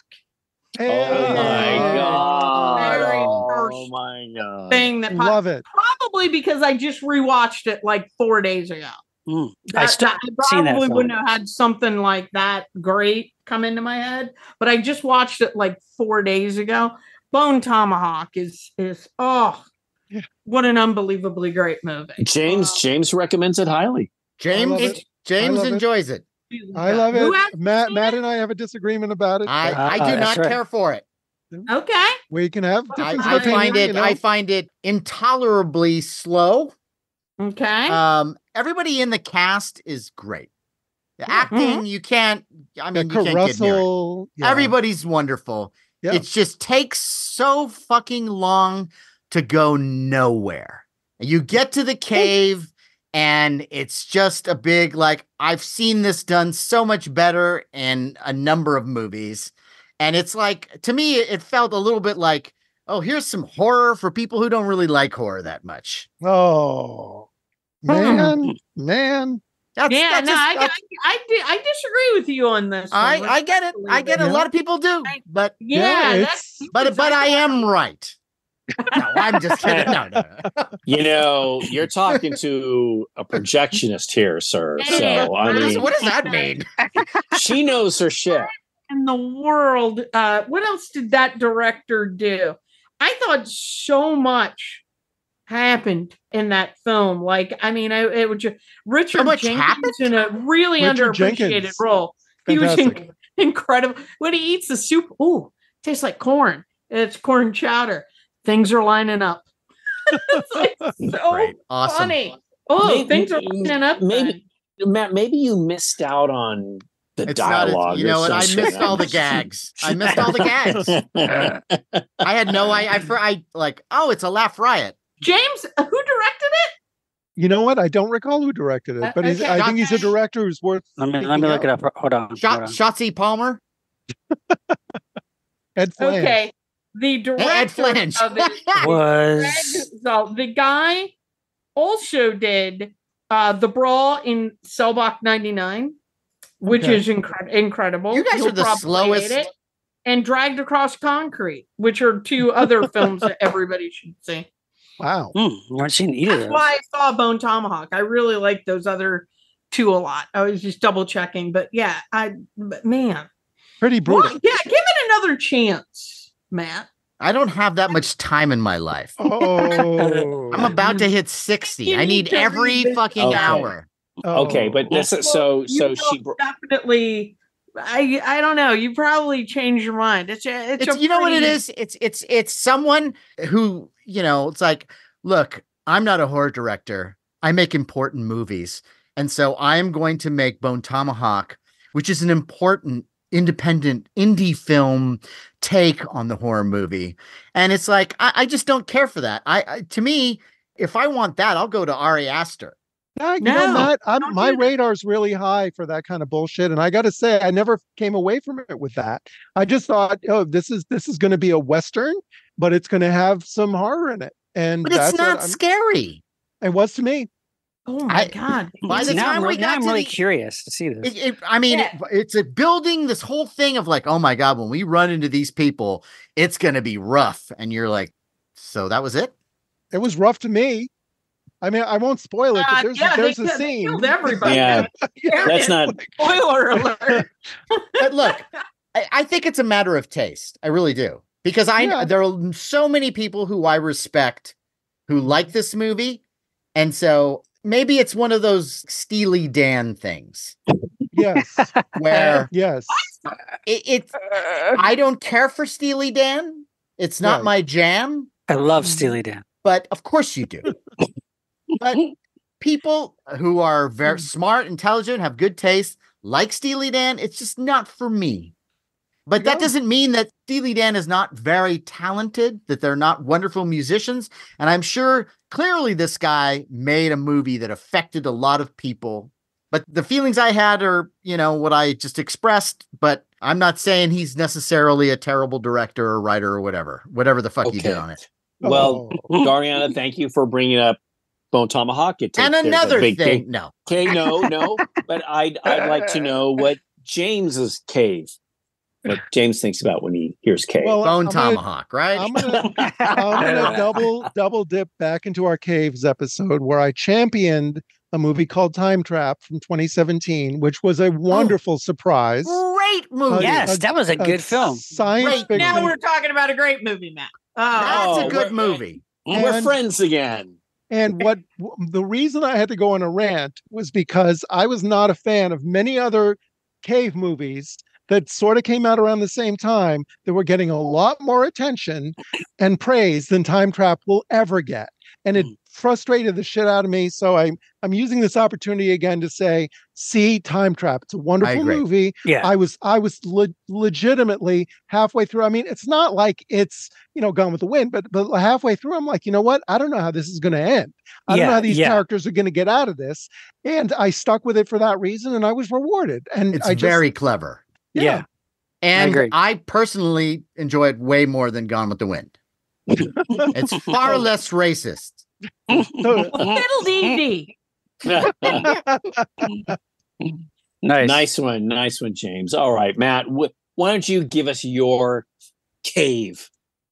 one. Oh my god! Very Oh my god! thing that popped- Love it. probably because I just rewatched it like four days ago. Mm. I That- still that- I seen that probably wouldn't have had something like that great come into my head, but I just watched it like four days ago. Bone Tomahawk is is oh, Yeah. what an unbelievably great movie. James Uh, James recommends it highly. James it. James love it. enjoys it. I love it. Matt, Matt and I have a disagreement about it. I, I Ah, do that's not right. care for it. Okay. we can have I, I opinion, find it you know? I find it intolerably slow. Okay. Um, everybody in the cast is great. The acting, mm-hmm. you can't. I Yeah, mean, you can't get near it. Yeah. Everybody's wonderful. It just takes so fucking long to go nowhere. You get to the cave, and it's just a big like I've seen this done so much better in a number of movies, and it's like to me, it felt a little bit like. Oh, here's some horror for people who don't really like horror that much. Oh, man, man. That's, yeah, that's no, just- I, I, that's- I, di- I disagree with you on this. I. I get it. I get it. A lot of people do, but yeah, Yeah, that's it's- but but I am right. No, I'm just kidding. No, no, no. You know, you're talking to a projectionist here, sir. So I mean, what does that mean? she knows her shit. in the world. Uh, what else did that director do? I thought so much happened in that film. Like, I mean, I, it was just Richard much Jenkins happened? in a really Richard underappreciated Jenkins. role. He was in- incredible when he eats the soup. Ooh, tastes like corn. It's corn chowder. Things are lining up. it's like so Great. Awesome. funny. Oh, Maybe- things are lining up. maybe- Matt, maybe you missed out on the It's dialogue. As, you know what? I missed all the gags. I missed all the gags. I had no. I. I. I like. Oh, it's a laugh riot. James, uh, who directed it? You know what? I don't recall who directed Uh, it, but he's, okay. I think he's a director who's worth. Let me let me look out. it up. Hold on. Shot. hold on. Shotzi Palmer. Ed Flange. Okay. The director Ed Flange. of it, Was Greg- so the guy also did uh the brawl in Cell Block 99, which Okay. is incre- incredible. You guys You'll are the slowest- it. And Dragged Across Concrete, which are two other films that everybody should see. Wow. hmm, never seen either That's why I saw Bone Tomahawk. I really like those other two a lot. I was just double checking, but yeah, I but man, Pretty brutal. Well, yeah, give it another chance, Matt. I don't have that much time in my life. Oh. I'm about to hit sixty. I need need every fucking Okay. hour. Okay, but this is so You so will she. br- definitely. I I don't know. You probably changed your mind. It's a, it's, It's, you know what it is. It's it's it's someone who you know. It's like, look, I'm not a horror director. I make important movies, and so I am going to make Bone Tomahawk, which is an important independent indie film take on the horror movie. And it's like I, I just don't care for that. I, I to me, if I want that, I'll go to Ari Aster. Yeah, you No, know, Matt, I'm, my do that. radar's really high for that kind of bullshit, and I got to say, I never came away from it with that. I just thought, oh, this is this is going to be a western, but it's going to have some horror in it, and But it's that's not scary. it was to me. Oh my I- god! By the now time I'm, we re- now got I'm to really the- curious to see this. It, it, I mean, Yeah. it, it's a building this whole thing of like, oh my god, when we run into these people, it's gonna be rough, and you're like, so that was it. It was rough to me. I mean, I won't spoil it, but Uh, there's yeah, there's they a killed- they scene. killed everybody. Yeah, Yeah, that's not. Spoiler alert! But look, I, I think it's a matter of taste. I really do because I Yeah. there are so many people who I respect who like this movie, and so maybe it's one of those Steely Dan things yes, where yes. it, it's I don't care for Steely Dan. It's not Right. my jam. I love Steely Dan. but of course you do. But people who are very mm. smart, intelligent, have good taste, like Steely Dan, it's just not for me. But that doesn't mean that Steely Dan is not very talented, that they're not wonderful musicians. And I'm sure clearly this guy made a movie that affected a lot of people. But the feelings I had are, you know, what I just expressed. But I'm not saying he's necessarily a terrible director or writer or whatever, whatever the fuck he did on it. Well, Oh. Gariana, thank you for bringing up Bone Tomahawk. It And takes- there's a another big thing, thing. no, Okay, no, no, but I'd I'd like to know what James's cave, what James thinks about when he hears cave. Well, Bone I'm gonna- Tomahawk, right? I'm gonna I'm gonna double double dip back into our caves episode where I championed a movie called Time Trap from 2017, which was a oh, wonderful surprise. Great movie. yes, a- that was a A good film. Science Great. Now we're talking about a great movie, Matt. Oh, That's Oh, a Oh, good we're- movie. We're friends again. And what the reason I had to go on a rant was because I was not a fan of many other cave movies that sort of came out around the same time that were getting a lot more attention and praise than Time Trap will ever get. And it Mm. Frustrated the shit out of me. So I, I'm using this opportunity again to say, see Time Trap. It's a wonderful movie. Yeah. I was I was le- legitimately halfway through. I mean, it's not like it's you know Gone with the Wind, but but halfway through, I'm like, you know what? I don't know how this is going to end. I don't know how these yeah. characters are going to get out of this, and I stuck with it for that reason, and I was rewarded. And It's I just, very clever. yeah. And agree. I, personally enjoy it way more than Gone with the Wind. It's far less racist. Fiddle dee dee. Nice. nice one, nice one, James. All right, Matt. Wh- why don't you give us your cave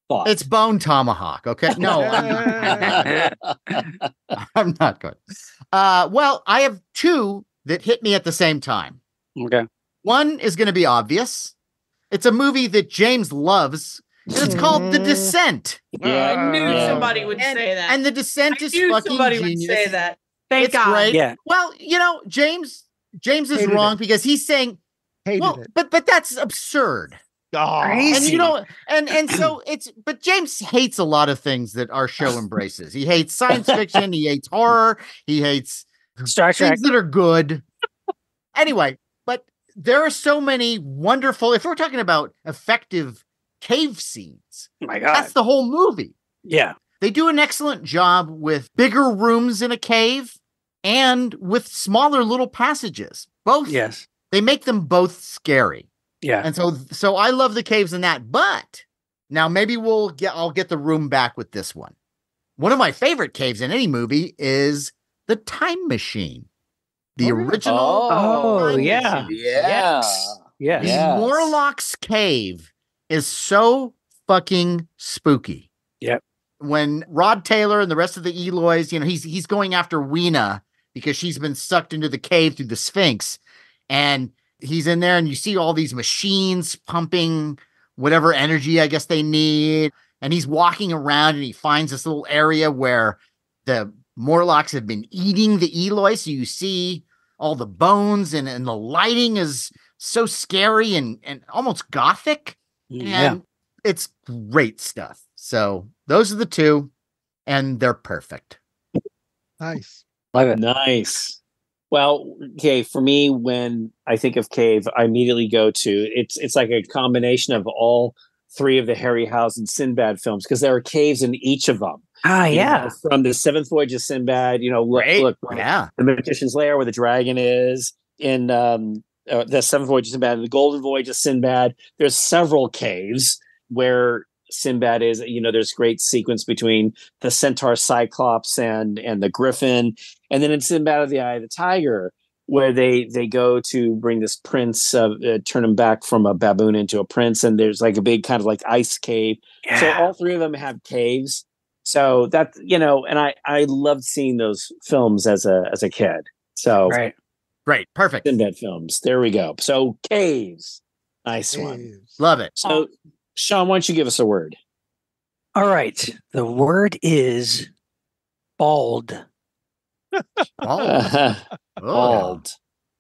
thought? It's Bone Tomahawk. Okay. No, I'm, I'm not good. Uh, well, I have two that hit me at the same time. Okay. One is going to be obvious. It's a movie that James loves. And it's called The. Descent. yeah, oh, I knew yeah. somebody would And- say that. And The Descent I is knew fucking somebody genius. would say that. Thank It's God. great. Yeah. Well, you know, James James is Hated wrong it. because he's saying, hated well, it. but but that's absurd. Oh, And you know, and and so it's but James hates a lot of things that our show embraces. He hates science fiction, he hates horror, he hates Star Trek. things that are good. anyway, but there are so many wonderful, if we're talking about effective cave scenes, Oh my God. that's the whole movie. Yeah. They do an excellent job with bigger rooms in a cave and with smaller little passages. Both Yes. they make them both scary. Yeah. And so so I love the caves in that. But now maybe we'll get I'll get the room back with this one. One of my favorite caves in any movie is the time machine. The Oh, original Oh, yeah. Machine. yeah. Yes. Yeah. Yes. Morlock's cave is so fucking spooky. Yep. When Rod Taylor and the rest of the Eloys, you know, he's he's going after Weena because she's been sucked into the cave through the Sphinx, and he's in there, and you see all these machines pumping whatever energy I guess they need, and he's walking around and he finds this little area where the Morlocks have been eating the Eloi, so you see all the bones and and the lighting is so scary and and almost gothic Yeah. and it's great stuff so those are the two and they're perfect nice. Love it. Nice. Well, okay, for me, when I think of cave, I immediately go to it's it's like a combination of all three of the Harryhausen Sinbad films because there are caves in each of them. Ah, yeah. know, from the Seventh Voyage of Sinbad, you know, look, Great. look yeah the Magician's Lair where the dragon is in um, uh, the Seventh Voyage of Sinbad, the Golden Voyage of Sinbad. There's several caves where Sinbad is. You know, there's great sequence between the Centaur Cyclops and and the Griffin, and then in Sinbad of the Eye of the Tiger, where they they go to bring this prince, uh, uh, turn him back from a baboon into a prince, and there's like a big kind of like ice cave. So all three of them have caves. So that you know, and I I loved seeing those films as a as a kid. So Right. Great perfect Sinbad films. There we go. So caves, nice one. Caves. love it So Sean, why don't you give us a word? All right. The word is bald. oh, Bald.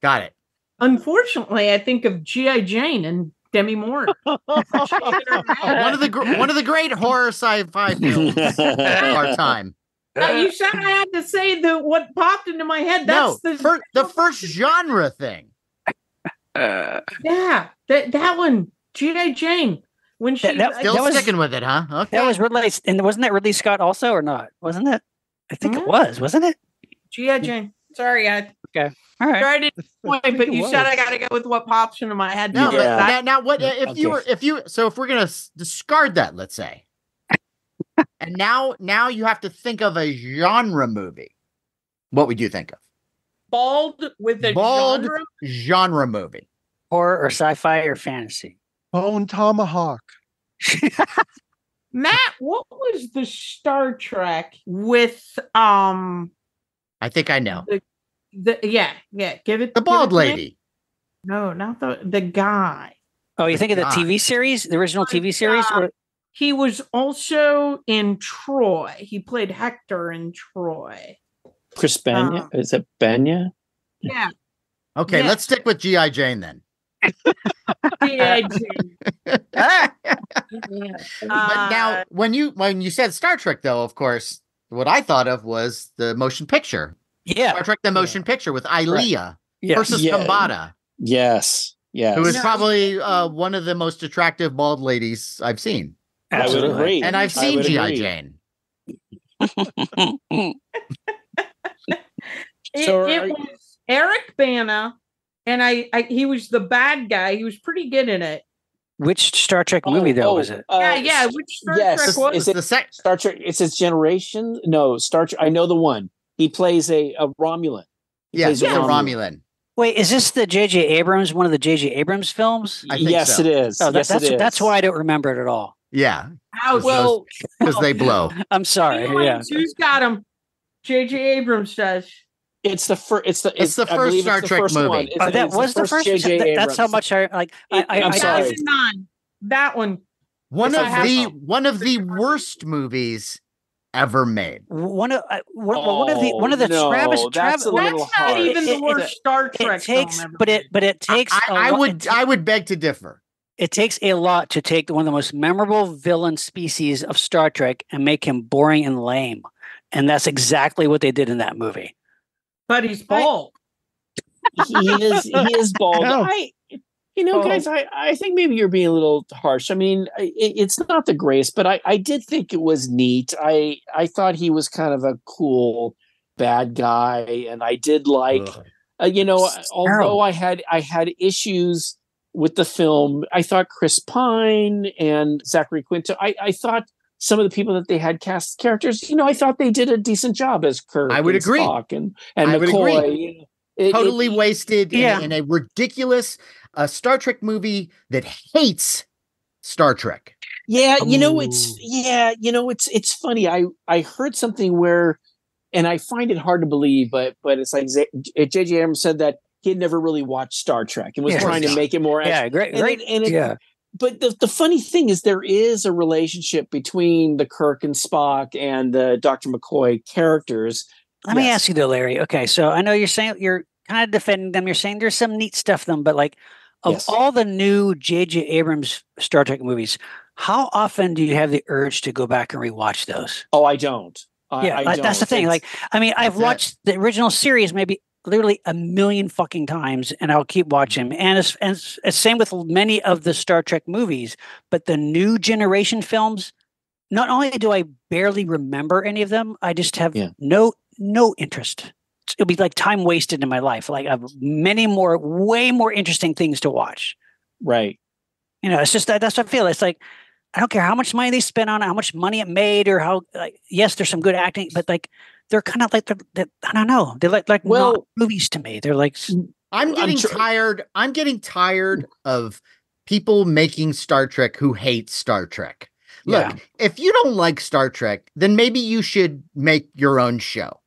got it Unfortunately, I think of G.I. Jane and Demi Moore. one of the gr- one of the great horror sci-fi films of our time. Uh, you said I had to say the what popped into my head. That's no, the fir- the first genre thing. Uh, yeah that that one. G.I. Jane when she That- that- Still that was- sticking with it, huh? Okay. that was released, and wasn't that Ridley Scott also, or not? Wasn't it? I think Mhm. it was, wasn't it? G.I. Jane. Sorry, I okay. All right. tried to I point, but you was. said I got to go with what pops into my head. no, because but that- now, now what Yeah, if you were if you so if we're gonna s- discard that, let's say, and now now you have to think of a genre movie. What would you think of? bald with a Bald. genre. Genre movie. Horror or sci-fi or fantasy. Bone Tomahawk. Matt, what was the Star Trek with um I think I know. the yeah yeah give it The bald it to me. lady. No, not the the guy. Oh, you think of the TV series, the original My TV series? Or, He was also in Troy. He played Hector in Troy. Chris Banya. Um, Is it Banya? Yeah, Okay, Yeah. let's stick with G.I. Jane then. G.I. Jane. But Uh, now when you when you said Star Trek though, of course, what I thought of was the motion picture. yeah, Star Trek the motion picture with Ilia yeah. versus Yeah. Khambatta, Yes. Yes. who is No. probably uh, one of the most attractive bald ladies I've seen. I would Absolutely. agree. And I've seen G.I. Jane. It, So it are- was Eric Bana, and I, I he was the bad guy. He was pretty good in it. Which Star Trek movie Oh, though oh, was it? uh, yeah, yeah. Which Star yes, Trek was is it The sec- Star Trek? It's his generation. No, Star Trek. I know the one. He plays a, a Romulan. He yes, plays the Romulan. Wait, is this the J.J. Abrams, one of the J.J. Abrams films? I think yes, so. it is. Oh, that, yes, that's it is. that's why I don't remember it at all. Yeah, Ouch. Well, because they blow. I'm sorry. Yeah. Who's got him? J.J. Abrams does. it's the first. It's the. It's the first Star it's the Trek first movie. one. It's- Oh, that was the first. J.J. that- that's how much I like. I, It- I, I'm I, sorry. 2009. That one. One of the one of the worst movies ever made. one of uh, one, one of the Oh, one of the no, Travis that's Travis. That's not harsh. even the It- it- worst Star It takes, film ever. but it but it takes. I, a I lot- would I would beg to differ. It takes a lot to take one of the most memorable villain species of Star Trek and make him boring and lame, and that's exactly what they did in that movie. but he's bald. he is. He is bald. No. I. You know, Oh. guys, I, I think maybe you're being a little harsh. I mean, it, it's not the greatest, but I, I did think it was neat. I I thought he was kind of a cool bad guy, and I did like uh, you know although i had i had issues with the film i thought chris pine and zachary quinto i, I thought some of the people that they had cast characters you know i thought they did a decent job as kirk I would and agree. Spock and, and I would mccoy agree. you know. It- it- Totally wasted in, Yeah. in a ridiculous uh, Star Trek movie that hates Star Trek. Yeah, you know it's yeah, you know it's it's funny. I I heard something where, and I find it hard to believe, but but it's like J.J. Abrams said that he had never really watched Star Trek and was Yeah. trying to make it more. Yeah, great, And great. it- and it- yeah, But the the funny thing is, there is a relationship between the Kirk and Spock and the Doctor McCoy characters. Let me ask you though, Larry. Okay, so I know you're saying you're kind of defending them. You're saying there's some neat stuff them, but like of Yes. all the new J.J. Abrams Star Trek movies, how often do you have the urge to go back and rewatch those? Oh, I don't. I, yeah, I like, that's the don't. thing. It's- Like, I mean, I've That's it. watched the original series maybe literally a million fucking times, and I'll keep mm-hmm. watching. them. And it's, and it's, it's same with many of the Star Trek movies, but the new generation films. Not only do I barely remember any of them, I just have Yeah. no no interest. It'll be like time wasted in my life. Like I have many more, way more interesting things to watch. right. You know, it's just that that's what I feel. It's like I don't care how much money they spent on it, how much money it made, or how like yes, there's some good acting, but like they're kind of like they're, they I don't know. They're like like Well- not movies to me. They're like s- mm, I'm I'm getting tr- tired. I'm getting tired mm. of people making Star Trek who hate Star Trek. Look, Yeah. if you don't like Star Trek, then maybe you should make your own show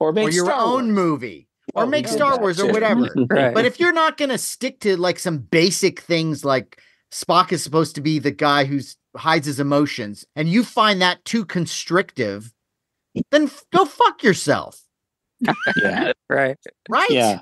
Or make or your Star own Wars. movie or Oh, make Star did that Wars or whatever. Right. But if you're not going to stick to like some basic things like Spock is supposed to be the guy who hides his emotions and you find that too constrictive, then go fuck yourself. yeah, right. Right? yeah,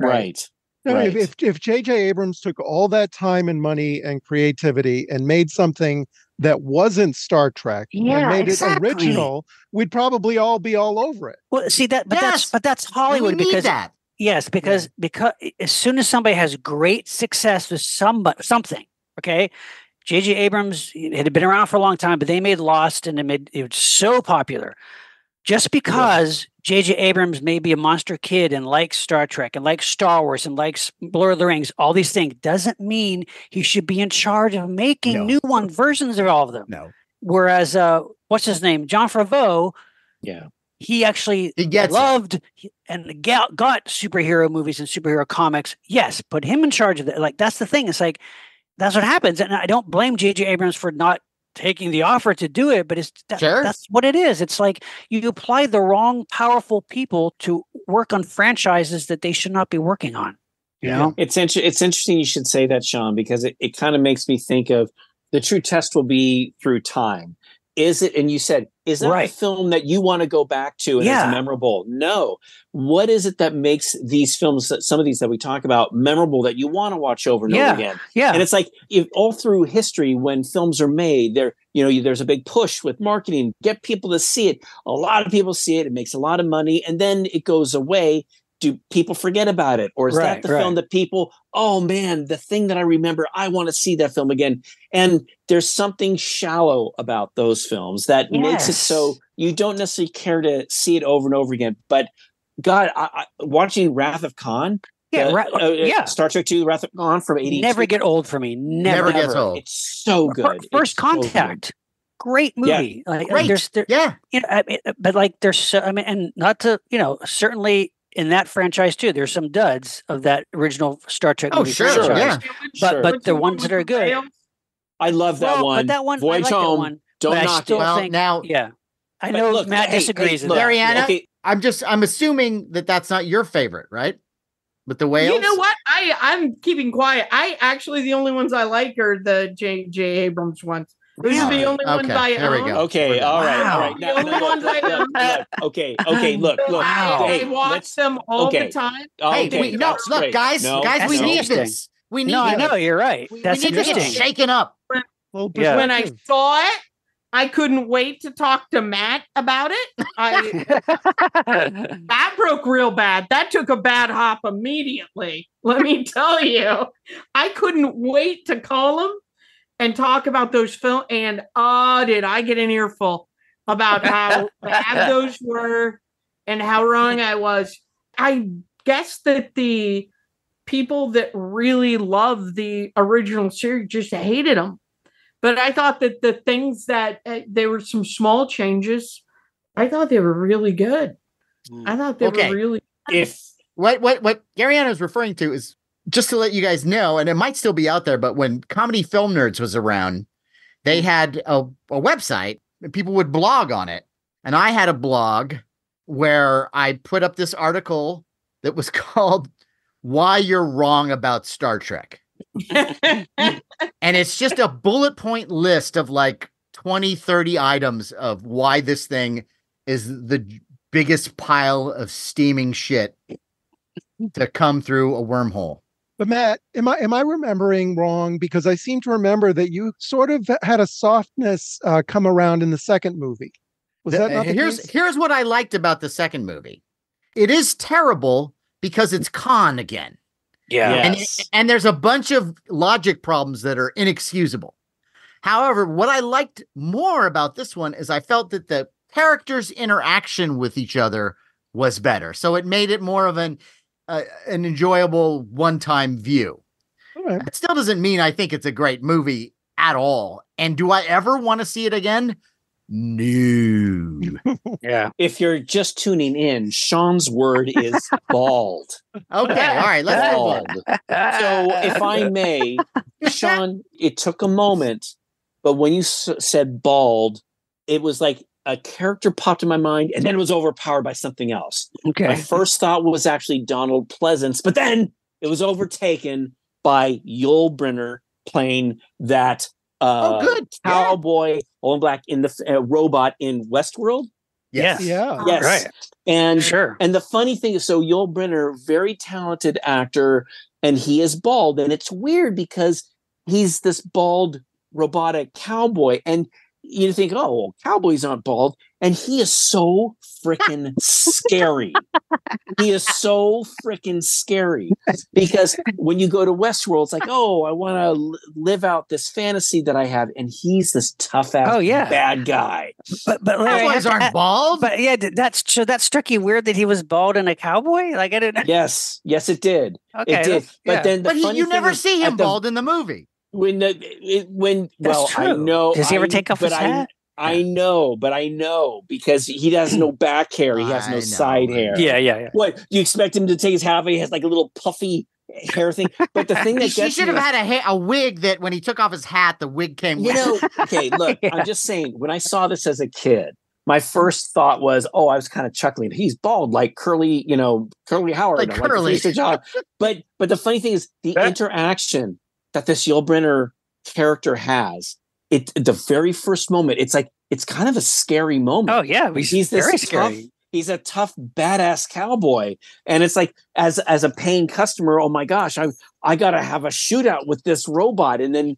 Right. right. No, Right. if, if if J.J. Abrams took all that time and money and creativity and made something that wasn't Star Trek Yeah, and made exactly. it original, we'd probably all be all over it. Well, see that, but Yes. that's but that's We Hollywood need because that. yes, because because as soon as somebody has great success with somebody something, okay. J.J. Abrams it had been around for a long time, but they made Lost and it made it was so popular. Just because J.J. Abrams may be a monster kid and likes Star Trek and likes Star Wars and likes Lord of the Rings, all these things doesn't mean he should be in charge of making No. new one versions of all of them. No, Whereas, uh, what's his name, Jon Favreau, Yeah. he actually he gets it. loved he- and got, got superhero movies and superhero comics. Yes, put him in charge of that. Like that's the thing. It's like that's what happens, and I don't blame J.J. Abrams for not taking the offer to do it, but it's that, Sure. that's what it is. It's like you apply the wrong powerful people to work on franchises that they should not be working on. You Yeah. know, It's inter- it's interesting you should say that, Sean, because it, it kind of makes me think of the true test will be through time. Is it, and you said, is that Right. a film that you want to go back to and Yeah. is memorable? No. What is it that makes these films, some of these that we talk about, memorable that you want to watch over and Yeah. over again? yeah, And it's like if all through history, when films are made, there, you know, there's a big push with marketing, get people to see it. A lot of people see it, it makes a lot of money, and then it goes away. Do people forget about it? Or is Right, that the film that people, oh man, the thing that I remember, I want to see that film again. And there's something shallow about those films that makes it so you don't necessarily care to see it over and over again. But God, I, I, watching Wrath of Khan, yeah, the- right, uh, uh, yeah. Star Trek II, Wrath of Khan from 82. Never get old for me. Never, Never gets old. It's so Fir- good. It's First so good. Contact, great Yeah. movie. Like, Great. There's, there, Yeah, you know, I mean, uh, but like there's so, I mean, and not to, you know, certainly in that franchise too, there's some duds of that original Star Trek Oh, movie sure, franchise. yeah. But Sure. but the ones that are good, I love that well, one. But that one, I Voyage like that Home. one. Don't but I knock still it. well think, now yeah, I know look, Matt hey, hey, disagrees. with look. Gariana, okay, I'm just I'm assuming that that's not your favorite, right? But the whales. You know what? I I'm keeping quiet. I actually the only ones I like are the J J Abrams ones. Those are the only ones Okay, I there we own. go. Okay, We're done. all right, all Wow. right. Now, The now, only look, ones I look, own. look, okay, okay, look, look. Wow. I, Hey, I watch them all okay. the time. Oh, hey, okay, we, no, that's look, great. guys, No, guys, we need this. We need No, I know you're right. We, we need to get interesting. shaken up. Full Yeah. When I saw it, I couldn't wait to talk to Matt about it. I that broke real bad. That took a bad hop immediately. Let me tell you. I couldn't wait to call him and talk about those film and oh did I get an earful about how bad those were and how wrong I was. I guess that the people that really love the original series just hated them. But I thought that the things that uh, there were some small changes. I thought they were really good. I thought they Okay. were really If What what what Gariana is referring to is just to let you guys know, and it might still be out there, but when Comedy Film Nerds was around, they mm. had a, a website and people would blog on it. And I had a blog where I put up this article that was called Why You're Wrong About Star Trek. And it's just a bullet point list of like 20, 30 items of why this thing is the biggest pile of steaming shit to come through a wormhole. But Matt, am I am I remembering wrong? Because I seem to remember that you sort of had a softness uh, come around in the second movie. Was The- that not the here's case? here's what I liked about the second movie. It is terrible because it's Khan again. yeah. Yeah. And, and there's a bunch of logic problems that are inexcusable. However, what I liked more about this one is I felt that the characters' interaction with each other was better. So it made it more of an uh, an enjoyable one-time view. All right. It still doesn't mean I think it's a great movie at all. And do I ever want to see it again? No. Yeah. if you're just tuning in, Shawn's word is bald. Okay, all right, let's. Bald. So, if I may, Shawn, it took a moment, but when you s- said bald, it was like a character popped in my mind and then it was overpowered by something else. Okay. My first thought was actually Donald Pleasence, but then it was overtaken by Yul Brynner playing that uh, oh, good. Yeah. cowboy, all in black, in the uh, robot in Westworld. Yes. Yeah. Yes. Right. And Sure. and the funny thing is, so Yul Brynner, very talented actor, and he is bald, and it's weird because he's this bald robotic cowboy, and you think, oh, well, cowboys aren't bald, and he is so freaking scary. he is so freaking scary because when you go to Westworld, it's like, oh, I want to live out this fantasy that I have, and he's this tough ass, Oh, yeah. bad guy. But but Larry, Cowboys to aren't add- bald. But yeah, that's so that struck you weird that he was bald and a cowboy. Like I didn't. Yes, yes, it did. Okay, it did. that's- But then, the but he, funny you never is see him at the- bald in the movie. When the it, when That's well I know Does he ever I- take off his I, hat? I know, but I know because he has no back hair. He has no know. side hair. yeah, yeah, yeah. What do you expect him to take his hat off? He has like a little puffy hair thing. But the thing that He gets should have had a ha- a wig that when he took off his hat, the wig came. you know, okay, look, Yeah. I'm just saying, when I saw this as a kid, my first thought was, oh, I was kind of chuckling. He's bald like Curly, you know, Curly Howard. Like or Curly. Three Stooges Howard. But but the funny thing is the That- interaction that this Yul Brynner character has, it the very first moment, it's like it's kind of a scary moment. Oh yeah, he's, He's this very tough- scary. He's a tough, badass cowboy, and it's like as as a paying customer, oh my gosh, I I gotta have a shootout with this robot, and then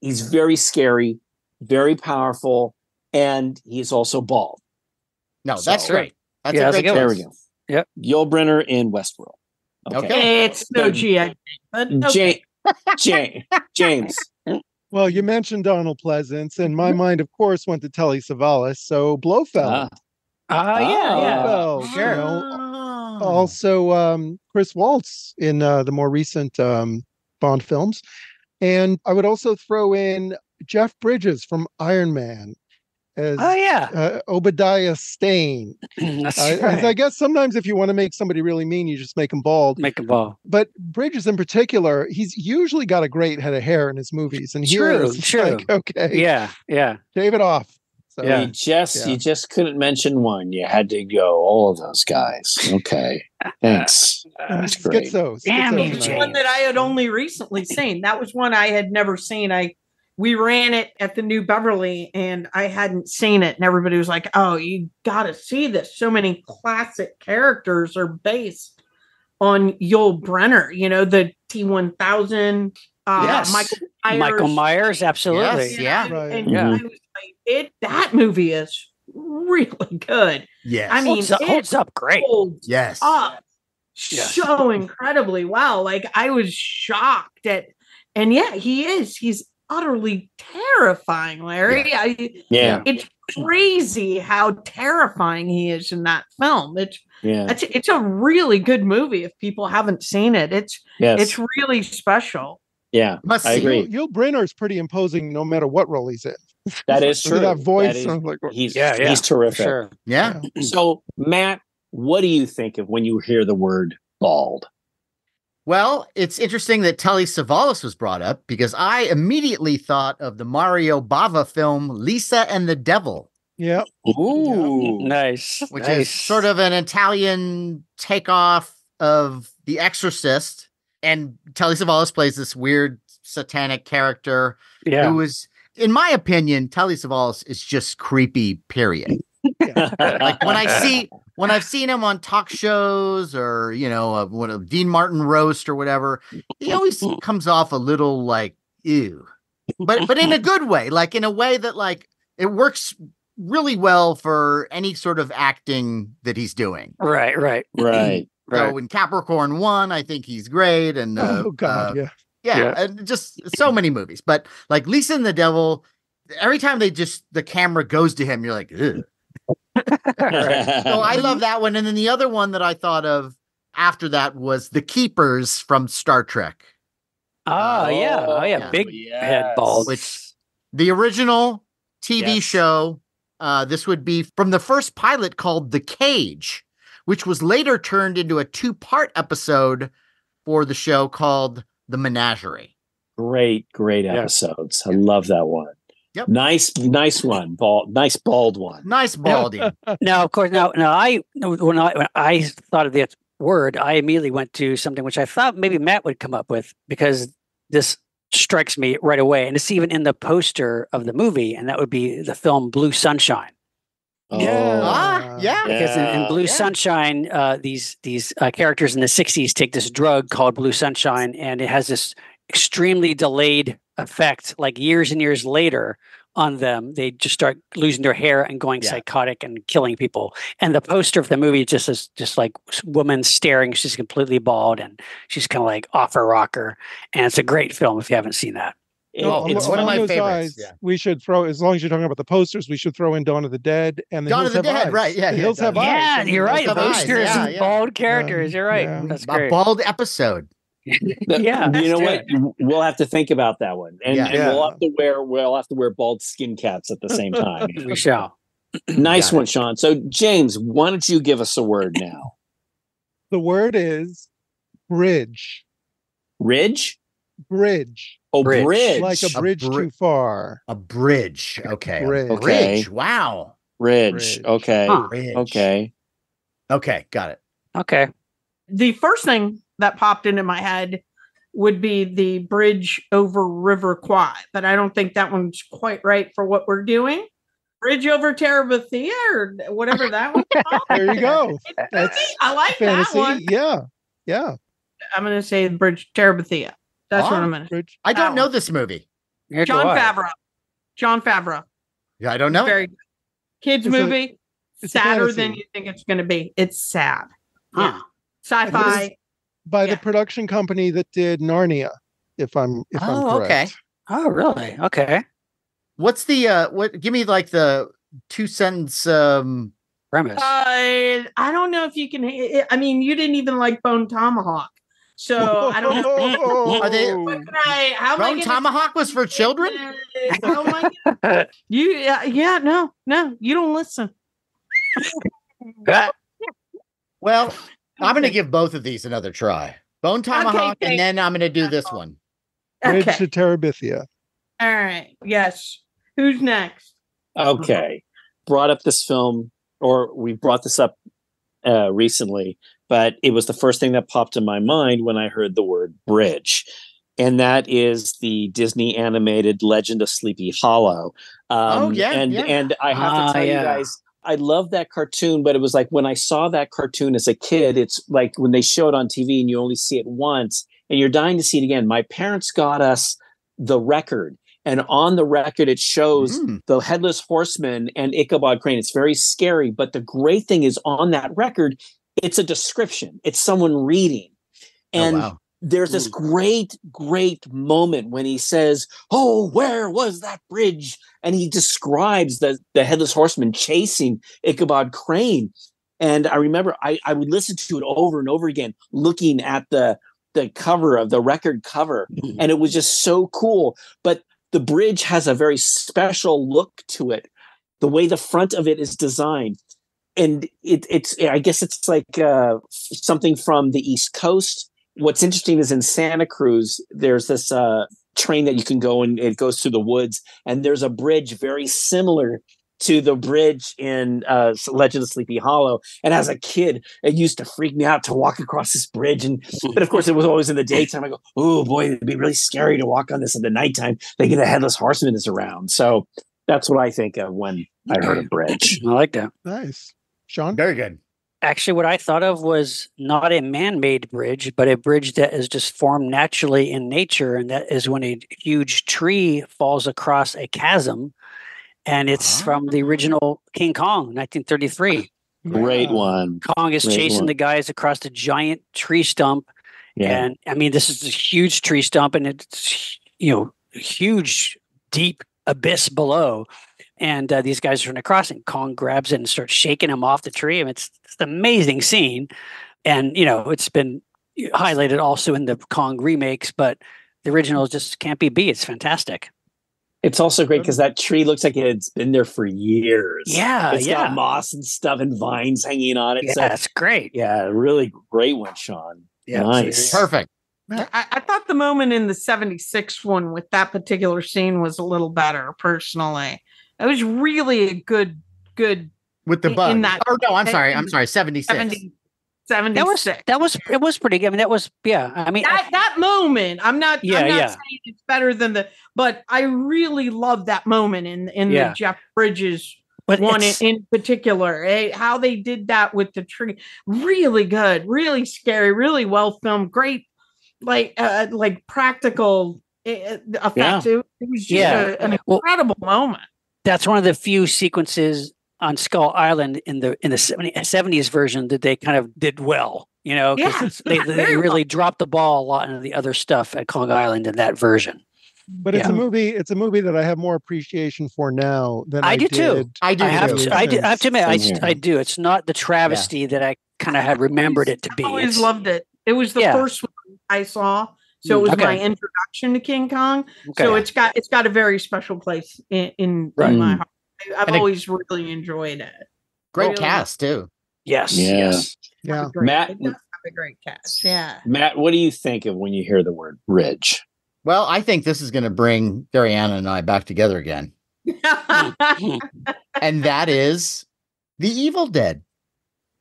he's very scary, very powerful, and he's also bald. No, that's great. That's Yeah, a that's great good There one. choice. we go. Yep. Yul Brynner in Westworld. Okay. It's no GI. But okay. James, James. Well, you mentioned Donald Pleasence, and my mind, of course, went to Telly Savalas. So Blofeld. Ah, Oh yeah, yeah. Blofeld, you know, also um, Chris Waltz in uh, the more recent um, Bond films. And I would also throw in Jeff Bridges from Iron Man as Oh yeah. uh, Obadiah Stane. That's I, right. I guess sometimes if you want to make somebody really mean, you just make them bald. Make a ball. But Bridges in particular, he's usually got a great head of hair in his movies. And here True, it's true. like, okay, Yeah, yeah. shave it off. So, Yeah. You just Yeah. you just couldn't mention one. You had to go all of those guys. Okay, thanks. That's great. Schizo, Damn schizo you. James. one that I had only recently seen. That was one I had never seen. I we ran it at the New Beverly and I hadn't seen it, and everybody was like, "Oh, you got to see this." So many classic characters are based on Yul Brynner. You know, the T one thousand. Uh, Yes. Michael Myers. Michael Myers, absolutely. Yes. Yeah. And, and Yeah. I was like, it that movie is really good. Yes. I mean, holds, up, it holds up great. holds yes. up Yes. so incredibly well. Like I was shocked at, and yeah, he is. He's utterly terrifying, Larry. I Yeah, it's crazy how terrifying he is in that film. It's yeah, it's it's a really good movie. If people haven't seen it, it's yes, it's really special. yeah. Must I agree. Yul, Yul Brynner is pretty imposing no matter what role he's in. That is true. That voice. That is- I'm like, he's Yeah, yeah, he's terrific. Sure. Yeah. So, Matt, what do you think of when you hear the word bald? Well, it's interesting that Telly Savalas was brought up because I immediately thought of the Mario Bava film Lisa and the Devil, yeah. Ooh, Nice. which nice. is sort of an Italian takeoff of The Exorcist. And Telly Savalas plays this weird satanic character yeah. who is, in my opinion, Telly Savalas is just creepy, period. like when I see when I've seen him on talk shows or you know uh, what a Dean Martin roast or whatever, he always comes off a little like ew, but but in a good way, like in a way that like it works really well for any sort of acting that he's doing. Right, right, right. right. So in Capricorn One, I think he's great, and uh, oh God, uh, yeah. yeah, Yeah. and just so many movies. But like Lisa and the Devil, every time they just the camera goes to him, you're like, Ugh. So I love that one. And then the other one that I thought of after that was The Keepers from Star Trek. Oh, yeah. Oh yeah. yeah. Big head bald. Which- The original TV Yes. show, uh, this would be from the first pilot called The Cage, which was later turned into a two part episode for the show called The Menagerie. Great, great Yeah. episodes. I love that one. Yep. Nice, nice one. Bald, nice bald one. Nice balding. Now, of course, now, now I when I when I thought of that word, I immediately went to something which I thought maybe Matt would come up with because this strikes me right away, and it's even in the poster of the movie, and that would be the film Blue Sunshine. Yeah. Ah, yeah. because in, in Blue Yeah. Sunshine, uh, these these uh, characters in the '60s take this drug called Blue Sunshine, and it has this extremely delayed effect. Like years and years later, on them, they just start losing their hair and going Yeah. psychotic and killing people. And the poster of the movie just is just like woman staring. She's completely bald and she's kind of like off her rocker. And it's a great film if you haven't seen that. It- Oh, it's one of my favorites, lines, yeah. We should throw, as long as you're talking about the posters, we should throw in Dawn of the Dead and the Dawn Hills of the Have Dead, Eyes. right, yeah, the yeah, Hills Dawn Have of the Eyes. Yeah, you're right. have are- eyes, Posters yeah, and yeah. bald characters. You're right. Yeah. That's A great. bald episode. Yeah, you know what? We'll have to think about that one, and, Yeah. and we'll have to wear we'll have to wear bald skin caps at the same time. We shall. nice Got it. one, Shawn. So James, why don't you give us a word now? The word is bridge. Ridge? Bridge. Oh, Bridge. bridge. Like a A bridge too far. A bridge. Okay. Bridge. Okay. Bridge. Wow. Bridge. Bridge. Okay. Huh. Bridge. Okay. Okay. Got it. Okay. the first thing that popped into my head would be the bridge over River Kwai, but I don't think that one's quite right for what we're doing. Bridge over Terabithia or whatever that one. There you go. That's I like fantasy. that one. Yeah. Yeah. I'm going to say bridge Terabithia. That's what Oh. I'm going to. Bridge. I don't know one. this movie. Here Jon Favreau. Jon Favreau. Yeah, I don't know. Very good. Kids It's movie. a sadder than you think it's going to be. It's sad. Huh. Yeah. Sci-fi. By Yeah. the production company that did Narnia, if I'm if I'm Oh, okay. Oh, really? Okay. What's the uh what give me like the two sentence um Premise. Uh, I don't know if you can. I mean, you didn't even like Bone Tomahawk, so I don't know. Are they- What can I? How am I Bone gonna- Tomahawk was for children? How am I gonna- you? Yeah, yeah, no, no, you don't listen. well, I'm gonna give both of these another try. Bone Tomahawk, thank- and then I'm gonna do this one. Bridge Okay. to Terabithia. All right. Yes. Who's next? Okay. Brought up this film, or we brought this up uh, recently, but it was the first thing that popped in my mind when I heard the word bridge. And that is the Disney animated Legend of Sleepy Hollow. Um, Oh, yeah, and yeah. and I have Ah, to tell yeah. you guys, I love that cartoon, but it was like when I saw that cartoon as a kid, it's like when they show it on TV and you only see it once and you're dying to see it again. My parents got us the record, and on the record, it shows Mm. the headless horseman and Ichabod Crane. It's very scary, but the great thing is on that record, it's a description. It's someone reading. Oh, And wow. There's this great, great moment when he says, Oh, where was that bridge? And he describes the, the headless horseman chasing Ichabod Crane. And I remember I, I would listen to it over and over again, looking at the the cover of the record cover and it was just so cool. But the bridge has a very special look to it the way the front of it is designed. And it, it's i guess it's like uh, something from the east coast what's interesting is in santa cruz there's this uh, train that you can go and it goes through the woods and there's a bridge very similar to the bridge in uh, Legend of Sleepy Hollow. And as a kid, it used to freak me out to walk across this bridge. And but of course, it was always in the daytime. I go, oh boy, it'd be really scary to walk on this in the nighttime. Thinking the headless horseman is around. So that's what I think of when I heard a bridge. I like that. Nice. Shawn? Very good. Actually, what I thought of was not a man made bridge, but a bridge that is just formed naturally in nature. And that is when a huge tree falls across a chasm. And it's Ah. from the original King Kong, 1933. Great one. Kong is Great chasing one. the guys across a giant tree stump. Yeah. And I mean, this is a huge tree stump and it's, you know, huge, deep abyss below. And uh, these guys are trying to cross and Kong grabs it and starts shaking him off the tree. And it's, it's an amazing scene. And, you know, it's been highlighted also in the Kong remakes, but the original just can't be beat. It's fantastic. It's also great because that tree looks like it's been there for years. Yeah, It's yeah. got moss and stuff and vines hanging on it. Yeah, So, that's great. yeah, really great one, Shawn. Yeah, nice. Perfect. I, I thought the moment in the 76 one with that particular scene was a little better, personally. It was really a good, good With the In- bug. in that- oh no, I'm sorry. I'm sorry. 76. 70, That was 76. that was it was pretty good. I mean, that was yeah. I mean, I- that that moment i'm not Yeah, i'm not yeah. saying it's better than the but i really love that moment in in Yeah. the jeff bridges But one in, in particular. eh, how they did that with the tree, really good, really scary, really well filmed, great, like uh, like practical uh, effects. It, it was just Yeah. a- an Well- incredible moment. That's one of the few sequences on Skull Island in the in the 70, 70s version that they kind of did well. You know, 'cause Yeah, they, they very well. really dropped the ball a lot in the other stuff at Kong Island in that version. But it's a movie. It's a movie that I have more appreciation for now than I I, do too. I do. I have to, I, do, I have to admit, I, Same st- here. I do. It's not the travesty that I kind of had remembered it to be. I always It's- loved it. It was the Yeah. first one I saw, so it was Okay. my introduction to King Kong. okay. So it's got it's got a very special place in in, Right. in my heart. I- I've And it- always really enjoyed it. Great Really. cast too. yes, Yeah. yes. Yeah. great, Matt- it have a great cast. Yeah. Matt, what do you think of when you hear the word bridge? Well, I think this is going to bring Gariana and I back together again, and that is the Evil Dead.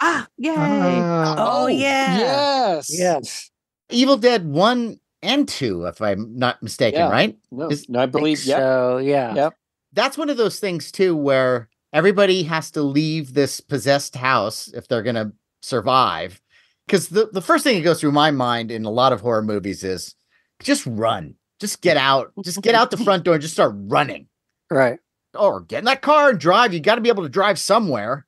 ah, yay. Ah, Oh, yeah. Yes. Yes. Evil Dead one and two, if I'm not mistaken, Yeah. right? No, Is- no, I believe. Yeah. So yeah. Yep. That's one of those things too, where everybody has to leave this possessed house if they're going to survive. Because the, the first thing that goes through my mind in a lot of horror movies is just run, just get out, just get out the front door and just start running. Right. or get in that car and drive. You got to be able to drive somewhere.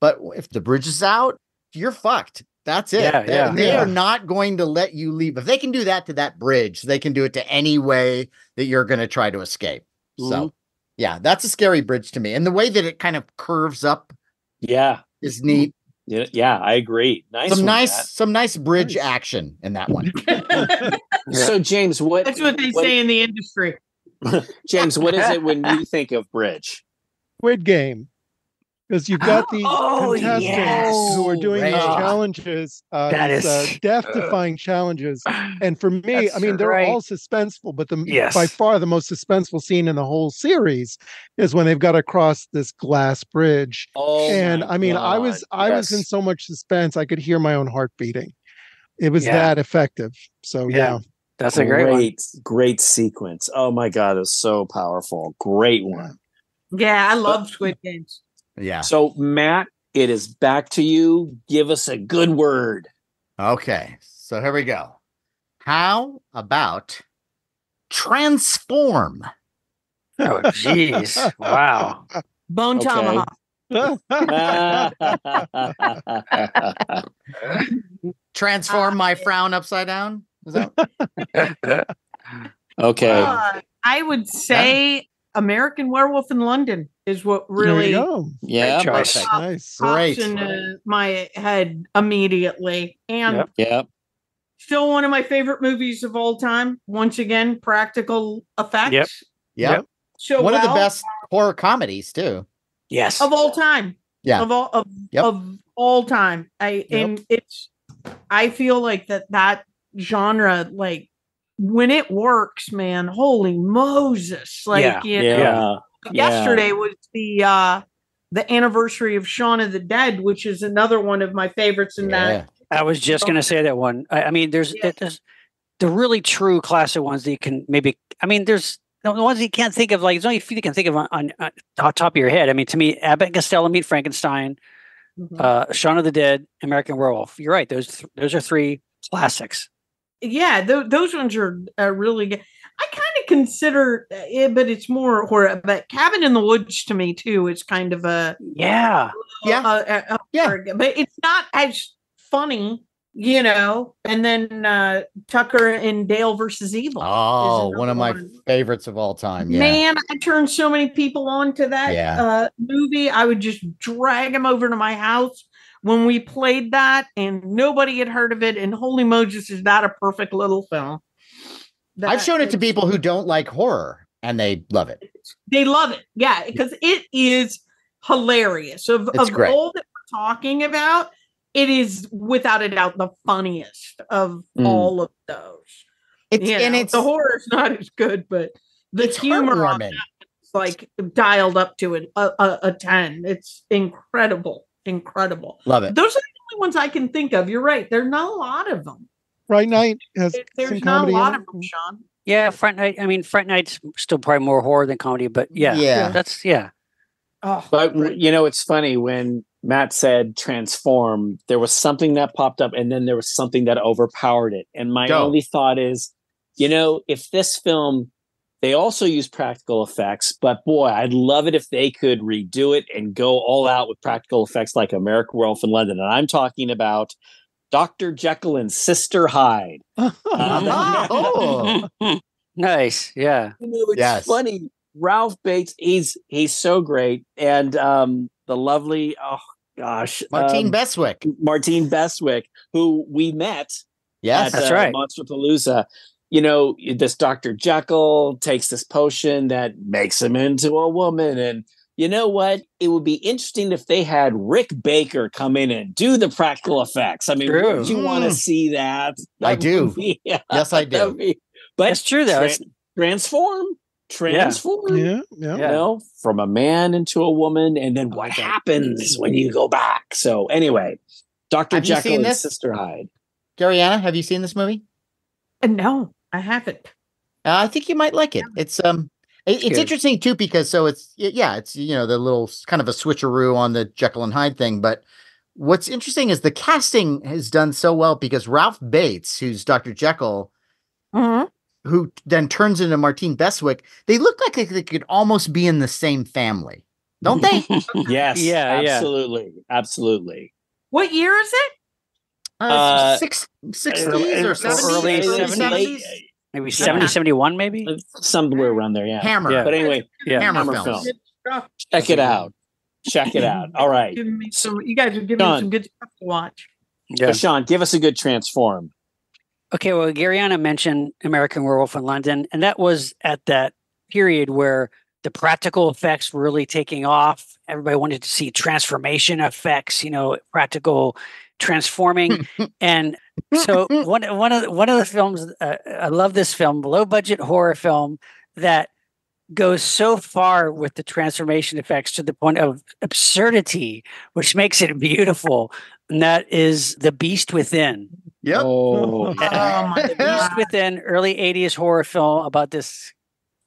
But if the bridge is out, you're fucked. That's it. Yeah, they, yeah. they Yeah. are not going to let you leave. If they can do that to that bridge, they can do it to any way that you're going to try to escape. Mhm. So, yeah, that's a scary bridge to me. And the way that it kind of curves up Yeah. is neat. Yeah. Yeah. I agree. Nice. some one, nice, Matt. some nice bridge Nice. action in that one. So James, what? That's what they what- say in the industry. James, what is it when you think of bridge? Squid Game. Because you've got these Oh, contestants yes. who are doing these challenges, uh, That these, uh, death-defying challenges. And for me, I mean, they're right. all suspenseful, but the by far the most suspenseful scene in the whole series is when they've got to cross this glass bridge. Oh, and I mean, I was God, I was in so much suspense, I could hear my own heart beating. It was Yeah. that effective. So Yeah. yeah, That's a great, one. great, great sequence. Oh my god, it was so powerful. Great one. Yeah, I love Squid Games. Yeah. So Matt, it is back to you. Give us a good word. Okay. So here we go. How about transform? Oh, jeez. wow. Bone Okay. Tomahawk. Transform my frown upside down? Is that okay. Uh, I would say American Werewolf in London is what really go. yeah. choice. Perfect. nice. pops Great. into my head immediately. And Yep. Yep. still one of my favorite movies of all time. Once again, practical effects. Yep. yeah. Yep. So One of the best horror comedies too. Yes. of all time. Yeah. Of all of, Yep. of all time. I Yep. and it's I feel like that that genre like when it works, man, holy Moses. Like Yeah. you Yeah. know, Yeah. yesterday was the uh the anniversary of Shaun of the Dead, which is another one of my favorites in Yeah. that. I was just going to say that one. I, I mean, there's, Yeah. there's the really true classic ones that you can maybe. I mean, there's the ones you can't think of. Like there's only a few you can think of on, on, on top top of your head. I mean, to me, Abbott and Costello meet Frankenstein, Mhm. uh, Shaun of the Dead, American Werewolf. You're right. Those th- those are three classics. Yeah, th- those ones are uh, really good. I kind of consider it, but it's more horror. But Cabin in the Woods to me too is kind of a Yeah. Yeah. uh, uh, uh, Yeah. but it's not as funny, you know. And then uh, Tucker and Dale versus Evil. Oh, one of my one. favorites of all time. Yeah. Man, I turned so many people on to that Yeah. uh, movie. I would just drag them over to my house when we played that, and nobody had heard of it. And holy Moses, is that a perfect little film? I've That shown it to people who don't like horror and they love it. They love it. Yeah, because it is hilarious. Of, It's of great. all that we're talking about, it is without a doubt the funniest of Mm. all of those. It's You and know, it's the horror's not as good, but the humor on heartwarming. it's like dialed up to it a, a, a 10 it's incredible incredible Love it. those are the only ones i can think of you're right there's not a lot of them Fright Night has There- some there's not a lot of them shawn Yeah. Fright Night. I mean, Fright Night's still probably more horror than comedy, but yeah. Yeah. That's yeah. Oh, But you know, it's funny when Matt said transform, there was something that popped up and then there was something that overpowered it. And my Go. only thought is, you know, if this film they also use practical effects, but boy, I'd love it if they could redo it and go all out with practical effects like American Werewolf in London. And I'm talking about Dr. Jekyll and Sister Hyde. Oh. nice. Yeah. You know, it's Yes. funny. Ralph Bates, he's he's so great, and um, the lovely, oh gosh, Martine um, Beswick. Martine Beswick, who we met Yes. at That's uh, right. Monsterpalooza. You know, this Dr. Jekyll takes this potion that makes him into a woman. And you know what? It would be interesting if they had Rick Baker come in and do the practical effects. I mean, True. would you want to Mm. see that? I do. would be- Yes, I do. be- but That's true though. tran- It's- transform, transform. yeah, yeah. You know, from a man into a woman, and then what like happens when you go back? So, anyway, Dr. Have Jekyll and this? Sister Hyde. Gariana, have you seen this movie? Uh, no, I haven't. Uh, I think you might like it. It's um, it- it's good. interesting too because so it's yeah, it's you know the little kind of a switcheroo on the Jekyll and Hyde thing, but what's interesting is the casting has done so well because Ralph Bates, who's Dr. Jekyll, Mhm. who then turns into Martine Beswick, they look like they, they could almost be in the same family, don't they? Yes. Yeah, yeah. Absolutely. Absolutely. What year is it? Uh, Uh, six, Uh, 60s or uh, 70s, early early 70s? 70s? Maybe 70, 71 maybe? Uh, Somewhere around there. Yeah. Hammer. Yeah. But anyway, Yeah. Hammer, Hammer films. film. Check it out. Check it out. All right. Giving me some, you guys are giving Done. me some good stuff to watch. Yeah. So Shawn, give us a good transform. Okay, well, Gariana mentioned American Werewolf in London, and that was at that period where the practical effects were really taking off. Everybody wanted to see transformation effects, you know, practical transforming. and so one one of the, one of the films, uh, I love this film, low budget horror film that goes so far with the transformation effects to the point of absurdity, which makes it beautiful. And that is The Beast Within. Yep. Oh, Oh The Beast Within, early 80s horror film about this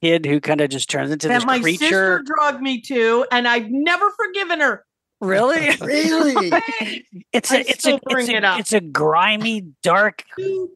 kid who kind of just turns into That this my creature. sister drugged me to, and I've never forgiven her. Really? Really? It's I a it's a it's a, it it's a grimy, dark,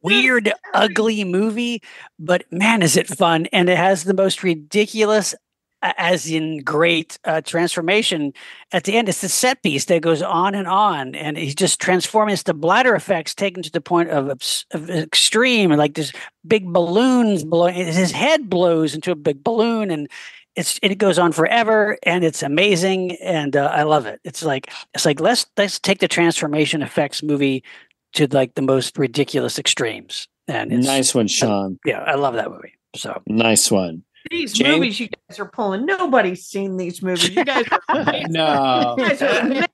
weird, ugly movie, but man, is it fun! And it has the most ridiculous, a- as in great, uh, transformation at the end. It's the set piece that goes on and on, and he's just transforming. It's the bladder effects taken to the point of, of extreme, like this big balloons blowing. His head blows into a big balloon, and it's it goes on forever, and it's amazing, and uh, I love it. It's like it's like let's let's take the transformation effects movie to like the most ridiculous extremes, and it's nice one, Shawn. yeah, I love that movie. So Nice one. These James? movies you guys are pulling. Nobody's seen these movies. You guys are no. You guys are amazing.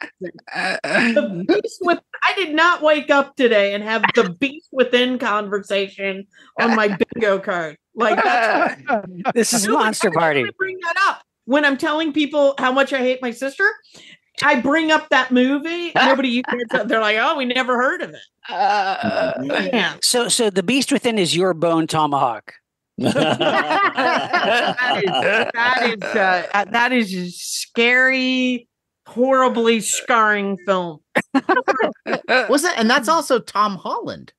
The beast with I did not wake up today and have the beast within conversation on my bingo card. Like that's this is No, Monster every Party. I bring that up when I'm telling people how much I hate my sister. I bring up that movie. Nobody. They're like, "Oh, we never heard of it." Man, So so the Beast Within is your bone tomahawk. that is that is uh, uh, that is a scary, horribly scarring film. Was it? And that's also Tom Holland.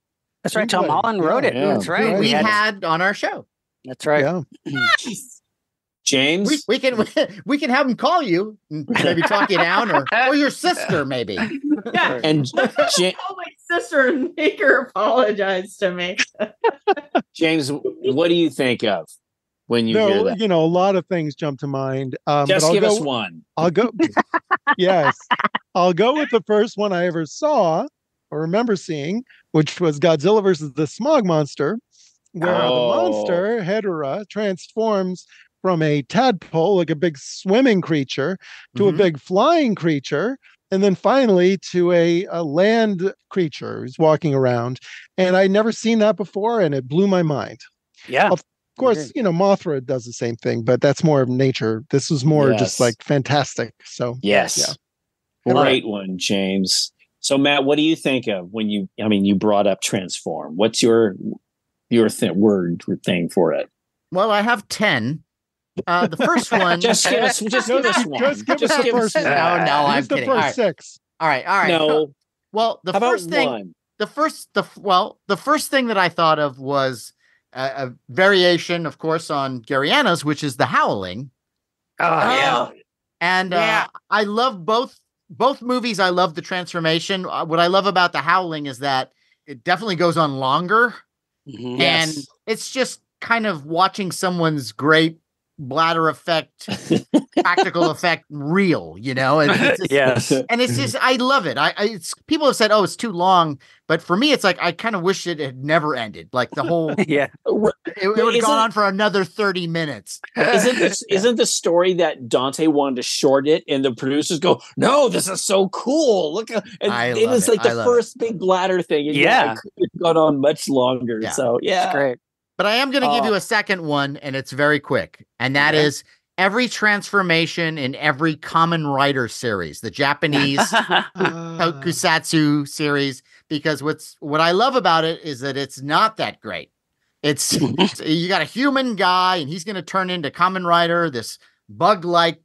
That's right. Tom Holland wrote it. Yeah. That's right. Right. We had- had on our show. that's right. Yeah. Nice. James. We, we can we can have him call you, maybe talk you down, or or your sister, maybe. Yeah. and Ja- Call my sister and make her apologize to me. James, what do you think of when you hear no, that? you know, a lot of things jump to mind. Um, Just but I'll give go, us one. I'll go. yes, I'll go with the first one I ever saw or remember seeing, which was Godzilla versus the Smog Monster, where Oh. the monster Hedorah transforms from a tadpole, like a big swimming creature, to Mhm. a big flying creature, and then finally to a, a land creature who's walking around. And I'd never seen that before, and it blew my mind. Yeah. Of course, you know, Mothra does the same thing, but that's more of nature. This was more Yes. just like fantastic. So Yes. Yeah. Great one, James. So Matt, what do you think of when you I mean you brought up transform. What's your your th- word thing for it? Well, I have ten. Uh, the first one. Just give us, just give us Just- one. just give us the give first one. no, no, I'm the kidding. All first right, six. all right, all right. No, Well, the how first thing, one? the first, the well, the first thing that I thought of was a, a variation, of course, on Gariana's, which is the Howling. Oh, yeah. And Yeah. uh, I love both both movies. I love the transformation. Uh, what I love about the Howling is that it definitely goes on longer, Mhm. and it's just kind of watching someone's great bladder effect, practical effect, real. You know, and it's just- Yes. and it's just I love it. I, I it's people have said, oh, it's too long, but for me, it's like I kind of wish it had never ended. Like the whole yeah. it would have gone on for another thirty minutes. isn't this isn't the story that Dante wanted to short it and the producers go, no, this is so cool. Look, and I it love was it. like I the love it. first big bladder thing. And Yeah. it could have gone on much longer. Yeah. So yeah, It's great. But I am going to give Oh. you a second one, and it's very quick, and that Okay. is every transformation in every Kamen Rider series, the Japanese Uh, Tokusatsu series, because what's what I love about it is that it's not that great. It's you got a human guy, and he's going to turn into Kamen Rider, this bug-like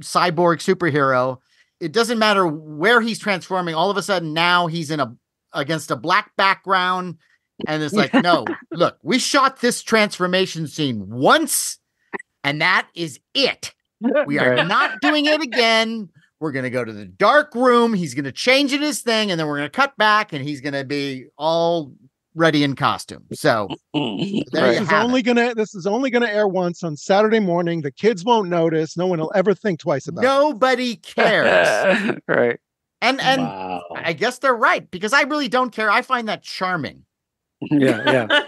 cyborg superhero. It doesn't matter where he's transforming. All of a sudden, now he's in a against a black background, and it's like, no, look, we shot this transformation scene once, and that is it. We are Right. not doing it again. We're going to go to the dark room. He's going to change in his thing, and then we're going to cut back, and he's going to be all ready in costume. So there Right. you this is have only it. gonna this is only gonna air once on Saturday morning. The kids won't notice. No one will ever think twice about it. Nobody cares. right. and and wow. I guess they're right because I really don't care. I find that charming. Yeah. Yeah.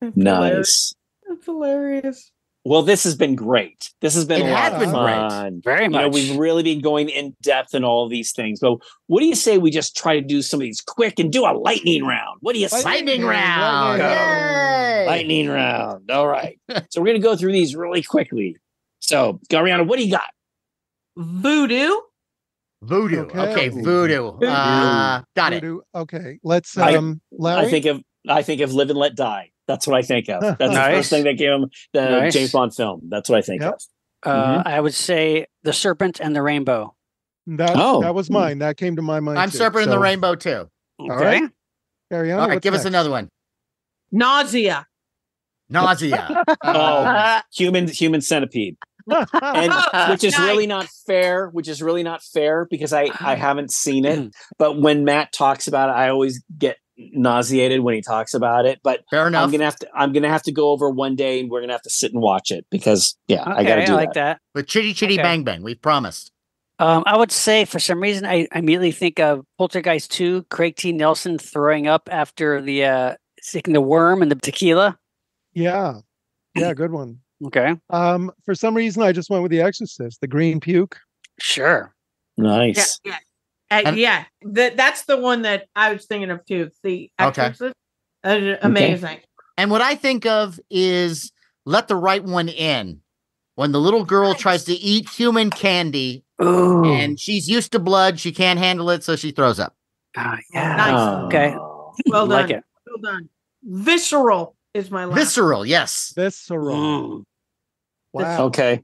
That's hilarious. nice. That's hilarious. Well, this has been great. This has been It a lot has of been great. fun. Very You know, much. we've really been going in depth in all these things. But what do you say we just try to do some of these quick and do a lightning round? What do you say? Lightning Lightning round. round. Yay! Lightning round. All right. so we're gonna go through these really quickly. So, Gariana, what do you got? Voodoo. Voodoo. Okay. Okay, voodoo. Uh, got it. Okay, let's I- um Larry. I think of I think of Live and Let Die. That's what I think of. That's the first thing that came the Nice. James Bond film. That's what I think Yep. of. Uh, I would say the serpent and the rainbow. that Oh. that was mine. That came to my mind. I'm too. Serpent in the Rainbow too. Okay. right. Carry on. All right, what's give us another one. Nausea. Nausea. Oh, Uh, human human centipede. And Oh, which is nice. really not fair which is really not fair because i i haven't seen it but when matt talks about it i always get nauseated when he talks about it but fair enough. i'm gonna have to i'm gonna have to go over one day and we're gonna have to sit and watch it because yeah i gotta I, do like that. that. But chitty chitty Okay. bang bang. We've promised. Um, I would say for some reason I I immediately think of Poltergeist 2, Craig T. Nelson throwing up after the uh sticking the worm and the tequila. Yeah, yeah, good one. Okay. Um, for some reason, I just went with The Exorcist, the green puke. Sure. nice Yeah, yeah, Uh, And- yeah. That that's the one that I was thinking of too. The Okay. Exorcist. Uh, amazing. And what I think of is let the right one in. When the little girl Nice. tries to eat human candy Ooh. and she's used to blood, she can't handle it, so she throws up. Ah, yeah. Nice. Okay. Well I like done. it. Well done. Visceral is my last. Visceral, yes. Visceral. Mm. Wow. okay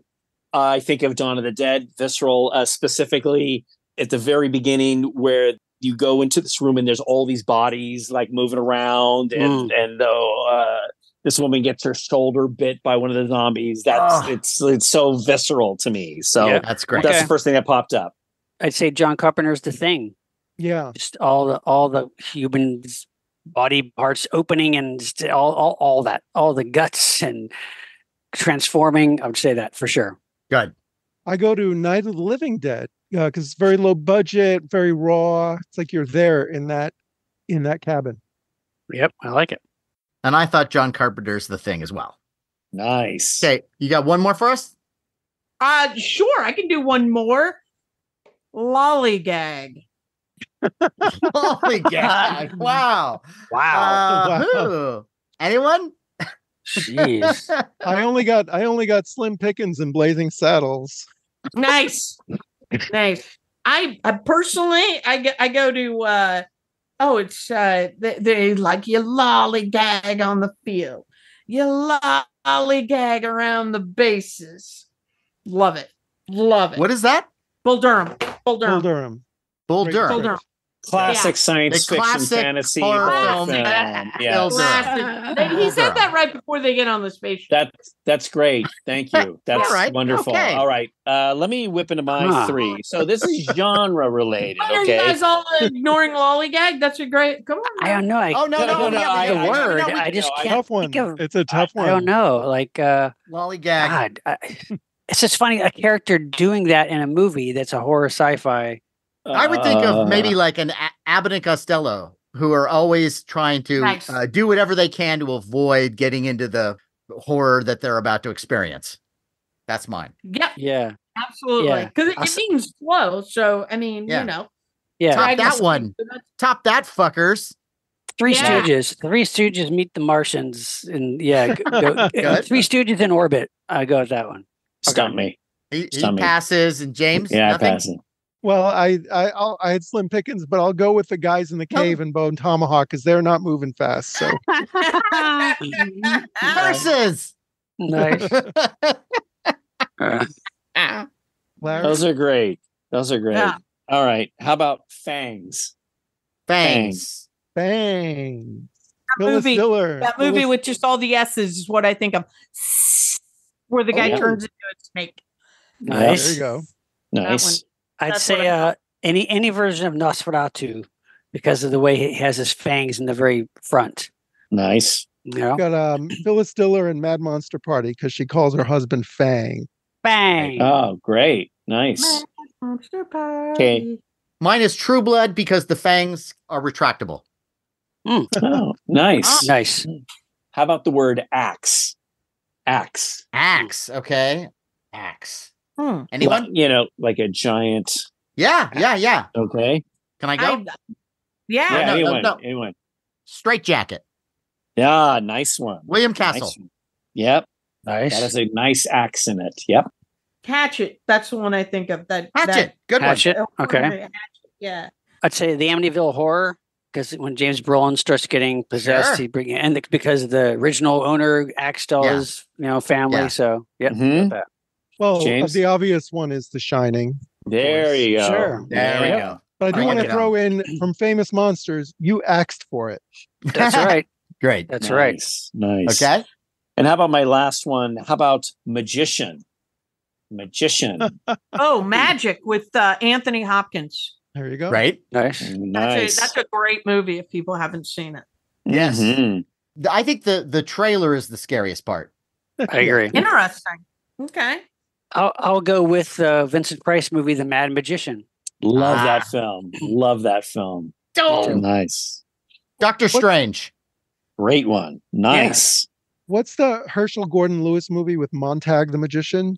i think of dawn of the dead visceral uh, specifically at the very beginning where you go into this room and there's all these bodies like moving around and and uh, this woman gets her shoulder bit by one of the zombies that's Ugh. it's it's so visceral to me so Yeah. That's great. that's Okay. the first thing that popped up I'd say John Carpenter's The Thing. Yeah. Just all the all the human body parts opening and just all all, all that, all the guts and transforming. I would say that for sure. Good. I go to Night of the Living Dead because it's very low budget, very raw. It's like you're there in that in that cabin. Yep, I like it. And I thought John Carpenter's the thing as well. nice Okay, you got one more for us? Uh, sure. I can do one more. Lollygag. Holy gag. Wow. Wow. Uh, Wow. Anyone? Jeez. I only got I only got Slim Pickens and Blazing Saddles. Nice. nice. I, I personally, I go, I go to, uh, oh, it's, uh, they, they like you lollygag on the field. You lollygag around the bases. Love it. Love it. What is that? Bull Durham. Bull Bull Durham. Durham. Bull Durham. Bull Durham. Classic science The fiction classic fantasy horror film. film. Yeah, Classic. He said that right before they get on the spaceship. That's that's great. Thank you. That's All right, wonderful. okay. All right. Uh, let me whip into my Huh. three. So this is genre related. Why are Okay. you guys all ignoring lollygag? That's a great. Come on. I don't know. I, Oh no, no, No, no, no, yeah, I- yeah, the yeah, word. no, we- I just no, can't Tough one. of. It's a tough one. I don't know. Like, uh, Lollygag. God, I, it's just funny a character doing that in a movie that's a horror sci-fi. I would think Uh, of maybe like an A- Abbott and Costello, who are always trying to Nice. uh, do whatever they can to avoid getting into the horror that they're about to experience. That's mine. Yep, Yeah, absolutely. Yeah. Because it, I it s- means slow. So I mean, Yeah. you know, yeah. Top that one. Top that, fuckers. Three Yeah. Stooges. Three Stooges meet the Martians, and yeah, go, go, Three Stooges in orbit. I go with that one. Stump me. He, he Stomach. passes, and James. Yeah, I pass it. Well, I I I'll, I had Slim Pickens, but I'll go with the guys in the oh. cave and Bone Tomahawk because they're not moving fast. So Versus. nice. Larry, Those are great. Those are great. Yeah. All right. How about fangs? Fangs. Fangs. That Phyllis movie, Diller. that movie Phyllis- with just all the S's is what I think of. Where the Oh, guy yeah. turns into a snake. nice. There you go. Nice. I'd That's say uh, any any version of Nosferatu because of the way he has his fangs in the very front. Nice. You know, Got um, Phyllis Diller and Mad Monster Party because she calls her husband Fang. bang. Oh, great. Nice. Monster party. Okay. Mine is True Blood because the fangs are retractable. Oh, nice. nice. How about the word axe? Axe. Axe. Okay. Axe. Hmm. Anyone? Like, you know, like a giant. Yeah. Yeah. Yeah. Okay. Can I go? I- yeah. Yeah, no, no, anyone. no. Anyone. Straight jacket. Yeah, nice one. William Nice Castle. one. Yep. Nice. That is a nice axe in it. Yep. Hatchet. That's the one I think of. That Hatchet. Good Hatchet. That, Okay. Hatchet, Yeah. I'd say the Amityville Horror because when James Brolin starts getting possessed, Sure. he bring and the, because the original owner axed all Yeah. you know family. Yeah. So yeah, Mhm. Well, James? the obvious one is The Shining. There you go. Sure. There we Yep. go. But I do want to it. throw in from Famous Monsters, you axed for it. that's right. Great. That's right. Nice. Nice. Okay. And how about my last one? How about magician? Magician. Oh, Magic with uh, Anthony Hopkins. There you go. Right. Nice. That's, nice. a, that's a great movie if people haven't seen it. Yes. Mhm. I think the the trailer is the scariest part. I agree. Interesting. Okay. I'll I'll go with uh, Vincent Price movie, The Mad Magician. Love Ah. that film. Love that film. Oh, Nice. Doctor Strange. Great one. Nice. What's the Herschell Gordon Lewis movie with Montag the Magician?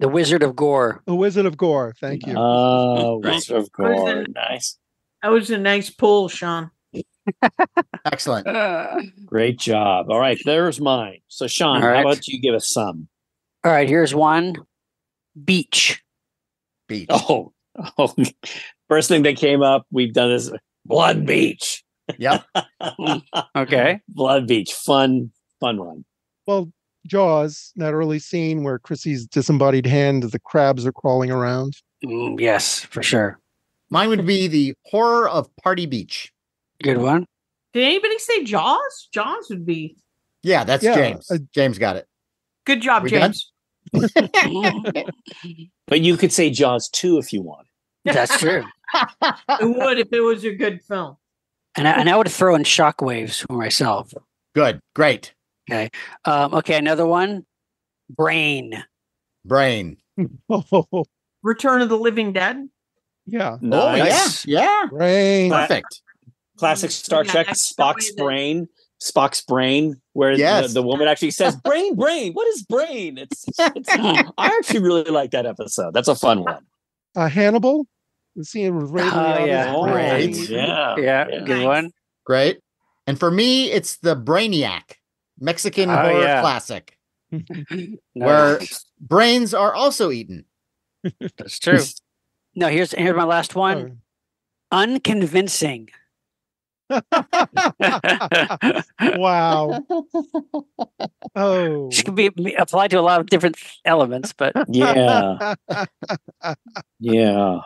The Wizard of Gore. The Wizard of Gore. Thank you. Oh, Wizard of Gore. it? Nice. That was a nice pull, Shawn. Excellent. Uh, Great job. All right, there's mine. So, Shawn, All how about you give us some? all right, here's one. Beach. Beach. Oh, oh, first thing that came up, we've done this Blood Beach. Yep. Okay. Blood Beach. Fun, fun one. Well, Jaws, that early scene where Chrissy's disembodied hand, the crabs are crawling around. Mm, yes, for sure. Mine would be the horror of Party Beach. Good one. Did anybody say Jaws? Jaws would be Yeah, that's Yeah, James. uh, James got it. good job, We done? James. But you could say Jaws 2 if you want. That's true. It would if it was a good film. And I, and I would throw in Shock Waves for myself. Good. Great. Um, okay, another one. Brain. Brain. Oh, Return of the Living Dead. yeah. Oh, Nice. yeah. Yeah. Brain. Perfect. Classic Star Yeah, Trek, Spock's way that- brain. Spock's brain, where Yes. the, the woman actually says, "Brain, brain. What is brain?" It's, it's I actually really like that episode. That's a fun one. Uh, Hannibal. The scene with Ray Oh, Liotta's yeah. All. Right. Yeah. Yeah, Yeah. good Nice. one. Great. And for me, it's the Brainiac, Mexican Oh, horror yeah. classic, Nice. where brains are also eaten. That's true. No, here's here's my last one. Oh, Unconvincing. wow. Oh. She could be be applied to a lot of different elements, but Yeah, yeah.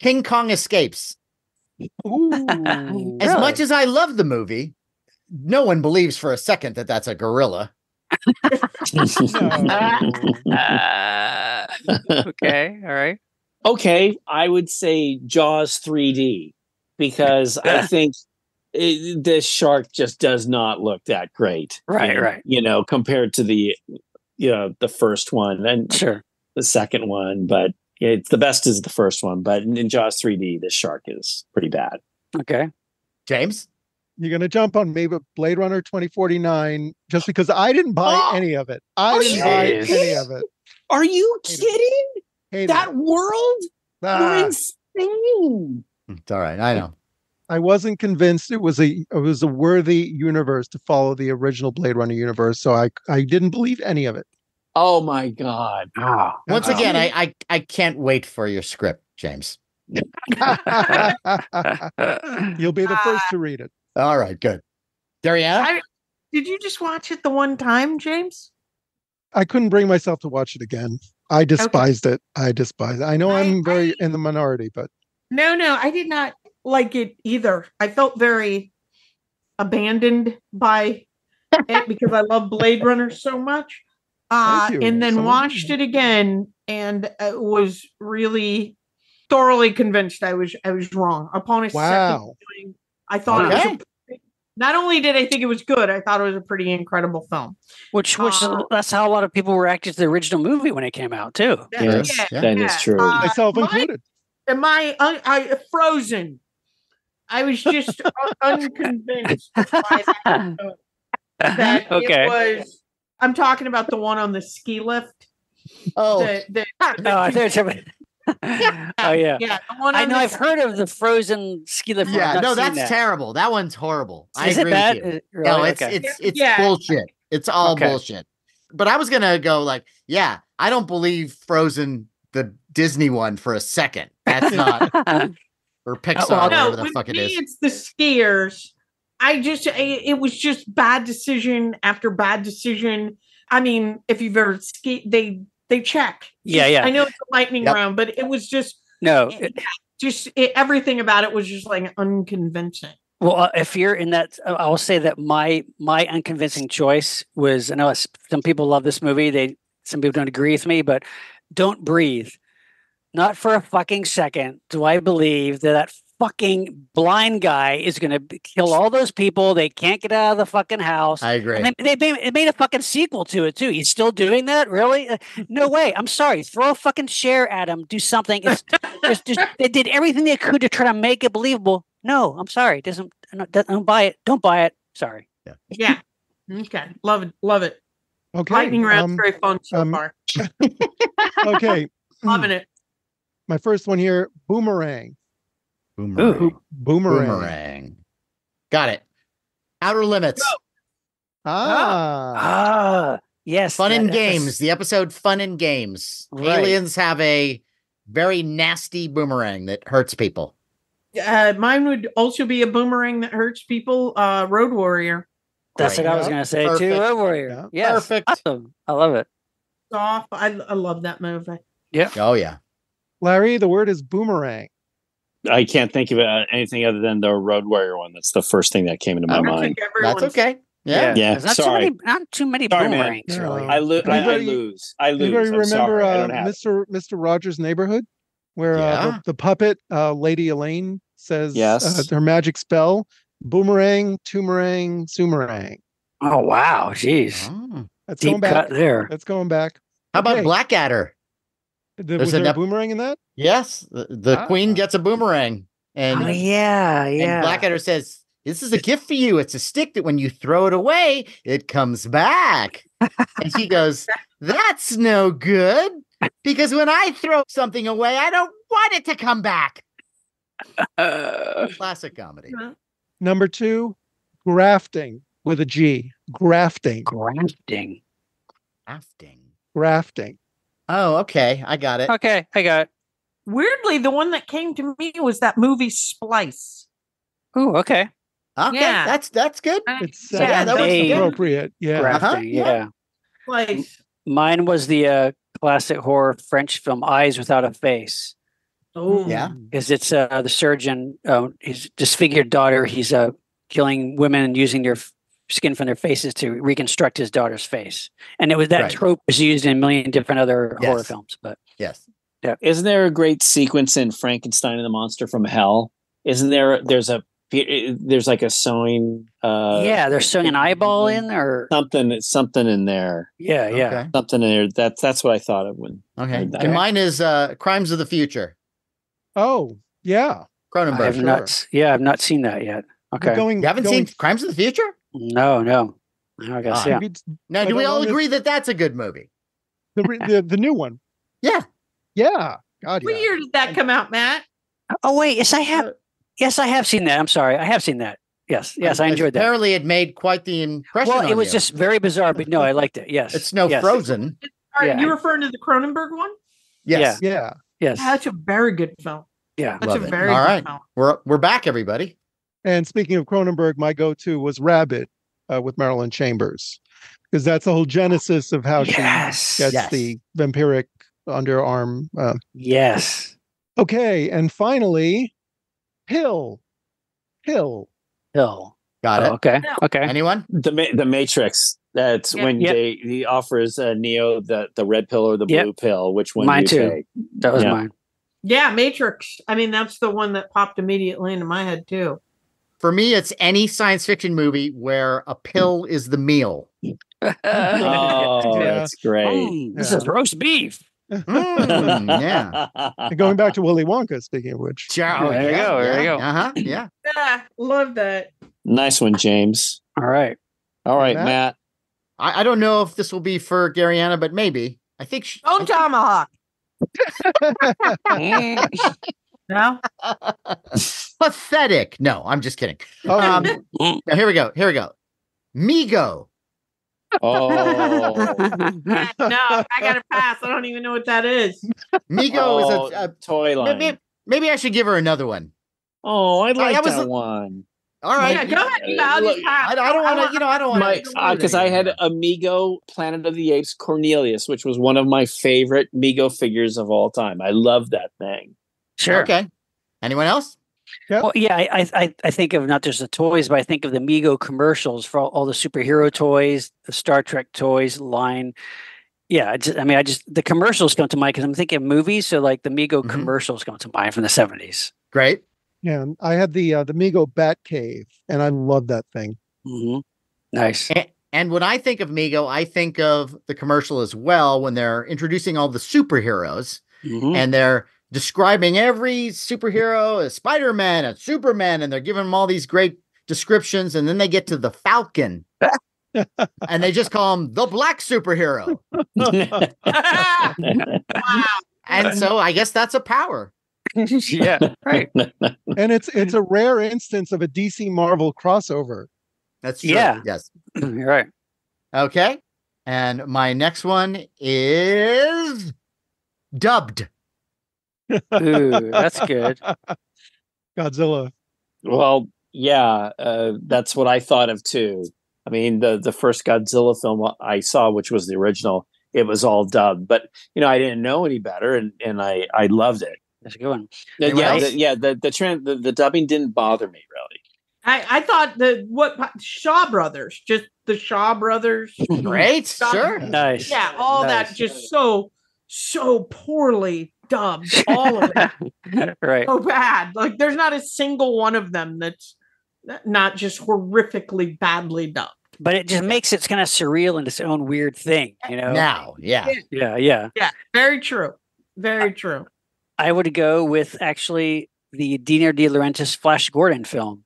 King Kong escapes. Ooh. As Really? much as I love the movie, no one believes for a second that that's a gorilla. Uh, okay, all right. okay, I would say Jaws 3D because I think it, this shark just does not look that great. Right, And, right. You know, compared to the, you know, the first one and Sure. the second one, but it's the best is the first one. But in, in Jaws 3D, this shark is pretty bad. Okay. James? You're gonna jump on maybe Blade Runner 2049 just because I didn't buy Oh! any of it. I didn't buy serious? any of it. Are you Hate it. kidding? Hated That it. world? Ah, You're insane. It's all right. I know. I wasn't convinced it was a it was a worthy universe to follow the original Blade Runner universe, so I I didn't believe any of it. Oh my God. Oh. Once Wow. again, I, I I can't wait for your script, James. You'll be the first uh, to read it. All right, good. Gariana? I, did you just watch it the one time, James? I couldn't bring myself to watch it again. I despised it. I despised it. I know I- I'm very I- in the minority, but No, no, I did not like it either. I felt very abandoned by it because I love Blade Runner so much. Uh, and then Someone- watched it again and uh, was really thoroughly convinced I was I was wrong. Upon a second wow. viewing, I thought it was a, not only did I think it was good, I thought it was a pretty incredible film. Which, which Uh, that's how a lot of people reacted to the original movie when it came out too. Yes, yeah, that is yeah. true. Uh, Myself my- included. Am I, un- I frozen? I was just unconvinced by that, that okay. it was. I'm talking about the one on the ski lift. Oh, The, the, No, I think it's Oh yeah. yeah, the one I know the I've heard of the frozen ski lift. I've yeah. No, that's that. terrible. That one's horrible. I Is agree it bad? with you. Uh, No, it's Okay. it's it's Yeah. bullshit. It's all Okay. bullshit. But I was gonna go like, yeah, I don't believe Frozen, the Disney one, for a second. That's not or Pixar, well, no, whatever the with fuck it me, is. it's the skiers. I just, I, it was just bad decision after bad decision. I mean, if you've ever ski, they they check. Yeah, yeah. I know it's a lightning Yep. round, but it was just, no. it- just it, everything about it was just like unconvincing. Well, uh, if you're in that, uh, I will say that my my unconvincing choice was. I know some people love this movie. They some people don't agree with me, but don't breathe. Not for a fucking second do I believe that that fucking blind guy is going to kill all those people. They can't get out of the fucking house. I agree. And they, they made, it made a fucking sequel to it too. He's still doing that, really? Uh, No way. I'm sorry. Throw a fucking share at him. Do something. It's, it's just they did everything they could to try to make it believable. No, I'm sorry. It doesn't. I don't, don't buy it. Don't buy it. Sorry. Yeah. Okay. Love it. Love it. Okay. Lightning round's um, very fun so um, far. okay. Loving it. My first one here, Boomerang. Boomerang. Bo- Boomerang. Boomerang. Got it. Outer Limits. Ah. Ah, yes. Fun and that- that's- Games. The episode Fun and Games. Right. Aliens have a very nasty boomerang that hurts people. Uh, mine would also be a boomerang that hurts people. Uh, Road Warrior. That's Great. what I was going to say too. Road Warrior. Yeah. Yes. Perfect. Awesome. I love it. Off. I, I love that movie. Yeah. Oh yeah. Larry, the word is boomerang. I can't think of uh, anything other than the Road Warrior one. That's the first thing that came into my I I mind. That's okay. Yeah. Yeah, There's not sorry. too many. Not too many Sorry, boomerangs. No. Really. I, lo- I, I lose. I lose. Anybody remember sorry. I uh, don't have it. Mr. Mr. Rogers' Neighborhood, where uh, the, the puppet uh, Lady Elaine says Yes. uh, her magic spell: boomerang, toomerang, soomerang. Oh wow. Jeez. Oh. That's going back. cut there. That's going back. How about Blackadder? Th- There's Was there an a boomerang in that? Yes. The, the Ah. queen gets a boomerang. And, Oh yeah. and Yeah. Blackadder says, This is a gift for you. It's a stick that when you throw it away, it comes back. and she goes, That's no good. Because when I throw something away, I don't want it to come back. Uh, Classic comedy. Number two, grafting with a G. Grafting. grafting. Grafting. Grafting. Oh, okay. I got it. Okay, I got. it. Weirdly, the one that came to me was that movie Splice. Oh, okay. Okay, Yeah. that's that's good. It's Yeah, yeah, that was appropriate. Yeah. grafting. Uh-huh, yeah. yeah. Place. Mine was the uh, classic horror French film Eyes Without a Face. Oh, Yeah. Because it's uh, the surgeon, uh, his disfigured daughter, he's uh, killing women and using their f- skin from their faces to reconstruct his daughter's face. And it was that Right. trope was used in a million different other horror films. But Yes. yeah. Isn't there a great sequence in Frankenstein and the Monster from Hell? Isn't there? There's a there's like a sewing. Uh, yeah, they're sewing an eyeball in, or something. Something in there. yeah, yeah. Okay. Something in there. That's that's what I thought of when. Okay. Heard that. And mine is uh Crimes of the Future. Oh, yeah. I have Cronenberg. not. Yeah, I've not seen that yet. We're Okay. Going, You haven't going, seen Crimes of the Future? No, no. No, I guess Ah. yeah. it's Now, Like do we all agree that that's a good movie? The, the the new one. Yeah. Yeah. God, What yeah. year did that come out, Matt? Oh wait, yes, I have. Uh, Yes, I have seen that. I'm sorry, I have seen that. Yes, yes, I enjoyed that. Apparently, it made quite the impression. Well, it on was you. just very bizarre, but no, I liked it. Yes, it's no yes, Frozen. All right, Yeah. you referring to the Cronenberg one? Yes, Yeah. Yes, That's a very good film. yeah. That's Love a very All good right. film. we're we're back, everybody. And speaking of Cronenberg, my go-to was Rabid uh, with Marilyn Chambers, because that's the whole genesis of how Yes, she gets Yes. the vampiric underarm. Uh, yes. okay, and finally, Hill. Hill. Hill. Got Oh, it. okay, No. okay. Anyone? The Ma- the Matrix. That's Yeah. when Yep. they he offers uh, Neo the the red pill or the Yep. blue pill. Which one? Mine you too. take? That was Yeah. mine. Yeah, Matrix. I mean, that's the one that popped immediately into my head too. For me, it's any science fiction movie where a pill is the meal. Oh, that's great. Mm, this Yeah. is roast beef. Mm, yeah. And going back to Willy Wonka, speaking of which. Ciao. There you go, there you go. Uh huh. Yeah. Yeah, love that. nice one, James. All right. All right, Matt? Matt. I, I don't know if this will be for Gariana, but maybe. I think. She, I Oh, think- Tomahawk. Mm, No, Pathetic. No, I'm just kidding. Oh, Um, mm. now here we go. Here we go. Mego. Oh, no, I gotta pass. I don't even know what that is. Mego oh is a, a toy line. maybe, maybe I should give her another one. Oh, I like I was that a- one. All right. yeah, go ahead. You I'll Look. I, I don't want to, you know, I don't want My, because I had Amigo Planet of the Apes Cornelius, which was one of my favorite Mego figures of all time. I love that thing. Sure. Okay. Anyone else? Well, yeah, I, I- I I think of not just the toys, but I think of the Mego commercials for all, all the superhero toys, the Star Trek toys line. Yeah, I, just, I mean, I just the commercials come to mind because I'm thinking of movies. So like the Mego Mhm. commercials come to mind from the 70s. Great. yeah. I had the uh, the Mego Bat Cave, and I love that thing. hmm Nice. A- And when I think of Mego, I think of the commercial as well when they're introducing all the superheroes Mhm. and they're describing every superhero as Spider Man and Superman, and they're giving them all these great descriptions. And then they get to the Falcon and they just call him the black superhero. wow. And so I guess that's a power. yeah, right. And it's it's a rare instance of a DC Marvel crossover. That's true. Yeah. Yes. You're right. Okay. And my next one is dubbed. Ooh, that's good. Godzilla. well, yeah, uh, that's what I thought of too. I mean, the the first Godzilla film I saw, which was the original, it was all dubbed, but you know, I didn't know any better, and and I I loved it. That's a good one. Yeah, yeah, else? the, yeah. The the, tran- the the dubbing didn't bother me really. I, I thought the what Shaw Brothers, just the Shaw Brothers. Great. Stop. Sure. Nice. Yeah, all that just so so poorly dubbed. All of it right. so bad. Like there's not a single one of them that's not just horrifically badly dubbed. But it just makes it kind of surreal in its own weird thing, you know? Now, yeah. Yeah, yeah. Yeah, very true. Very true. I would go with actually the Dino De Laurentiis Flash Gordon film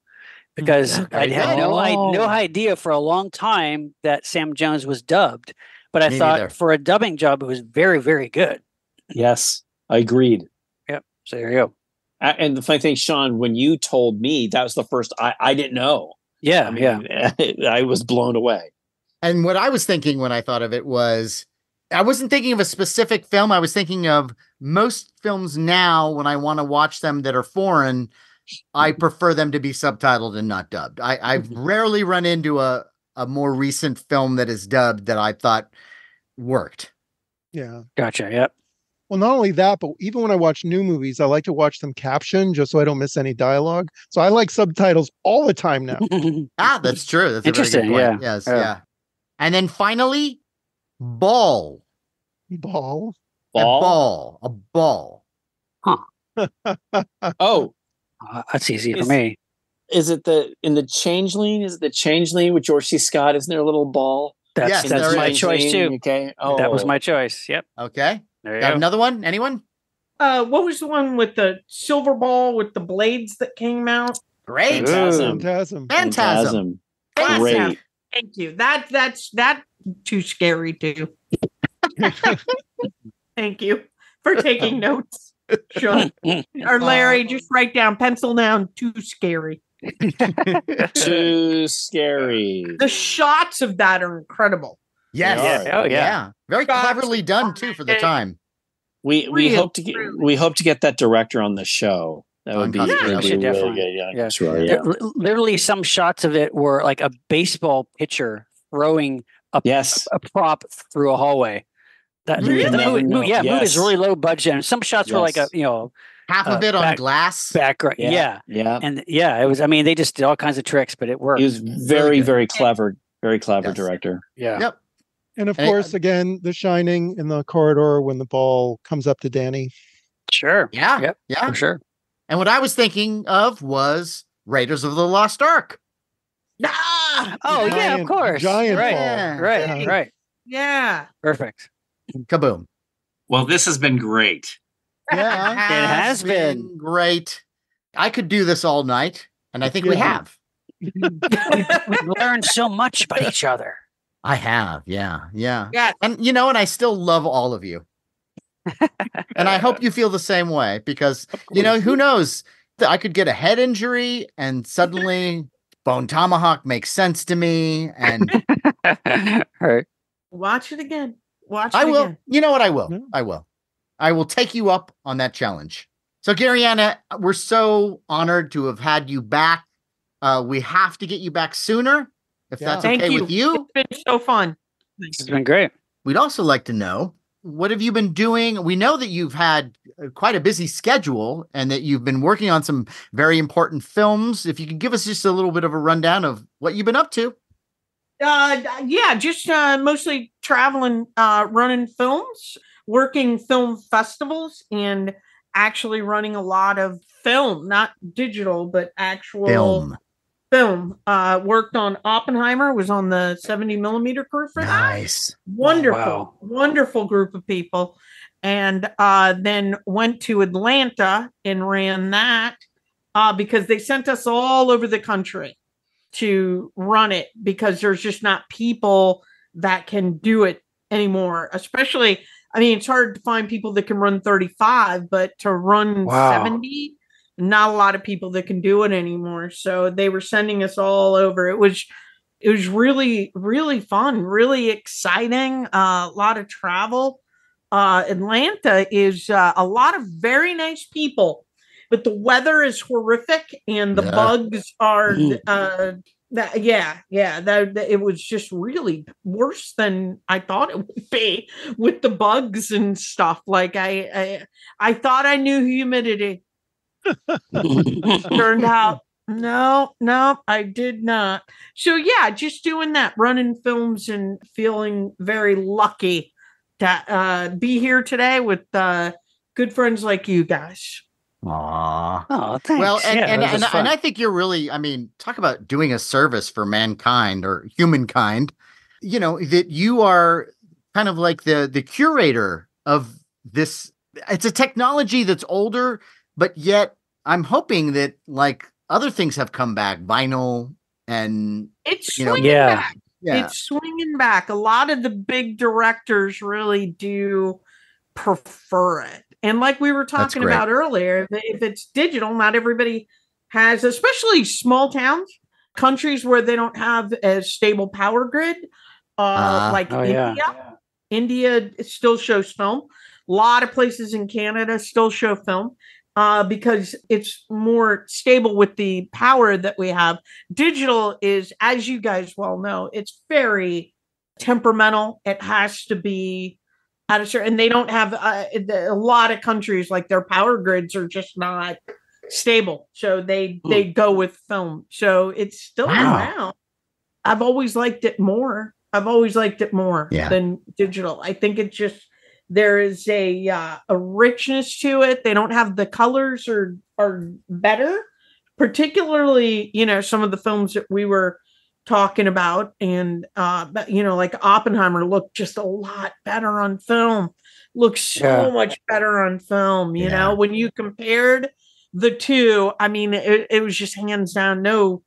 hmm, because Okay. I had no I, no Oh. idea for a long time that Sam Jones was dubbed, but I Me thought neither. for a dubbing job it was very very good. Yes, I agreed. Yep. So there you go. A- And the funny thing, Shawn, when you told me that was the first, I I didn't know. Yeah, I mean, yeah. I was blown away. And what I was thinking when I thought of it was I wasn't thinking of a specific film. I was thinking of most films now when I want to watch them that are foreign, I prefer them to be subtitled and not dubbed. I, I've Mhm. rarely run into a, a more recent film that is dubbed that I thought worked. Yeah. Gotcha. Yep. Well, not only that, but even when I watch new movies, I like to watch them captioned just so I don't miss any dialogue. So I like subtitles all the time now. Ah, that's true. That's a very good Interesting, point. yeah, Yes, yeah. yeah. And then finally, ball. Ball. A Ball. ball. A ball. Huh. oh, Uh, that's easy for Is- me. is it the in the Changeling? Is it the Changeling with George C. Scott? Isn't there a little ball? That's Yes, that's my is. choice too. Okay. Oh, That was my choice. Yep. Okay. There you Got go. another one? Anyone? Uh, what was the one with the silver ball with the blades that came out? Great. Ooh. Phantasm. Phantasm. Phantasm. Phantasm. Great. Thank you. That that's that too scary too. Thank you for taking notes. Sure. Or Larry, just write down, pencil down, too scary. Too scary. The shots of that are incredible. Yes. They. Oh, yeah. Very Shots cleverly done too for the time. We we Real, hope to get really. we hope to get that director on the show. That would be, Yeah, that we would be really definitely. good. Yeah, Yeah. sure. Yeah. li- Literally, some shots of it were like a baseball pitcher throwing a, Yes. a prop through a hallway. That Really? the movie, know. movie- yeah, movie is really low budget, and some shots were like a you know Half Uh, of it on back- glass. background. Yeah. Yeah. Yeah. and yeah, it was. I mean, they just did all kinds of tricks, but it worked. He was very good. very clever. Very clever Yes. director. yeah, Yep. And of And it- course, again, The Shining in the corridor when the ball comes up to Danny. sure, Yeah. Yep, Yeah. for sure. And what I was thinking of was Raiders of the Lost Ark. Ah, Oh yeah, of course. giant right, ball. right, Yeah. right. yeah. Perfect. Kaboom. Well, this has been great. Yeah. It has been. great. I could do this all night, and I think we have. We've learned so much about each other. I have. Yeah. Yeah. Yeah. And you know, and I still love all of you. and I hope you feel the same way because you know, who knows? I could get a head injury and suddenly Bone Tomahawk makes sense to me. And right. Watch it again. Watch I will, again. you know what? I will. Yeah. I will. I will take you up on that challenge. So, Gariana, we're so honored to have had you back. Uh, we have to get you back sooner if Yeah. that's Thank okay you. with you. It's been so fun. This has been great. We'd also like to know what have you been doing? We know that you've had uh, quite a busy schedule and that you've been working on some very important films. If you could give us just a little bit of a rundown of what you've been up to. Uh, yeah, just uh, mostly traveling, uh, running films, working film festivals, and actually running a lot of film, not digital, but actual Film. Film. Uh, worked on Oppenheimer, was on the 70 millimeter crew for that. Nice. Wonderful, Wow. wonderful group of people. And uh, then went to Atlanta and ran that uh, because they sent us all over the country to run it because there's just not people that can do it anymore. Especially, I mean, it's hard to find people that can run 35, but to run Wow. 70, not a lot of people that can do it anymore. So they were sending us all over. It was it was really really fun really exciting uh, a lot of travel uh, atlanta is uh, a lot of very nice people but the weather is horrific and the Yeah. bugs are uh, that yeah yeah that, that- it was just really worse than i thought it would be with the bugs and stuff like i i, I thought i knew humidity turned out no no i did not so yeah just doing that running films and feeling very lucky to uh, be here today with uh, good friends like you guys Aww. Oh, thanks. Well, and, yeah, and, this and, and I think you're really, I mean, talk about doing a service for mankind or humankind. You know, that you are kind of like the the curator of this. It's a technology that's older, but yet I'm hoping that like other things have come back, vinyl and it's You know, swinging Yeah. back. Yeah, it's swinging back. A lot of the big directors really do prefer it. And like we were talking about earlier if, if it's digital not everybody has especially small towns countries where they don't have a stable power grid uh, Ah. like Oh, yeah. india. India still shows film. A lot of places in canada still show film uh, because it's more stable with the power that we have. Digital is, as you guys well know, it's very temperamental. It has to be at a certain, and they don't have uh, a lot of countries like their power grids are just not stable, so they Hmm. they go with film. So it's still Wow. around. I've always liked it more. I've always liked it more Yeah. than digital. I think it just there is a uh, a richness to it. They don't have the colors are are better, particularly you know some of the films that we were talking about, and uh, but, you know like Oppenheimer looked just a lot better on film. Looks so Yeah. much better on film. You Yeah. know when you compared the two, I mean it, it was just hands down no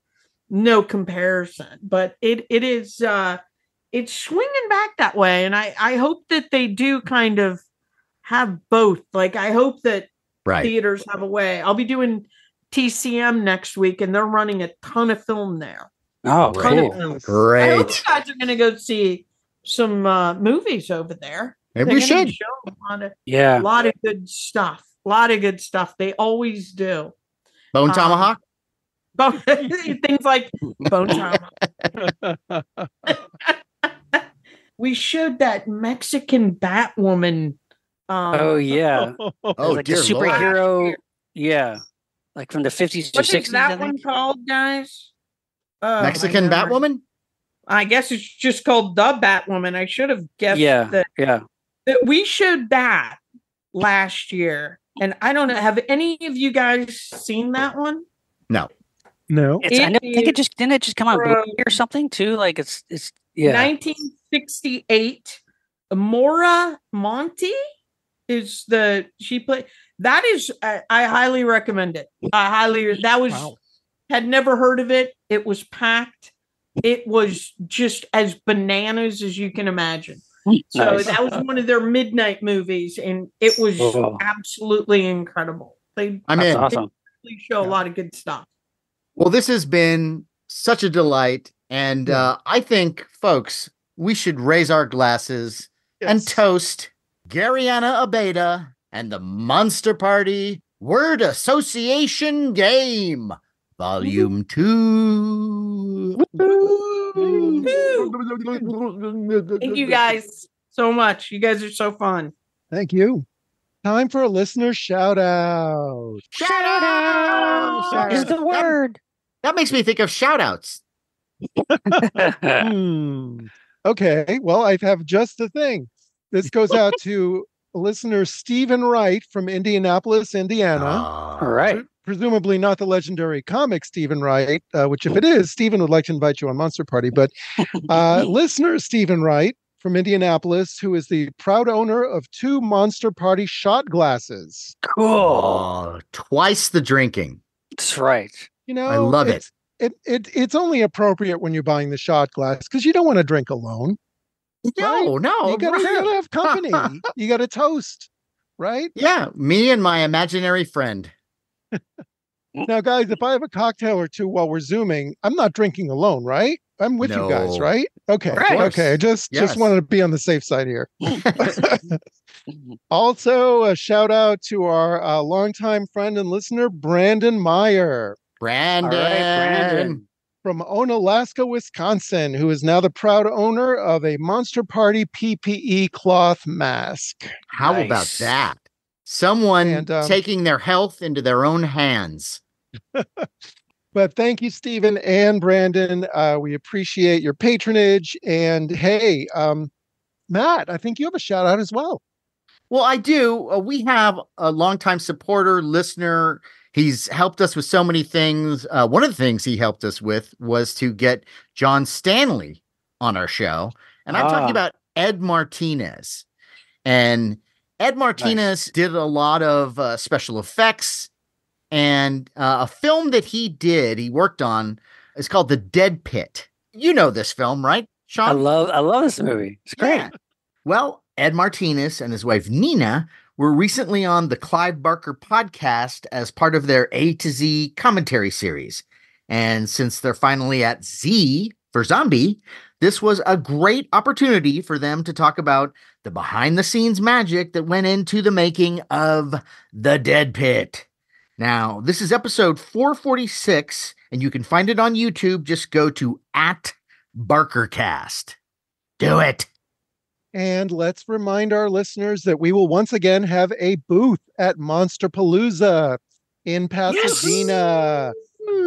no comparison. But it it is. uh it's swinging back that way and i i hope that they do kind of have both like i hope that Right. theaters have a way i'll be doing tcm next week and they're running a ton of film there Oh, ton of cool. film. i hope you guys are going to go see some uh movies over there Maybe They're we should. be showing a lot of, Yeah. lot of good stuff a lot of good stuff they always do Bone Um, Tomahawk. Bone- things like bone Tomahawk. we showed that mexican batwoman um, Oh yeah. Oh, like the dear Lord. superhero. Yeah. Like from the fifties or What is sixties. that one called, guys? Oh, Mexican God. Batwoman. I guess it's just called the Batwoman. I should have guessed Yeah. that, Yeah. that we showed that last year. And I don't know, have any of you guys seen that one? No. No, it's, I It know- think it just didn't it just come on or something too. Like it's it's yeah. 1968. Maura Monti is the she played. That is, I, I highly recommend it. I highly that was Wow. had never heard of it. It was packed. It was just as bananas as you can imagine. So Nice. that was one of their midnight movies, and it was Oh. absolutely incredible. They I'm That's in. awesome. really show a lot of good stuff. Well, this has been such a delight. And uh, I think, folks, we should raise our glasses and toast Gariana Abeyta and the Monster Party Word Association Game, Volume 2. Thank you guys so much. You guys are so fun. Thank you. Time for a listener shout out. Shout out! Shout Is the word. That makes me think of shout outs. Hmm. Okay. Well, I have just the thing. This goes out to listener Stephen Wright from Indianapolis, Indiana. Ah. All right. Pre- presumably not the legendary comic Stephen Wright, uh, which if it is, Stephen would like to invite you on Monster Party. But uh, listener Stephen Wright from Indianapolis, who is the proud owner of two Monster Party shot glasses. Cool. Oh, twice the drinking. That's right. You know, I love it. It's- It, it it's only appropriate when you're buying the shot glass because you don't want to drink alone. No, no. you gotta, you gotta have company. you gotta toast, right? Yeah, me and my imaginary friend. Now, guys, if I have a cocktail or two while we're zooming, I'm not drinking alone, right? I'm with you guys, right? Okay, Right. okay. I just Yes. just wanted to be on the safe side here. also, a shout out to our uh, longtime friend and listener, Brandon Meyer Brandon. right, Brandon. from Onalaska, Wisconsin, who is now the proud owner of a Monster Party PPE cloth mask. How about that? Someone And, um, taking their health into their own hands. But thank you, Stephen and Brandon. Uh, we appreciate your patronage. And hey, um, Matt, I think you have a shout out as well. Well, I do. Uh, we have a longtime supporter, listener. He's helped us with so many things. Uh, one of the things he helped us with was to get John Stanley on our show. And I'm Ah. talking about Ed Martinez. And Ed Martinez did a lot of uh, special effects. And uh, a film that he did, he worked on, is called The Dead Pit. You know this film, right, Shawn? I love I love this movie. It's great. Yeah. Well, Ed Martinez and his wife Nina were recently on the Clive Barker podcast as part of their A to Z commentary series. And since they're finally at Z for Zombie, this was a great opportunity for them to talk about the behind the scenes magic that went into the making of The Dead Pit. Now, this is episode 446, and you can find it on YouTube. Just go to at BarkerCast. Do it. And let's remind our listeners that we will once again have a booth at Monsterpalooza in Pasadena.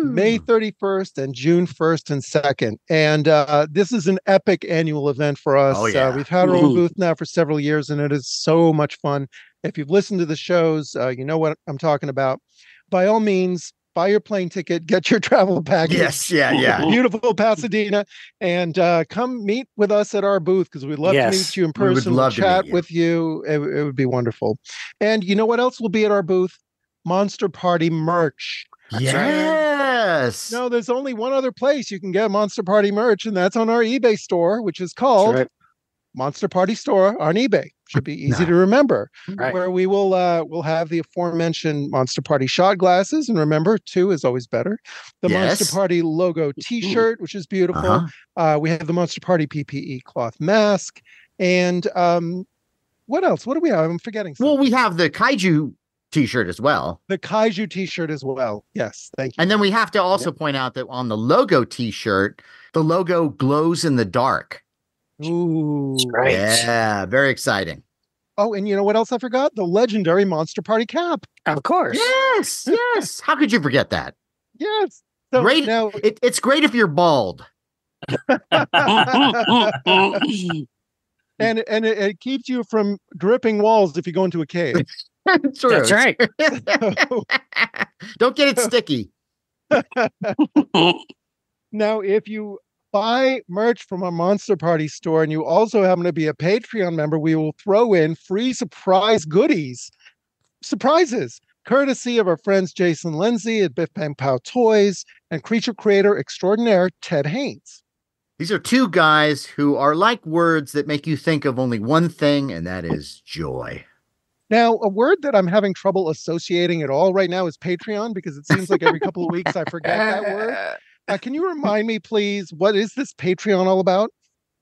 May 31st and June 1st and 2nd. And uh, this is an epic annual event for us. Oh, yeah. uh, we've had our own booth now for several years, and it is so much fun. If you've listened to the shows, uh, you know what I'm talking about. By all means, buy your plane ticket, get your travel package. Yes, yeah, yeah. Beautiful Pasadena, and uh, come meet with us at our booth because we'd love to meet you in We would person, love to chat you. with you. It, it would be wonderful. And you know what else will be at our booth? Monster Party merch. yes. No, there's only one other place you can get Monster Party merch, and that's on our eBay store, which is called right. Monster Party Store on eBay. Should be easy No. to remember. Right. Where we will uh we'll have the aforementioned Monster Party shot glasses, and remember, two is always better. The Yes. Monster Party logo T-shirt, which is beautiful. Uh-huh. Uh, we have the Monster Party PPE cloth mask, and um, what else? What do we have? I'm forgetting. Well, we have the kaiju t-shirt as well. the Kaiju T-shirt as well. Yes, thank you. And then we have to also point out that on the logo t-shirt, the logo glows in the dark. Ooh. Right. Yeah, very exciting. Oh, and you know what else I forgot? The legendary Monster Party cap. Of course. Yes, yes. How could you forget that? Yes. So Great. now It, it's great if you're bald. and and it, it keeps you from dripping walls if you go into a cave. True. That's right. Don't get it sticky. now, if you buy merch from our Monster Party store and you also happen to be a Patreon member, we will throw in free surprise goodies, surprises, courtesy of our friends Jason Lenzi at Biff Bang Pow Toys and creature creator extraordinaire Ted Haynes. These are two guys who are like words that make you think of only one thing, and that is joy. Now, a word that I'm having trouble associating at all right now is Patreon because it seems like every couple of weeks I forget that word. Uh, can you remind me, please, what is this Patreon all about?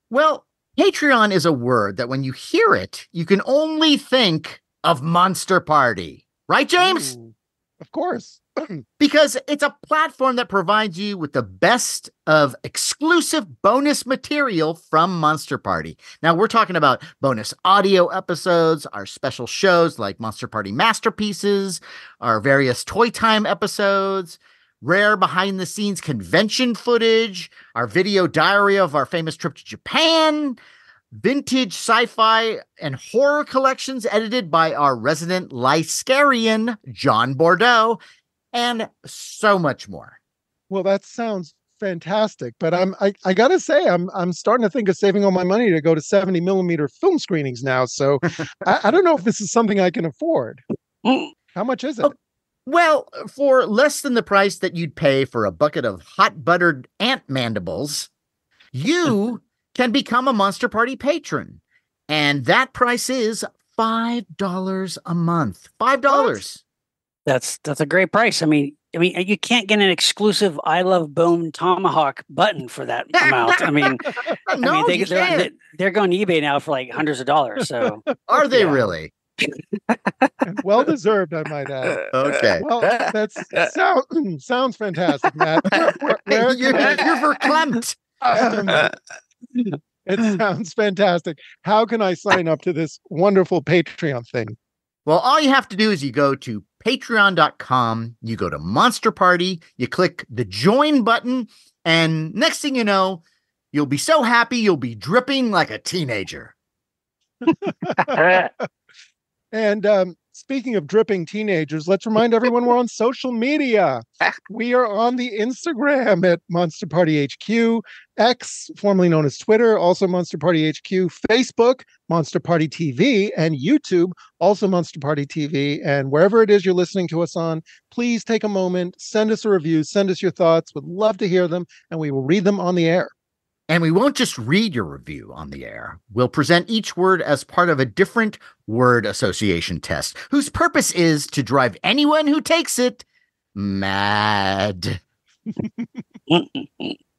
Well, Patreon is a word that when you hear it, you can only think of Monster Party. Right, James? Ooh, of course. Because it's a platform that provides you with the best of exclusive bonus material from Monster Party. Now, we're talking about bonus audio episodes, our special shows like Monster Party Masterpieces, our various Toy Time episodes, rare behind the scenes convention footage, our video diary of our famous trip to Japan, vintage sci-fi and horror collections edited by our resident Lyscarian, John Bordeaux, and so much more. Well, that sounds fantastic, but I'm I, I gotta say I'm I'm starting to think of saving all my money to go to 70 millimeter film screenings now. So I, I don't know if this is something I can afford. Mm. How much is it? Oh, Well, for less than the price that you'd pay for a bucket of hot buttered ant mandibles, you can become a Monster Party patron. And that price is $5 a month. $5. That's that's a great price. I mean, I mean, you can't get an exclusive "I love bone tomahawk" button for that amount. I mean, I no, mean, they, you they're, they're going to eBay now for like hundreds of dollars. So Are they yeah. really? well deserved, I might add. Okay. Well, that's sound, sounds fantastic, Matt. Where- where- where you're, can I- you're verklempt. Um, it sounds fantastic. How can I sign up to this wonderful Patreon thing? Well, all you have to do is you go to patreon.com, you go to Monster Party, you click the join button, and next thing you know, you'll be so happy you'll be dripping like a teenager. And um, speaking of dripping teenagers, let's remind everyone we're on social media. We are on the Instagram at Monster Party HQ, X, formerly known as Twitter, also Monster Party HQ, Facebook, Monster Party TV, and YouTube, also Monster Party TV. And wherever it is you're listening to us on, please take a moment, send us a review, send us your thoughts. Would love to hear them, and we will read them on the air. And we won't just read your review on the air. We'll present each word as part of a different word association test, whose purpose is to drive anyone who takes it mad.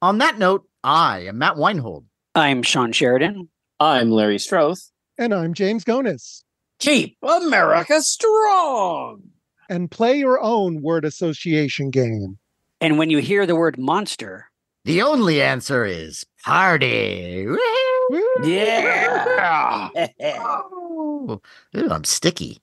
on that note, I am Matt Weinhold. I'm Shawn Sheridan. I'm Larry Strothe. And I'm James Gonis. Keep America strong. and play your own word association game. And when you hear the word monster, The only answer is party. Woohoo! Yeah. Oh, Ooh, I'm sticky.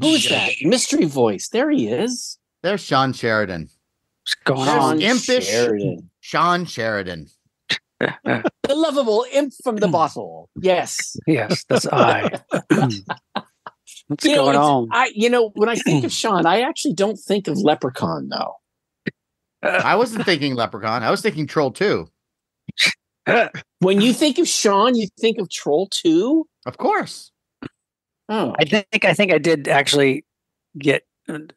Who's that? Mystery voice. There he is. There's Shawn Sheridan. What's going There's on? impish- Sheridan. Shawn Sheridan. The lovable imp from the hmm. bottle. Yes. yes, that's I. what's You know, going it's- on? I you know, when I think of Shawn, I actually don't think of Leprechaun though. I wasn't thinking Leprechaun. I was thinking Troll 2. When you think of Shawn, you think of Troll 2? Of course. Oh. I think I think I did actually get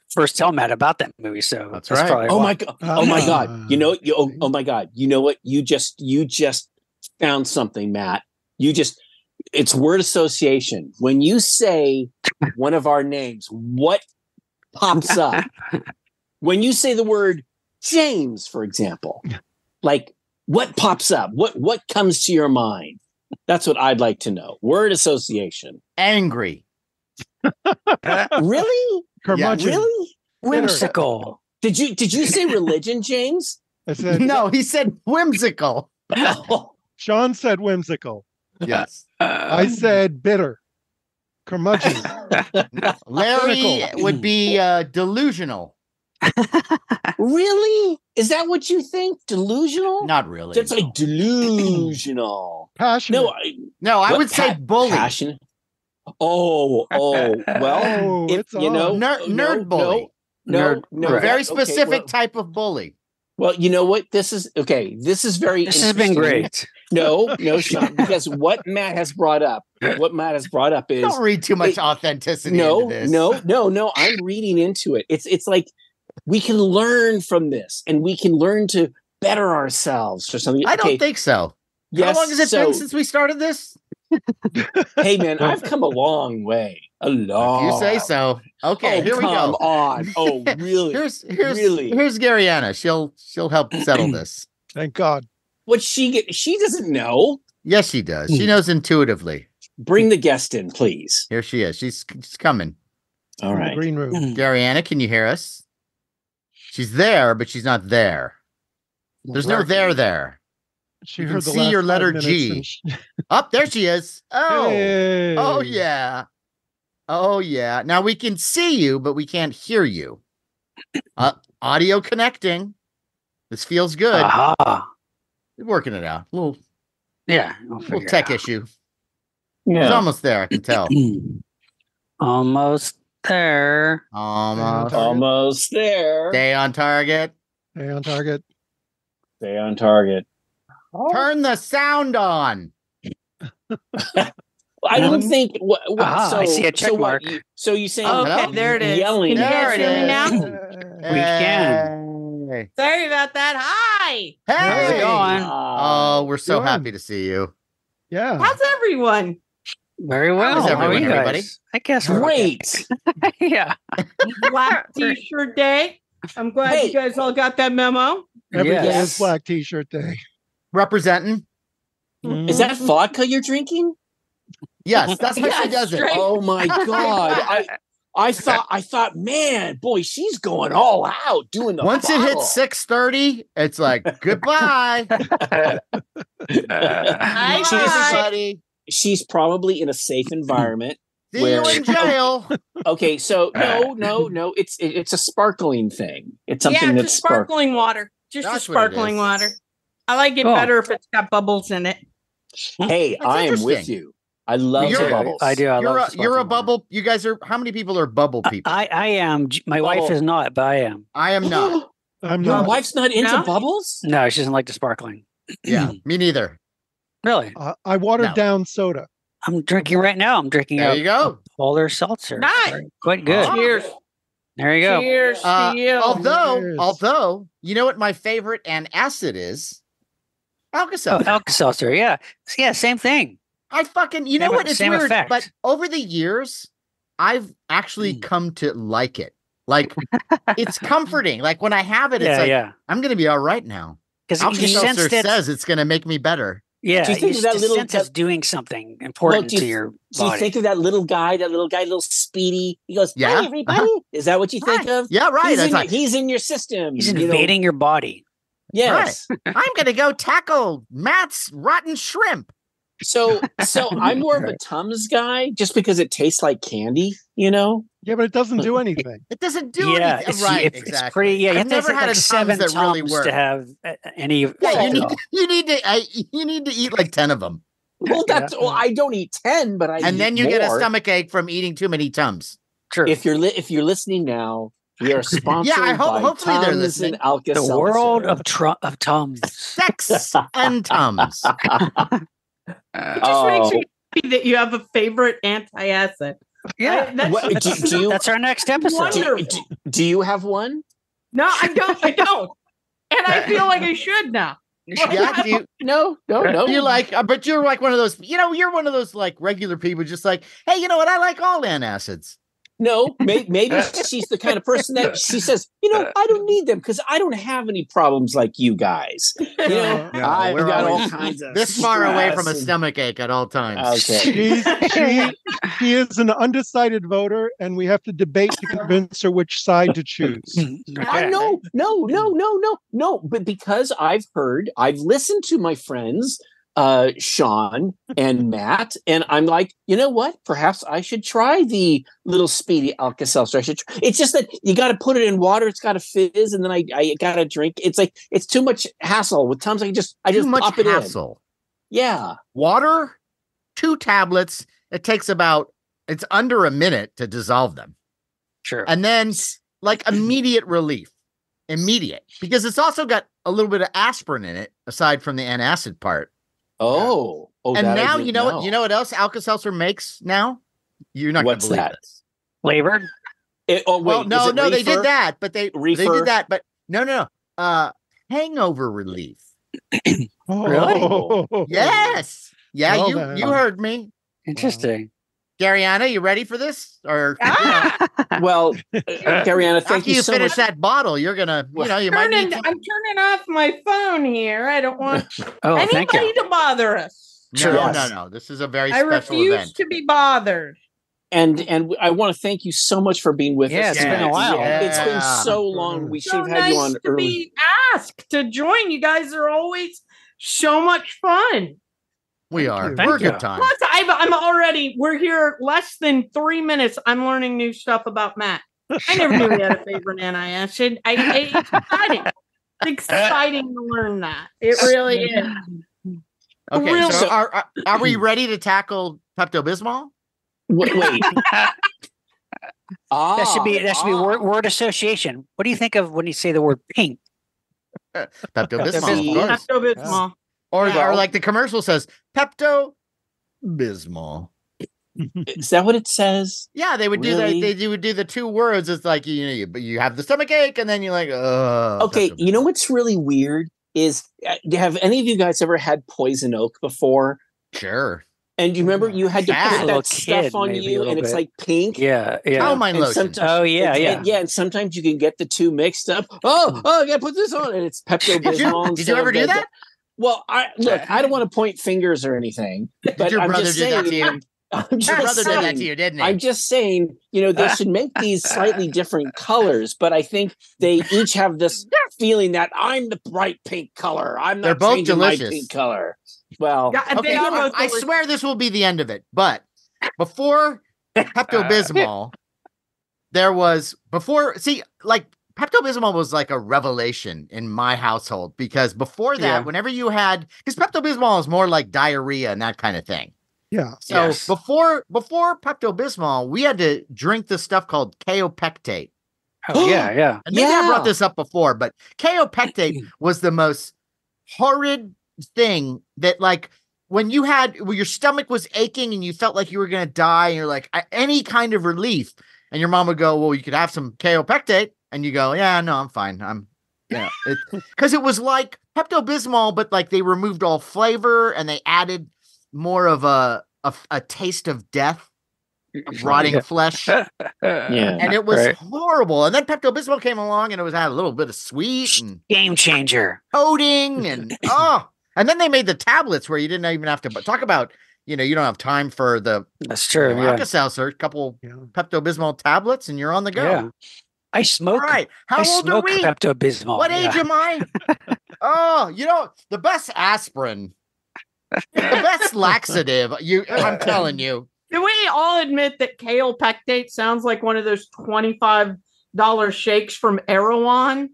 first tell Matt about that movie. So That's that's, right. probably Oh why. my god. Oh my god. Ah. You know you oh, oh my god. You know what? You just you just found something, Matt. You just it's word association. When you say one of our names, what pops up? when you say the word James, for example, like what pops up? What what comes to your mind? That's what I'd like to know. Word association. Angry. Really? Curmudgeon. Really? whimsical. Did you did you say religion, James? I said, No, he said whimsical. Oh, Shawn said whimsical. Yes. I said bitter. Curmudgeon. Larry Cynical. would be uh, delusional. really? Is that what you think? Delusional? Not really. That's like delusional. Passionate. No, I, no, I what would say pa- bully. passion. Oh, oh, well, Oh, if it's you know, on. Ner- no, nerd bully. No, Nerd- no, right. Very okay, specific well- type of bully. Well, you know what? This is okay. This is very. This has been great. No, no, Shawn, because what Matt has brought up, what Matt has brought up is Don't read too much it- authenticity no, into this. no, no, no. I'm reading into it. It's it's like we can learn from this, and we can learn to better ourselves or something. I don't think so. Yes, How long has it so, been since we started this? Hey man, I've come a long way. A long. If you say so. Okay, Oh, here we come go. on. Oh, really? Here's here's Really? here's Gariana. She'll she'll help settle this. Thank God. What she get? She doesn't know. Yes, she does. She hmm. knows intuitively. Bring the guest in, please. Here she is. She's she's coming. All in the right. green room. Hmm. Gariana, can you hear us? She's there, but she's not there. There's no there there. She You heard can the see last your letter G. she- Up there she is. Oh. Hey. Oh yeah. Oh yeah. Now we can see you, but we can't hear you. Uh, audio connecting. This feels good. Aha. We're working it out. little Yeah. we'll little tech issue. Yeah, It's almost there. I can tell. Almost there. Almost. Almost there. Stay on target. Stay on target. Stay on target. Turn the sound on. I don't think. What, what, Ah, so, I see a so check what mark. you- so you saying? Hello? Okay, there it is. Yelling. Can you There guys hear me is. now? We can. Hey. Sorry about that. Hi. How's it going? Oh, we're so Good. happy to see you. Yeah. How's everyone? Very well. is How are everyone, you everybody? I guess we're okay. Great. yeah. Black T-shirt day. I'm glad Hey. you guys all got that memo. Every day Yes. is Black T-shirt day. Representing. Is that mm-hmm. vodka you're drinking? Yes, that's how she Yes, does it. Oh my god! I I thought I thought, man, boy, she's going all out doing the. Once it hits 6:30, it's like goodbye. Hi, She's- guys. everybody. she's probably in a safe environment. See Where- you in jail. Okay, so no, no, no. It's it, it's a sparkling thing. It's something yeah, that's just sparkling. sparkling water. Just That's a sparkling water. I like it Oh. better if it's got bubbles in it. Hey, That's I am with you. I love You're- the bubbles. I do. I you're love a, you're a sparkling water. bubble. You guys are how many people are bubble people? I, I am. J- My wife is not, but I am. I am not. I'm Your not. wife's not into No? bubbles. No, she doesn't like the sparkling. Yeah, me neither. Really? Uh, I watered No. down soda. I'm drinking right now. I'm drinking There a, you go. a polar seltzer. Nice. Very- Quite good. Cheers. There you go. Cheers Uh, to you. although, Cheers. although, you know what my favorite and acid is? Oh, Alka-Seltzer. Alka Seltzer. Yeah. Yeah. Same thing. I fucking you know what? It's same weird, effect. but over the years, I've actually Mm. come to like it. Like it's comforting. Like when I have it, it's yeah, like yeah. I'm gonna be all right now. Because you Alka just sense Seltzer that, says it's gonna make me better. yeah, Do you think you that little sense cut- it's doing something important do you to th- your Do you think of that little guy, that little guy, little speedy? He goes, Yeah, "Hi, uh-huh. everybody." Is that what you think of? Yeah, right. He's It's in, like he's in your system. He's you know? invading your body. Yes. I'm gonna go tackle Matt's rotten shrimp. So, so I'm more of a Tums guy, just because it tastes like candy. You know. Yeah, but it doesn't do anything. It doesn't do yeah, anything. it's, right, it's, exactly. it's pretty. Yeah, you I've never had like a seven Tums that really Tums work. to have any. Yeah, you need you need to I, you need to eat like ten of them, Well, that's well, I don't eat ten, but I and eat then you get a more. stomach ache from eating too many Tums. True. If you're li- if you're listening now, we are sponsored I hope- by hopefully they're listening. and Alka the world of tr- of Tums. Sex and Tums. Uh, just Oh. makes me happy that you have a favorite antacid. Yeah, I- that's, What- do- that's do you- that's our next episode. Do, do, do you have one? no, I don't. I don't, and I feel like I should now. yeah, do you, No, no, no. you like, uh, but you're like one of those, you know, you're one of those like regular people, just like, hey, you know what? I like all antacids. No, may, maybe she's the kind of person that she says, you know, I don't need them because I don't have any problems like you guys. You know, No, I've got all kinds of This far away from a stress and- stomach ache at all times. Okay. She, she is an undecided voter, and we have to debate to convince her which side to choose. I know, no, no, no, no, no. But because I've heard, I've listened to my friends, uh, Shawn and Matt, and I'm like, you know what? Perhaps I should try the little speedy Alka Seltzer. I should. Try. It's just that you got to put it in water. It's got to fizz, and then I, I got to drink. It's like it's too much hassle. With Tums, I can just, I just much pop it in. hassle. Yeah. Water, two tablets. It takes about, it's under a minute to dissolve them. Sure. And then like immediate relief. Immediate. Because it's also got a little bit of aspirin in it, aside from the antacid part. Oh. Oh. and now you know, what you know what else Alka Seltzer makes now? You're not What's gonna believe that? this. Flavored. It- oh wait. well, is no, it no, they did that, but they they did that, but no, no, no. Uh hangover relief. Oh, Yes. Yeah, Well you then. you heard me. Interesting. Gariana, you ready for this? Or Ah! Well, uh, Gariana, after thank you, you so finish much. that bottle, you're gonna, you know, you might Turning, need I'm turning off my phone here. I don't want Oh, anybody to bother us. No, Sure. no, no. This is a very I special refuse event. to be bothered. and and I want to thank you so much for being with Yeah, us. it's been a tonight. while. It's been so long. We should So have had nice you on to early. be asked to join. You guys are always so much fun. We are. you. Thank We're a you. good time. Plus, I've, I'm already. We're here less than three minutes. I'm learning new stuff about Matt. I never knew he had a favorite antacid. I, I, it's exciting. It's exciting to learn that. It really is. Okay, Real- so are, are are we ready to tackle Pepto Bismol? Wait, wait. ah, that should be that should be ah. word, word association. What do you think of when you say the word pink? Pepto Pepto-Bismol, Bismol, of course. Pepto Bismol. Or, Yeah. or like the commercial says, Pepto Bismol. Is that what it says? Yeah, they would do that. They, they would do the two words. It's like you know, you, but you have the stomach ache, and then you're like, oh. okay, you know what's really weird is uh, have any of you guys ever had poison oak before? Sure. And you remember you had to Yeah. put that stuff kid, on you, little and it's like pink. Yeah, yeah. Calamine And lotion. sometimes- Oh yeah, yeah. and- yeah, and sometimes you can get the two mixed up. Oh, oh, I gotta put this on, and it's Pepto Did you, Bismol. did you ever do the- that? Well, I look. I don't want to point fingers or anything, but Did your I'm brother just do that saying. to you? I'm Your just brother did that to you, didn't he? I'm just saying, you know, they should make these slightly different colors, but I think they each have this feeling that I'm the bright pink color. I'm not They're both changing my delicious. pink color. Well, Yeah, okay, I, both I swear this will be the end of it. But before Pepto Bismol, there was before. See, like Pepto Bismol was like a revelation in my household because before that, Yeah. whenever you had, because Pepto Bismol is more like diarrhea and that kind of thing. Yeah. So Yes. before before Pepto Bismol, we had to drink this stuff called kaopectate. Oh yeah, yeah. And maybe I brought this up before, but kaopectate mm. was the most horrid thing that, like, when you had when your stomach was aching and you felt like you were going to die, and you're like, any kind of relief, and your mom would go, "Well, you could have some kaopectate," and you go, "Yeah, no, I'm fine. I'm." Yeah, because it, was like Pepto Bismol, but like they removed all flavor and they added more of a a, a taste of death, of rotting flesh, Yeah. and it was Right. horrible. And then Pepto Bismol came along, and it was had a little bit of sweet and Game changer. coating, and oh, and then they made the tablets where you didn't even have to. But talk about you know you don't have time for the That's true. you know, Yeah. Alka-Seltzer, a couple Yeah. Pepto Bismol tablets, and you're on the go. yeah. I smoke. right, how I old are smoke we? Pepto Bismol. What age am I? oh, you know, the best aspirin, the best laxative. You, I'm telling you. Can we all admit that kale pectate sounds like one of those twenty-five dollar shakes from Erewhon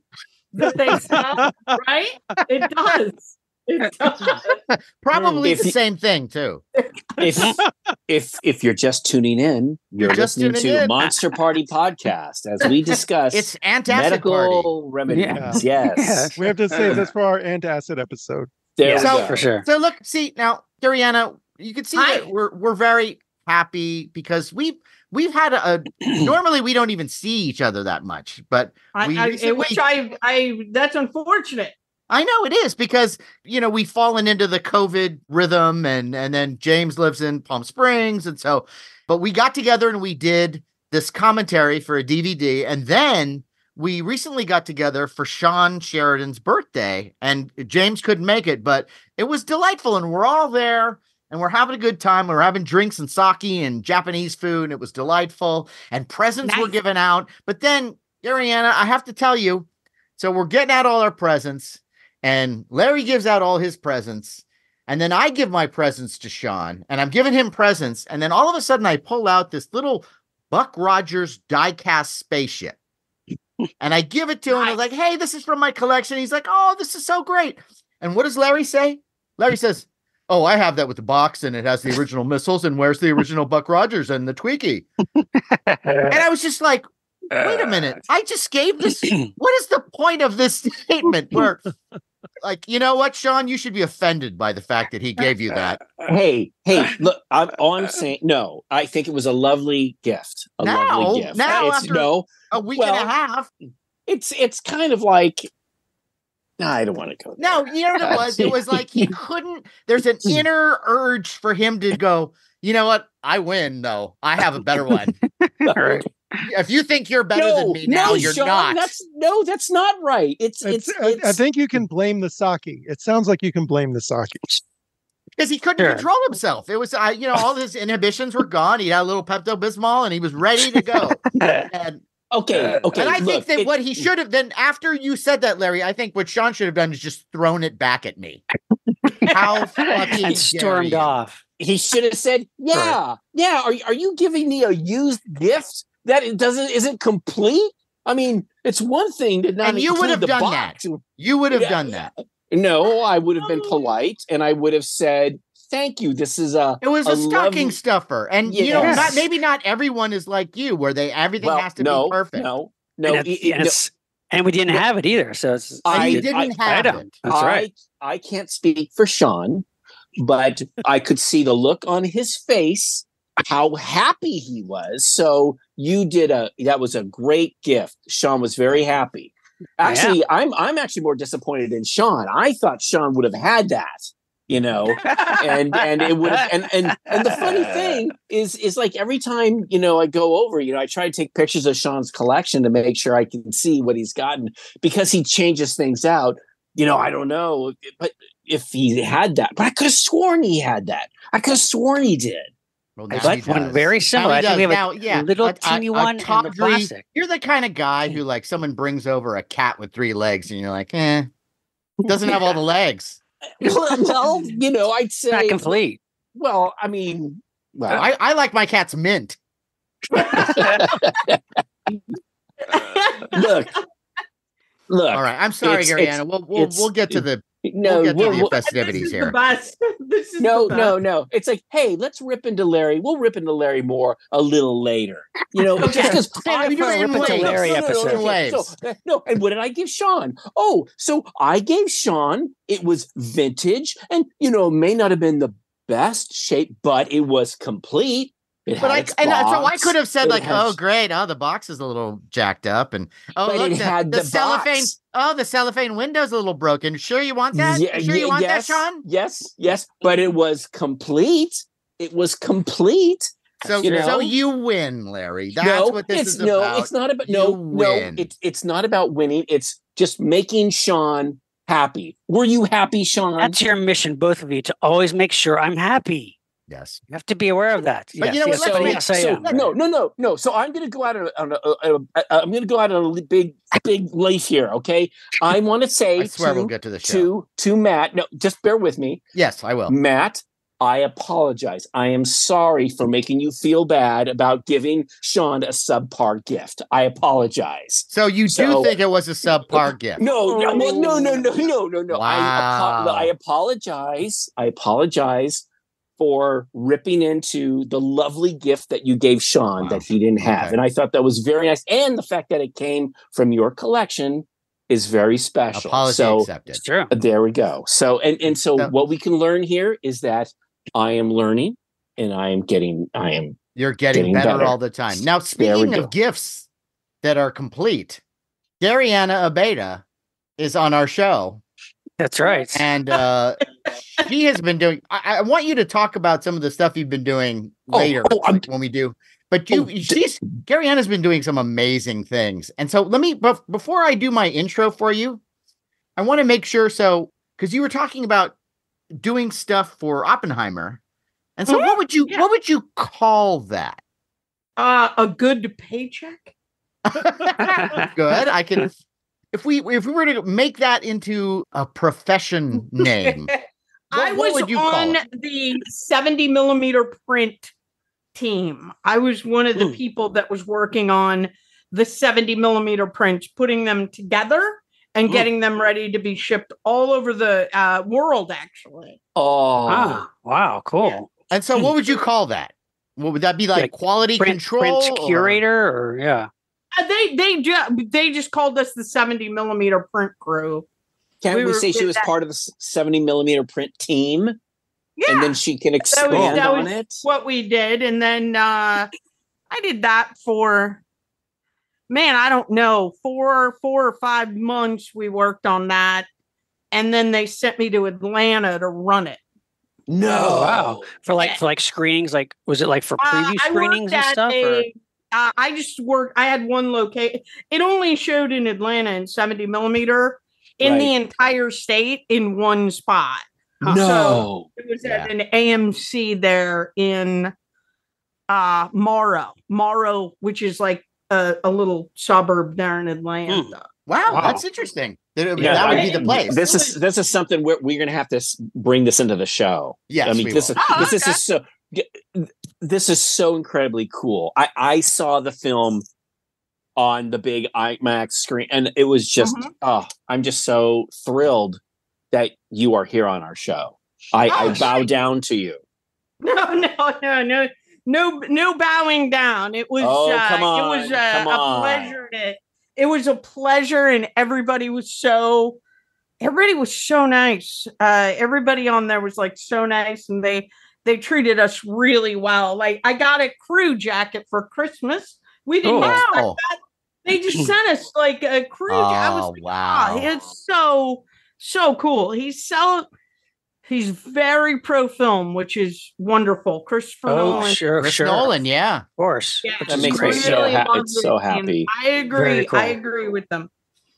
that they sell? right? It does. It does. Probably If the you- same thing too. if if if you're just tuning in, you're, You're just listening to in. Monster Party podcast as we discuss It's antacid medical party. remedies. Yeah. Yes, We have to say this for our antacid episode. there Yeah, we So- go. for sure. So look, see now, Dariana, you can see Hi. that we're we're very happy because we've we've had a, a normally we don't even see each other that much, but I, We I, recently- which I, I, that's unfortunate. I know it is because you know we've fallen into the COVID rhythm, and and then James lives in Palm Springs, and so, but we got together and we did this commentary for a DVD, and then we recently got together for Shawn Sheridan's birthday, and James couldn't make it, but it was delightful, and we're all there. And we're having a good time. We're having drinks and sake and Japanese food. And it was delightful. And presents were given out. But then, Ariana, I have to tell you, so we're getting out all our presents and Larry gives out all his presents. And then I give my presents to Shawn, and I'm giving him presents. And then all of a sudden, I pull out this little Buck Rogers die-cast spaceship, and I give it to him. I was like, "Hey, this is from my collection." He's like, "Oh, this is so great!" And what does Larry say? Larry says, "Oh, I have that with the box, and it has the original missiles. And where's the original Buck Rogers and the Twiki?" And I was just like, "Wait a uh, minute! I just gave this what is the point of this statement where like you know what shawn you should be offended by the fact that he gave you that Hey, hey, look, I'm all I'm saying. No, I think it was a lovely gift. A Now- lovely gift. now it's after- no, a week and a half it's it's kind of like. No, I don't want to go. there. no you know what it was it was like he couldn't there's an inner urge for him to go you know what i win though i have a better one Right. If you think you're better than me now no, you're Shawn, not That's no, that's not right. It's It's, it's, I, I think you can blame the sake. It sounds like you can blame the sake. because he couldn't Sure. control himself it was I you know all his inhibitions were gone he had a little pepto-bismol and he was ready to go and okay. Okay, and I look, think that it- what he should have then after you said that, Larry, I think what Shawn should have done is just thrown it back at me. How fucking and stormed off. he should have said, "Yeah, yeah." Are are you giving me a used gift that it doesn't isn't complete? I mean, it's one thing to not And you would have done box. You would have Yeah, done that. No, I would have been polite and I would have said, "Thank you. This is a It was a, a stocking lovely- stuffer. And you know, not maybe not everyone is like you where they everything well, has to no, be perfect. No, no, and, it- it's- and no, and we didn't have it either. So it's I- I, didn't I have don't. it. That's I, right. I can't speak for Shawn, but I could see the look on his face, how happy he was. So you did a that was a great gift. Shawn was very happy. Actually, I'm I'm actually more disappointed in Shawn. I thought Shawn would have had that, you know, and and it would have and and and the funny thing is is like every time you know I go over, you know, I try to take pictures of Shawn's collection to make sure I can see what he's gotten because he changes things out. You know, I don't know, but if he had that, but I could have sworn he had that. I could have sworn he did. Well, I now got one very similar. he I think we does. have a Now, yeah, little a- a- teeny a one and the tawdry- plastic. You're the kind of guy who like someone brings over a cat with three legs and you're like, eh, doesn't have all the legs. well, you know, I'd say Not complete. Well, I mean, well, I, I like my cat's mint. look, look. All right. I'm sorry, It's- We'll we'll, we'll get to the No, we'll get to we'll- the we'll- festivities this is here. The best. This is no, the no, best. no. It's like, hey, let's rip into Larry. We'll rip into Larry more a little later. You know, Okay. just because Yeah, I we do it in rip into. Larry episode. In waves. So, uh, no, and what did I give Shawn? Oh, so I gave Shawn. It was vintage, and you know, may not have been the best shape, but it was complete. It But I its and so I could have said It like, oh great, oh the box is a little jacked up, and oh look, it the, had the the cellophane, box. oh the cellophane window's a little broken. Sure you want that? Yeah, sure you yeah, want yes, that, Shawn? Yes, yes, but it was complete. It was complete. So You so you win, Larry. That's no, what this it's is no, about. it's not about no, no. It's it's not about winning. It's just making Shawn happy. Were you happy, Shawn? That's your mission, both of you, to always make sure I'm happy. Yes, you have to be aware of that. But yes, you know yes. Yes, so, so, no, no, no, no. So I'm going to go out on a, on a, I'm going to go out on a big, big lace here. Okay, I want to say. I swear to, we'll get to the show. To to Matt, no, just bear with me. Yes, I will. Matt, I apologize. I am sorry for making you feel bad about giving Shawn a subpar gift. I apologize. So you do so, think it was a subpar gift? No, no, no, no, no, oh. no, no, no. Wow. I, apo- I apologize. I apologize for ripping into the lovely gift that you gave Shawn Wow. that he didn't have. Okay. And I thought that was very nice. And the fact that it came from your collection is very special. Apology so accepted. It's true. Uh, there we go. So and and so So- what we can learn here is that I am learning and I am getting I am You're getting, Getting better, better. all the time. Now, There we speaking go. of gifts that are complete, Gariana Abeyta is on our show, That's right. and uh, she has been doing. I, I want you to talk about some of the stuff you've been doing Oh, later oh, I'm- when we do. But you, Oh, d- she's Gariana's been doing some amazing things, and so let me. But before I do my intro for you, I want to make sure. So, because you were talking about doing stuff for Oppenheimer, and so what would you Yeah. what would you call that? Uh, a good paycheck. Good. I can. If we if we were to make that into a profession name, I what was would you call on it? the 70 millimeter print team. I was one of the Hmm. people that was working on the 70 millimeter prints, putting them together and Hmm. getting them ready to be shipped all over the uh, world, actually. oh ah, wow, cool. and so what would you call that? What would that be like? Like quality Print, control, print or- curator, or yeah. Uh, they they ju- they just called us the 70 millimeter print crew. Can't we we, were- say she was that- part of the 70 millimeter print team? Yeah, And then she can expand that on was it. what we did, and then uh, I did that for man, I don't know, four four or five months. We worked on that, and then they sent me to Atlanta to run it. No. Oh, wow. For like for like screenings, like was it like for Uh, preview I screenings worked and at stuff? or? a- uh, I just worked. I had one location. It only showed in Atlanta in 70 millimeter in the entire state in one spot. Huh. No. It was Yeah. at an AMC there in uh Morrow, Morrow, which is like a, a little suburb there in Atlanta. Wow, Wow. that's interesting. That, Yeah, that would I- be the place. This is this is something we're we're gonna have to bring this into the show. yes, I mean, we this will. is Oh, this is okay. just so this is so incredibly cool. I I saw the film on the big IMAX screen, and it was just Mhm. oh, I'm just so thrilled that you are here on our show. I, I Oh, bow shit. down to you. No, no, no, no, no, no bowing down. It was Oh, uh, come it was uh, come a pleasure to it was a pleasure and everybody was so everybody was so nice. Uh everybody on there was like so nice and they they treated us really well. Like I got a crew jacket for Christmas. We didn't Oh. expect Wow. that. They just sent us like a crew. ja- I was Oh, like, wow. "Ah, it's so so cool. He's so he's very pro film, which is wonderful. Christopher Oh, Nolan. sure, Chris sure. Nolan, yeah. Of course. Yeah, Which That is makes me great. so ha- it's so happy. I agree. Cool. I agree with them.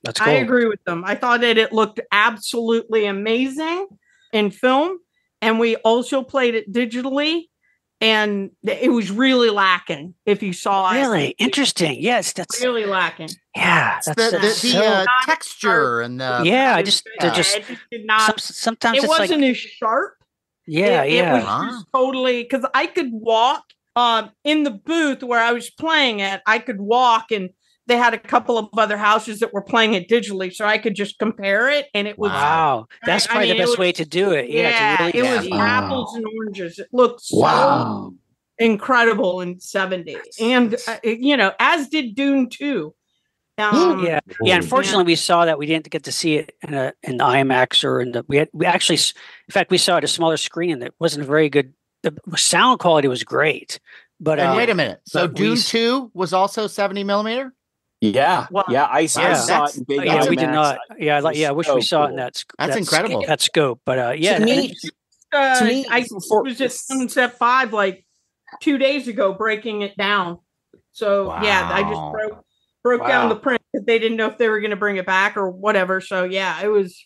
That's cool. I agree with them. I thought that it looked absolutely amazing in film, and we also played it digitally, and it was really lacking. If you saw Really it, Really interesting. Yes, that's really lacking. yeah. That's, the, the, that's the, so, uh, Not texture and the yeah. I just they're yeah. just it just did not. some, sometimes it it's wasn't like as sharp. yeah, it, yeah. It was just totally because I could walk um in the booth where I was playing it. I could walk and they had a couple of other houses that were playing it digitally, so I could just compare it, and it was Wow, that's I probably mean, the it best way to do it. Yeah, yeah, really it was. Wow. apples and oranges. It looked so Wow. incredible in '70, and uh, you know, as did Dune 2. Um, Yeah, yeah. Unfortunately, we saw that we didn't get to see it in a in the IMAX or in the we had we actually, in fact, we saw it at a smaller screen that wasn't very good. The sound quality was great, But And uh, wait a minute. So Dune 2 was also 70 millimeter? Yeah, Wow. yeah. I, I saw it in big. Yeah, we did not. Yeah, I like. Yeah, I wish we so saw it in that. sc- That's that incredible. sc- That scope, but uh, yeah, to me, Uh, to me, I for- was at step Five like two days ago, breaking it down. So yeah, I just Wow. broke broke down Wow. the print. 'cause They didn't know if they were going to bring it back or whatever. So yeah, it was.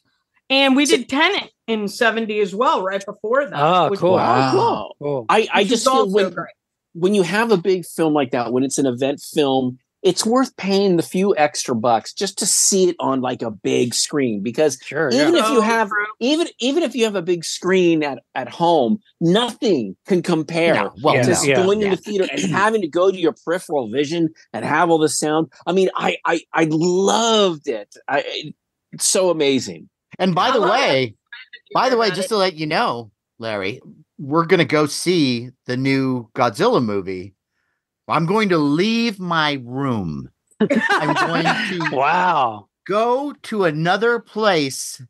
And we did Tenet in '70 as well, right before that. Oh, cool. was- Wow. cool. I, I just feel when great. when you have a big film like that, when it's an event film, it's worth paying the few extra bucks just to see it on like a big screen. Because Sure. Yeah. even if you oh, have even even if you have a big screen at, at home, nothing can compare No, well, Yeah. to no. Yeah. going into theater and having to go to your peripheral vision and have all the sound. I mean, I I, I loved it. I it's so amazing. And by I the love way, by the way, just it. to let you know, Larry, we're going to go see the new Godzilla movie. I'm going to leave my room. I'm going to Wow. go to another place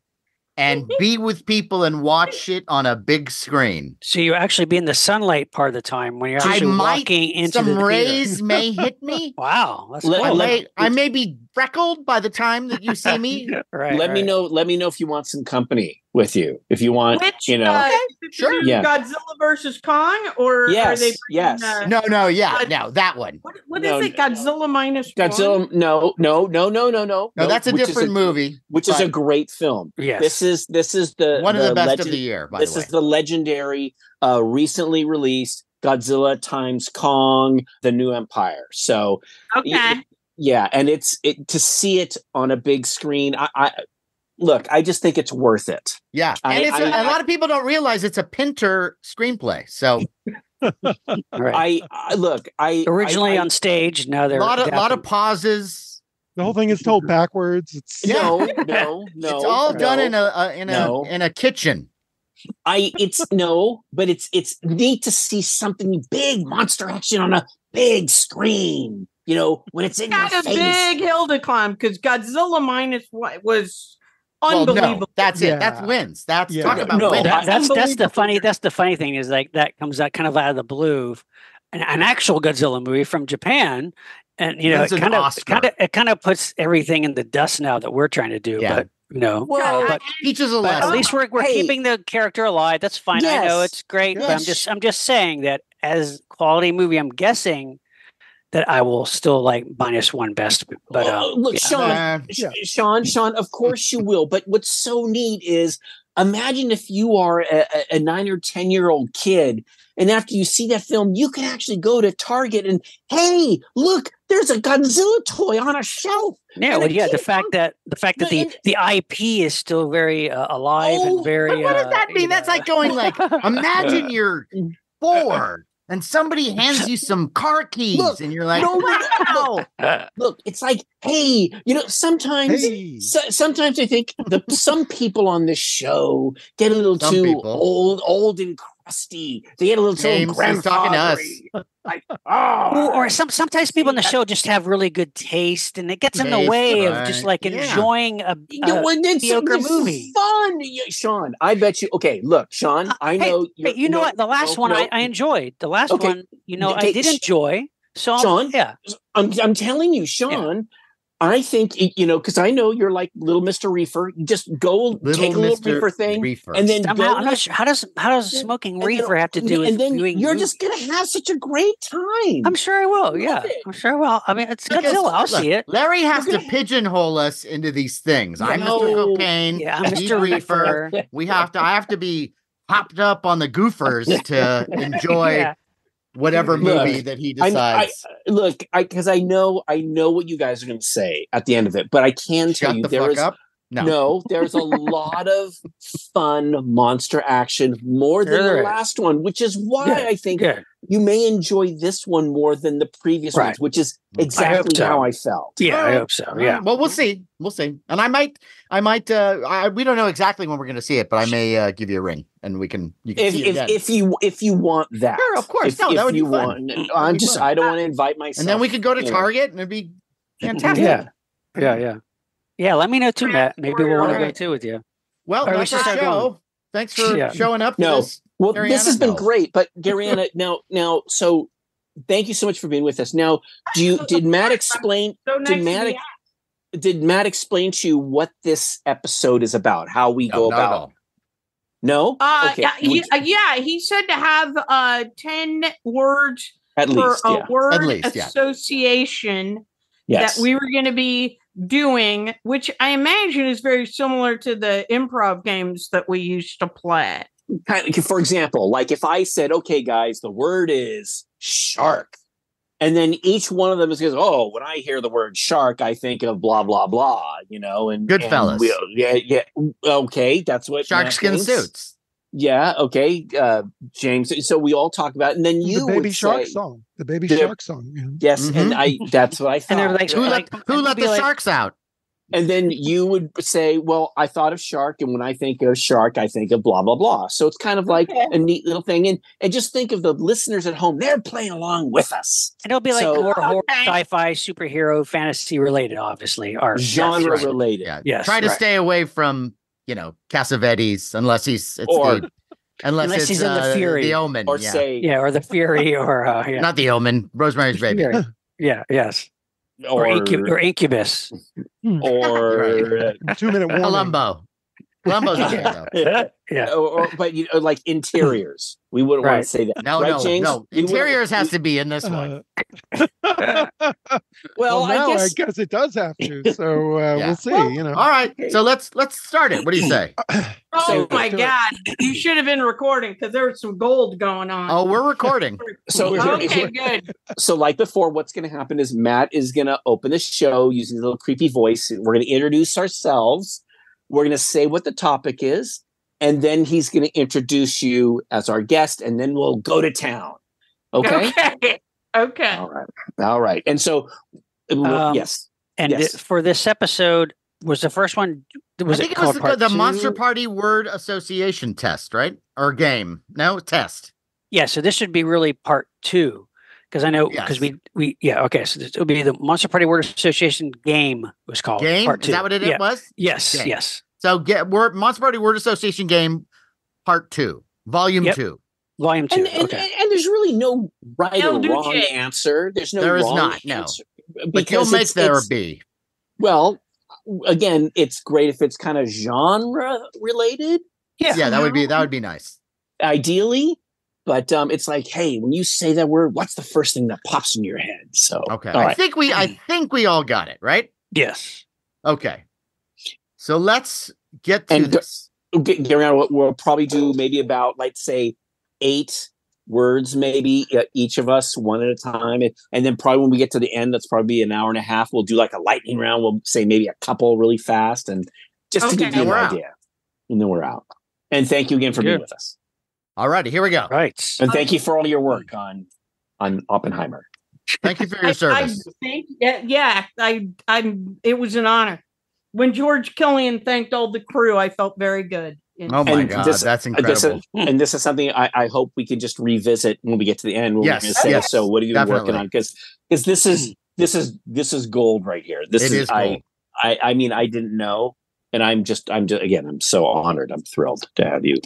and be with people and watch it on a big screen. So you actually be in the sunlight part of the time when you're I actually might- walking into Some the theater. rays may hit me. Wow, that's Let- I cool. let- may, I may be freckled by the time that you see me. right, let me know. Let me know if you want some company with you. If you want, Which you know. uh, sure. is it Yeah. Godzilla versus Kong, or are Yes, they? yes. uh, No, no, yeah, But- no, that one. What, what is No, it? Godzilla minus minus Godzilla. No, no, no, no, no, no. No, that's a which is different movie. Which is a great film. Yes. This is this is the One of the best of the year, by this the way. is the legendary, uh, recently released Godzilla times Kong: The New Empire. So Okay. Yeah, and it's it to see it on a big screen. I, I look, I just think it's worth it. Yeah, I- and it's a I- a lot of people don't realize it's a Pinter screenplay. So All right. I, I look, I Originally I, on stage, now a they're lot of a lot of pauses. The whole thing is told backwards. It's Yeah. no, no, no. it's all done in a, a in a No. in a kitchen. I it's no, but it's it's neat to see something big, monster action on a big screen. You know, when it's in your got a face. big hill to climb because Godzilla minus one was Well, unbelievable. no, that's it. Yeah. That's wins. That's Yeah. talk about No, wins. That- that's that's the funny that's the funny thing is like that comes out kind of out of the blue an, an actual godzilla movie from japan and you know Wins it an kind of Oscar. kind of it kind of puts everything in the dust now that we're trying to do Yeah. but you know Well, but, Teaches a lesson. at least we're, we're Hey. keeping the character alive that's fine i know it's great but i'm just i'm just saying that as quality movie i'm guessing that i will still like minus one best but Oh, um, look, yeah. Shawn, Uh, Sh- Yeah. Shawn, Shawn, of course you will. But what's so neat is imagine if you are a, a- a nine or 10 year old kid, and after you see that film, you can actually go to Target and, hey, look, there's a Godzilla toy on a shelf. yeah well yeah the fact that the fact that the the ip is still very uh, alive Oh, and very But what does uh, that you mean? That's know. like going like imagine you're bored and somebody hands you some car keys Look, and you're like, no, wow. Look, it's like, hey, you know, sometimes hey, So, sometimes I think the some people on this show get a little Some too people. old, old and crusty. They get a little James, too he's talking to us. Grandfathery. Like, oh, or, or some sometimes people on the show just have really good taste and it gets in the Taste, way of just right. like Yeah. enjoying a, you know, a- when it's, mediocre it's movie. fun. Yeah, Shawn, I bet you. Okay, look, Shawn, I Uh, hey, know. Hey, you're- you know no, what? The last no, one I, no. I enjoyed. The last Okay. one, you know, I did sh- enjoy. So I'm- Shawn? yeah, I'm, I'm telling you, Shawn. I think you know because I know you're like little Mister Reefer. Just go Little take a little Mr. reefer thing, Reefer. and then I'm, go not, I'm not sure how does how does smoking and then- reefer have to do with and then viewing you're movies? just gonna have such a great time. I'm sure I will. Yeah. I'm sure I will. I mean, it's Because, Godzilla. I'll look, see it. Larry has You're to pigeonhole us into these things. I'm No. Mr. Cocaine. Yeah, I'm he's Mr. Reefer. We have to. I have to be hopped up on the goofers to enjoy Yeah. Whatever Look, movie that he I, I decides. Uh, look, I because I know I know what you guys are going to say at the end of it, but I can tell you the there fuck is up. No. no, there's a lot of fun monster action more than there the is. last one, which is why Yeah, I think Good. you may enjoy this one more than the previous Right. ones, which is I exactly so. how I felt. Yeah, I hope so. All right. Yeah. Well, we'll see. We'll see. And I might, I might, uh, I, we don't know exactly when we're going to see it, but I may uh, give you a ring and we can, you can If, see if, again. if you if you want that, Sure, of course. If, No, that if would be you fun. want, That'd I'm just fun. I don't want to invite myself. and then we could go to you. Target and it'd be fantastic. Yeah. Yeah. Yeah. Yeah. Let me know too, Matt. Maybe we'll want to go too with you. Well, All right, we that's should our show. going. Thanks for Yeah. showing up. No. this. Well, Mariana? this has been great, but Gariana, now, now, so thank you so much for being with us. Now, do you did Matt explain? So nice Did Matt, be ex- did Matt explain to you what this episode is about? How we No, go not at about? all. No. Uh, okay. yeah, he, would- uh, yeah, he said to have uh, 10 words At for least, a yeah. word least, yeah. association Yes. that we were going to be doing, which I imagine is very similar to the improv games that we used to play. for example, like if I said, "Okay, guys, the word is shark," and then each one of them is goes, "Oh, when I hear the word shark, I think of blah blah blah," you know, and and Goodfellas. we- yeah, yeah, okay, that's what Shark Matt skin thinks. suits. Yeah, okay, uh, James. So we all talk about, it, and then you the baby would shark say, song. The baby The- shark song. Yeah. Yes, and Mhm. I that's what I thought. And they're like, Who like, let who let the like- sharks out? And then you would say, "Well, I thought of shark, and when I think of shark, I think of blah blah blah." So it's kind of like Okay. a neat little thing, and and just think of the listeners at home; they're playing along with us, And it'll be like So- more horror, Okay. sci-fi, superhero, fantasy related, obviously. Or genre right. related. Yeah. Yes, Try to right. stay away from, you know, Cassavetes unless he's it's Or- the, unless, Unless it's he's in The uh, Fury. the omen. Or yeah. say, Yeah, or the Fury, or uh, yeah, not the omen, Rosemary's baby. Yeah, yes, or, or Incu- or Incubus. Hmm. or, Two minute warning. Columbo. Columbo's okay though. yeah. Yeah, or, or- but you know, like interiors. We wouldn't want to say that. No, right, no, James? no. You Interiors has to be in this one. Uh, Well, well, now I I guess. guess, it does have to. So uh, Yeah. we'll see. Well, you know. All right, so let's let's start it. What do you say? Oh So- my Do it. God. You should have been recording because there was some gold going on. Oh, we're recording. So, okay, good. so like before, what's going to happen is Matt is going to open the show using a little creepy voice. We're going to introduce ourselves. We're going to say what the topic is, and then he's going to introduce you as our guest, and then we'll go to town. Okay. Okay. Okay. All right. All right. And so, Um, yes. and Yes. it- for this episode, was the first one? Was I think it it was called the, the Monster? Party word association test, right? Or game? No, test. Yeah, so this should be really part two because I know because Yes. we we yeah okay so this would be the Monster Party Word Association game was called Game? part Is that what it yeah. was? Yes, Game. yes. So get word Monster Party Word Association game, part two, volume Yep. two. Volume two. And, and, okay. and, and there's really no right El or wrong Duce. answer. There's no There is wrong not, no. answer. But Because you'll make there it's- be. Well, again, it's great if it's kind of genre related, yeah. Yeah, that would be that would be nice. ideally. But um, it's like, hey, when you say that word, what's the first thing that pops in your head? So, Okay. all I right. think we I think we all got it, right? Yes. Okay. So let's get to And this. Get, get around. We'll, we'll probably do maybe about, let's say, eight words, maybe uh, each of us, one at a time, and, and then probably when we get to the end, that's probably an hour and a half. We'll do like a lightning round. We'll say maybe a couple really fast, and just to give you And an we're out. idea, and then we're out. And thank you again for being with us, All righty, here we go. Right. and thank you for all your work on on Oppenheimer. Thank you for I, your I service. think, yeah, yeah, I, I'm. It was an honor. When George Killian thanked all the crew, I felt very good. And- Oh my And god, this- that's incredible. This is, and this is something I, I hope we can just revisit when we get to the end. When Yes, we're going to say, yes, so what are you working on? Because because this is this is this is gold right here. This It is, is I. I I mean I didn't know, and I'm just I'm just again I'm so honored. I'm thrilled to have you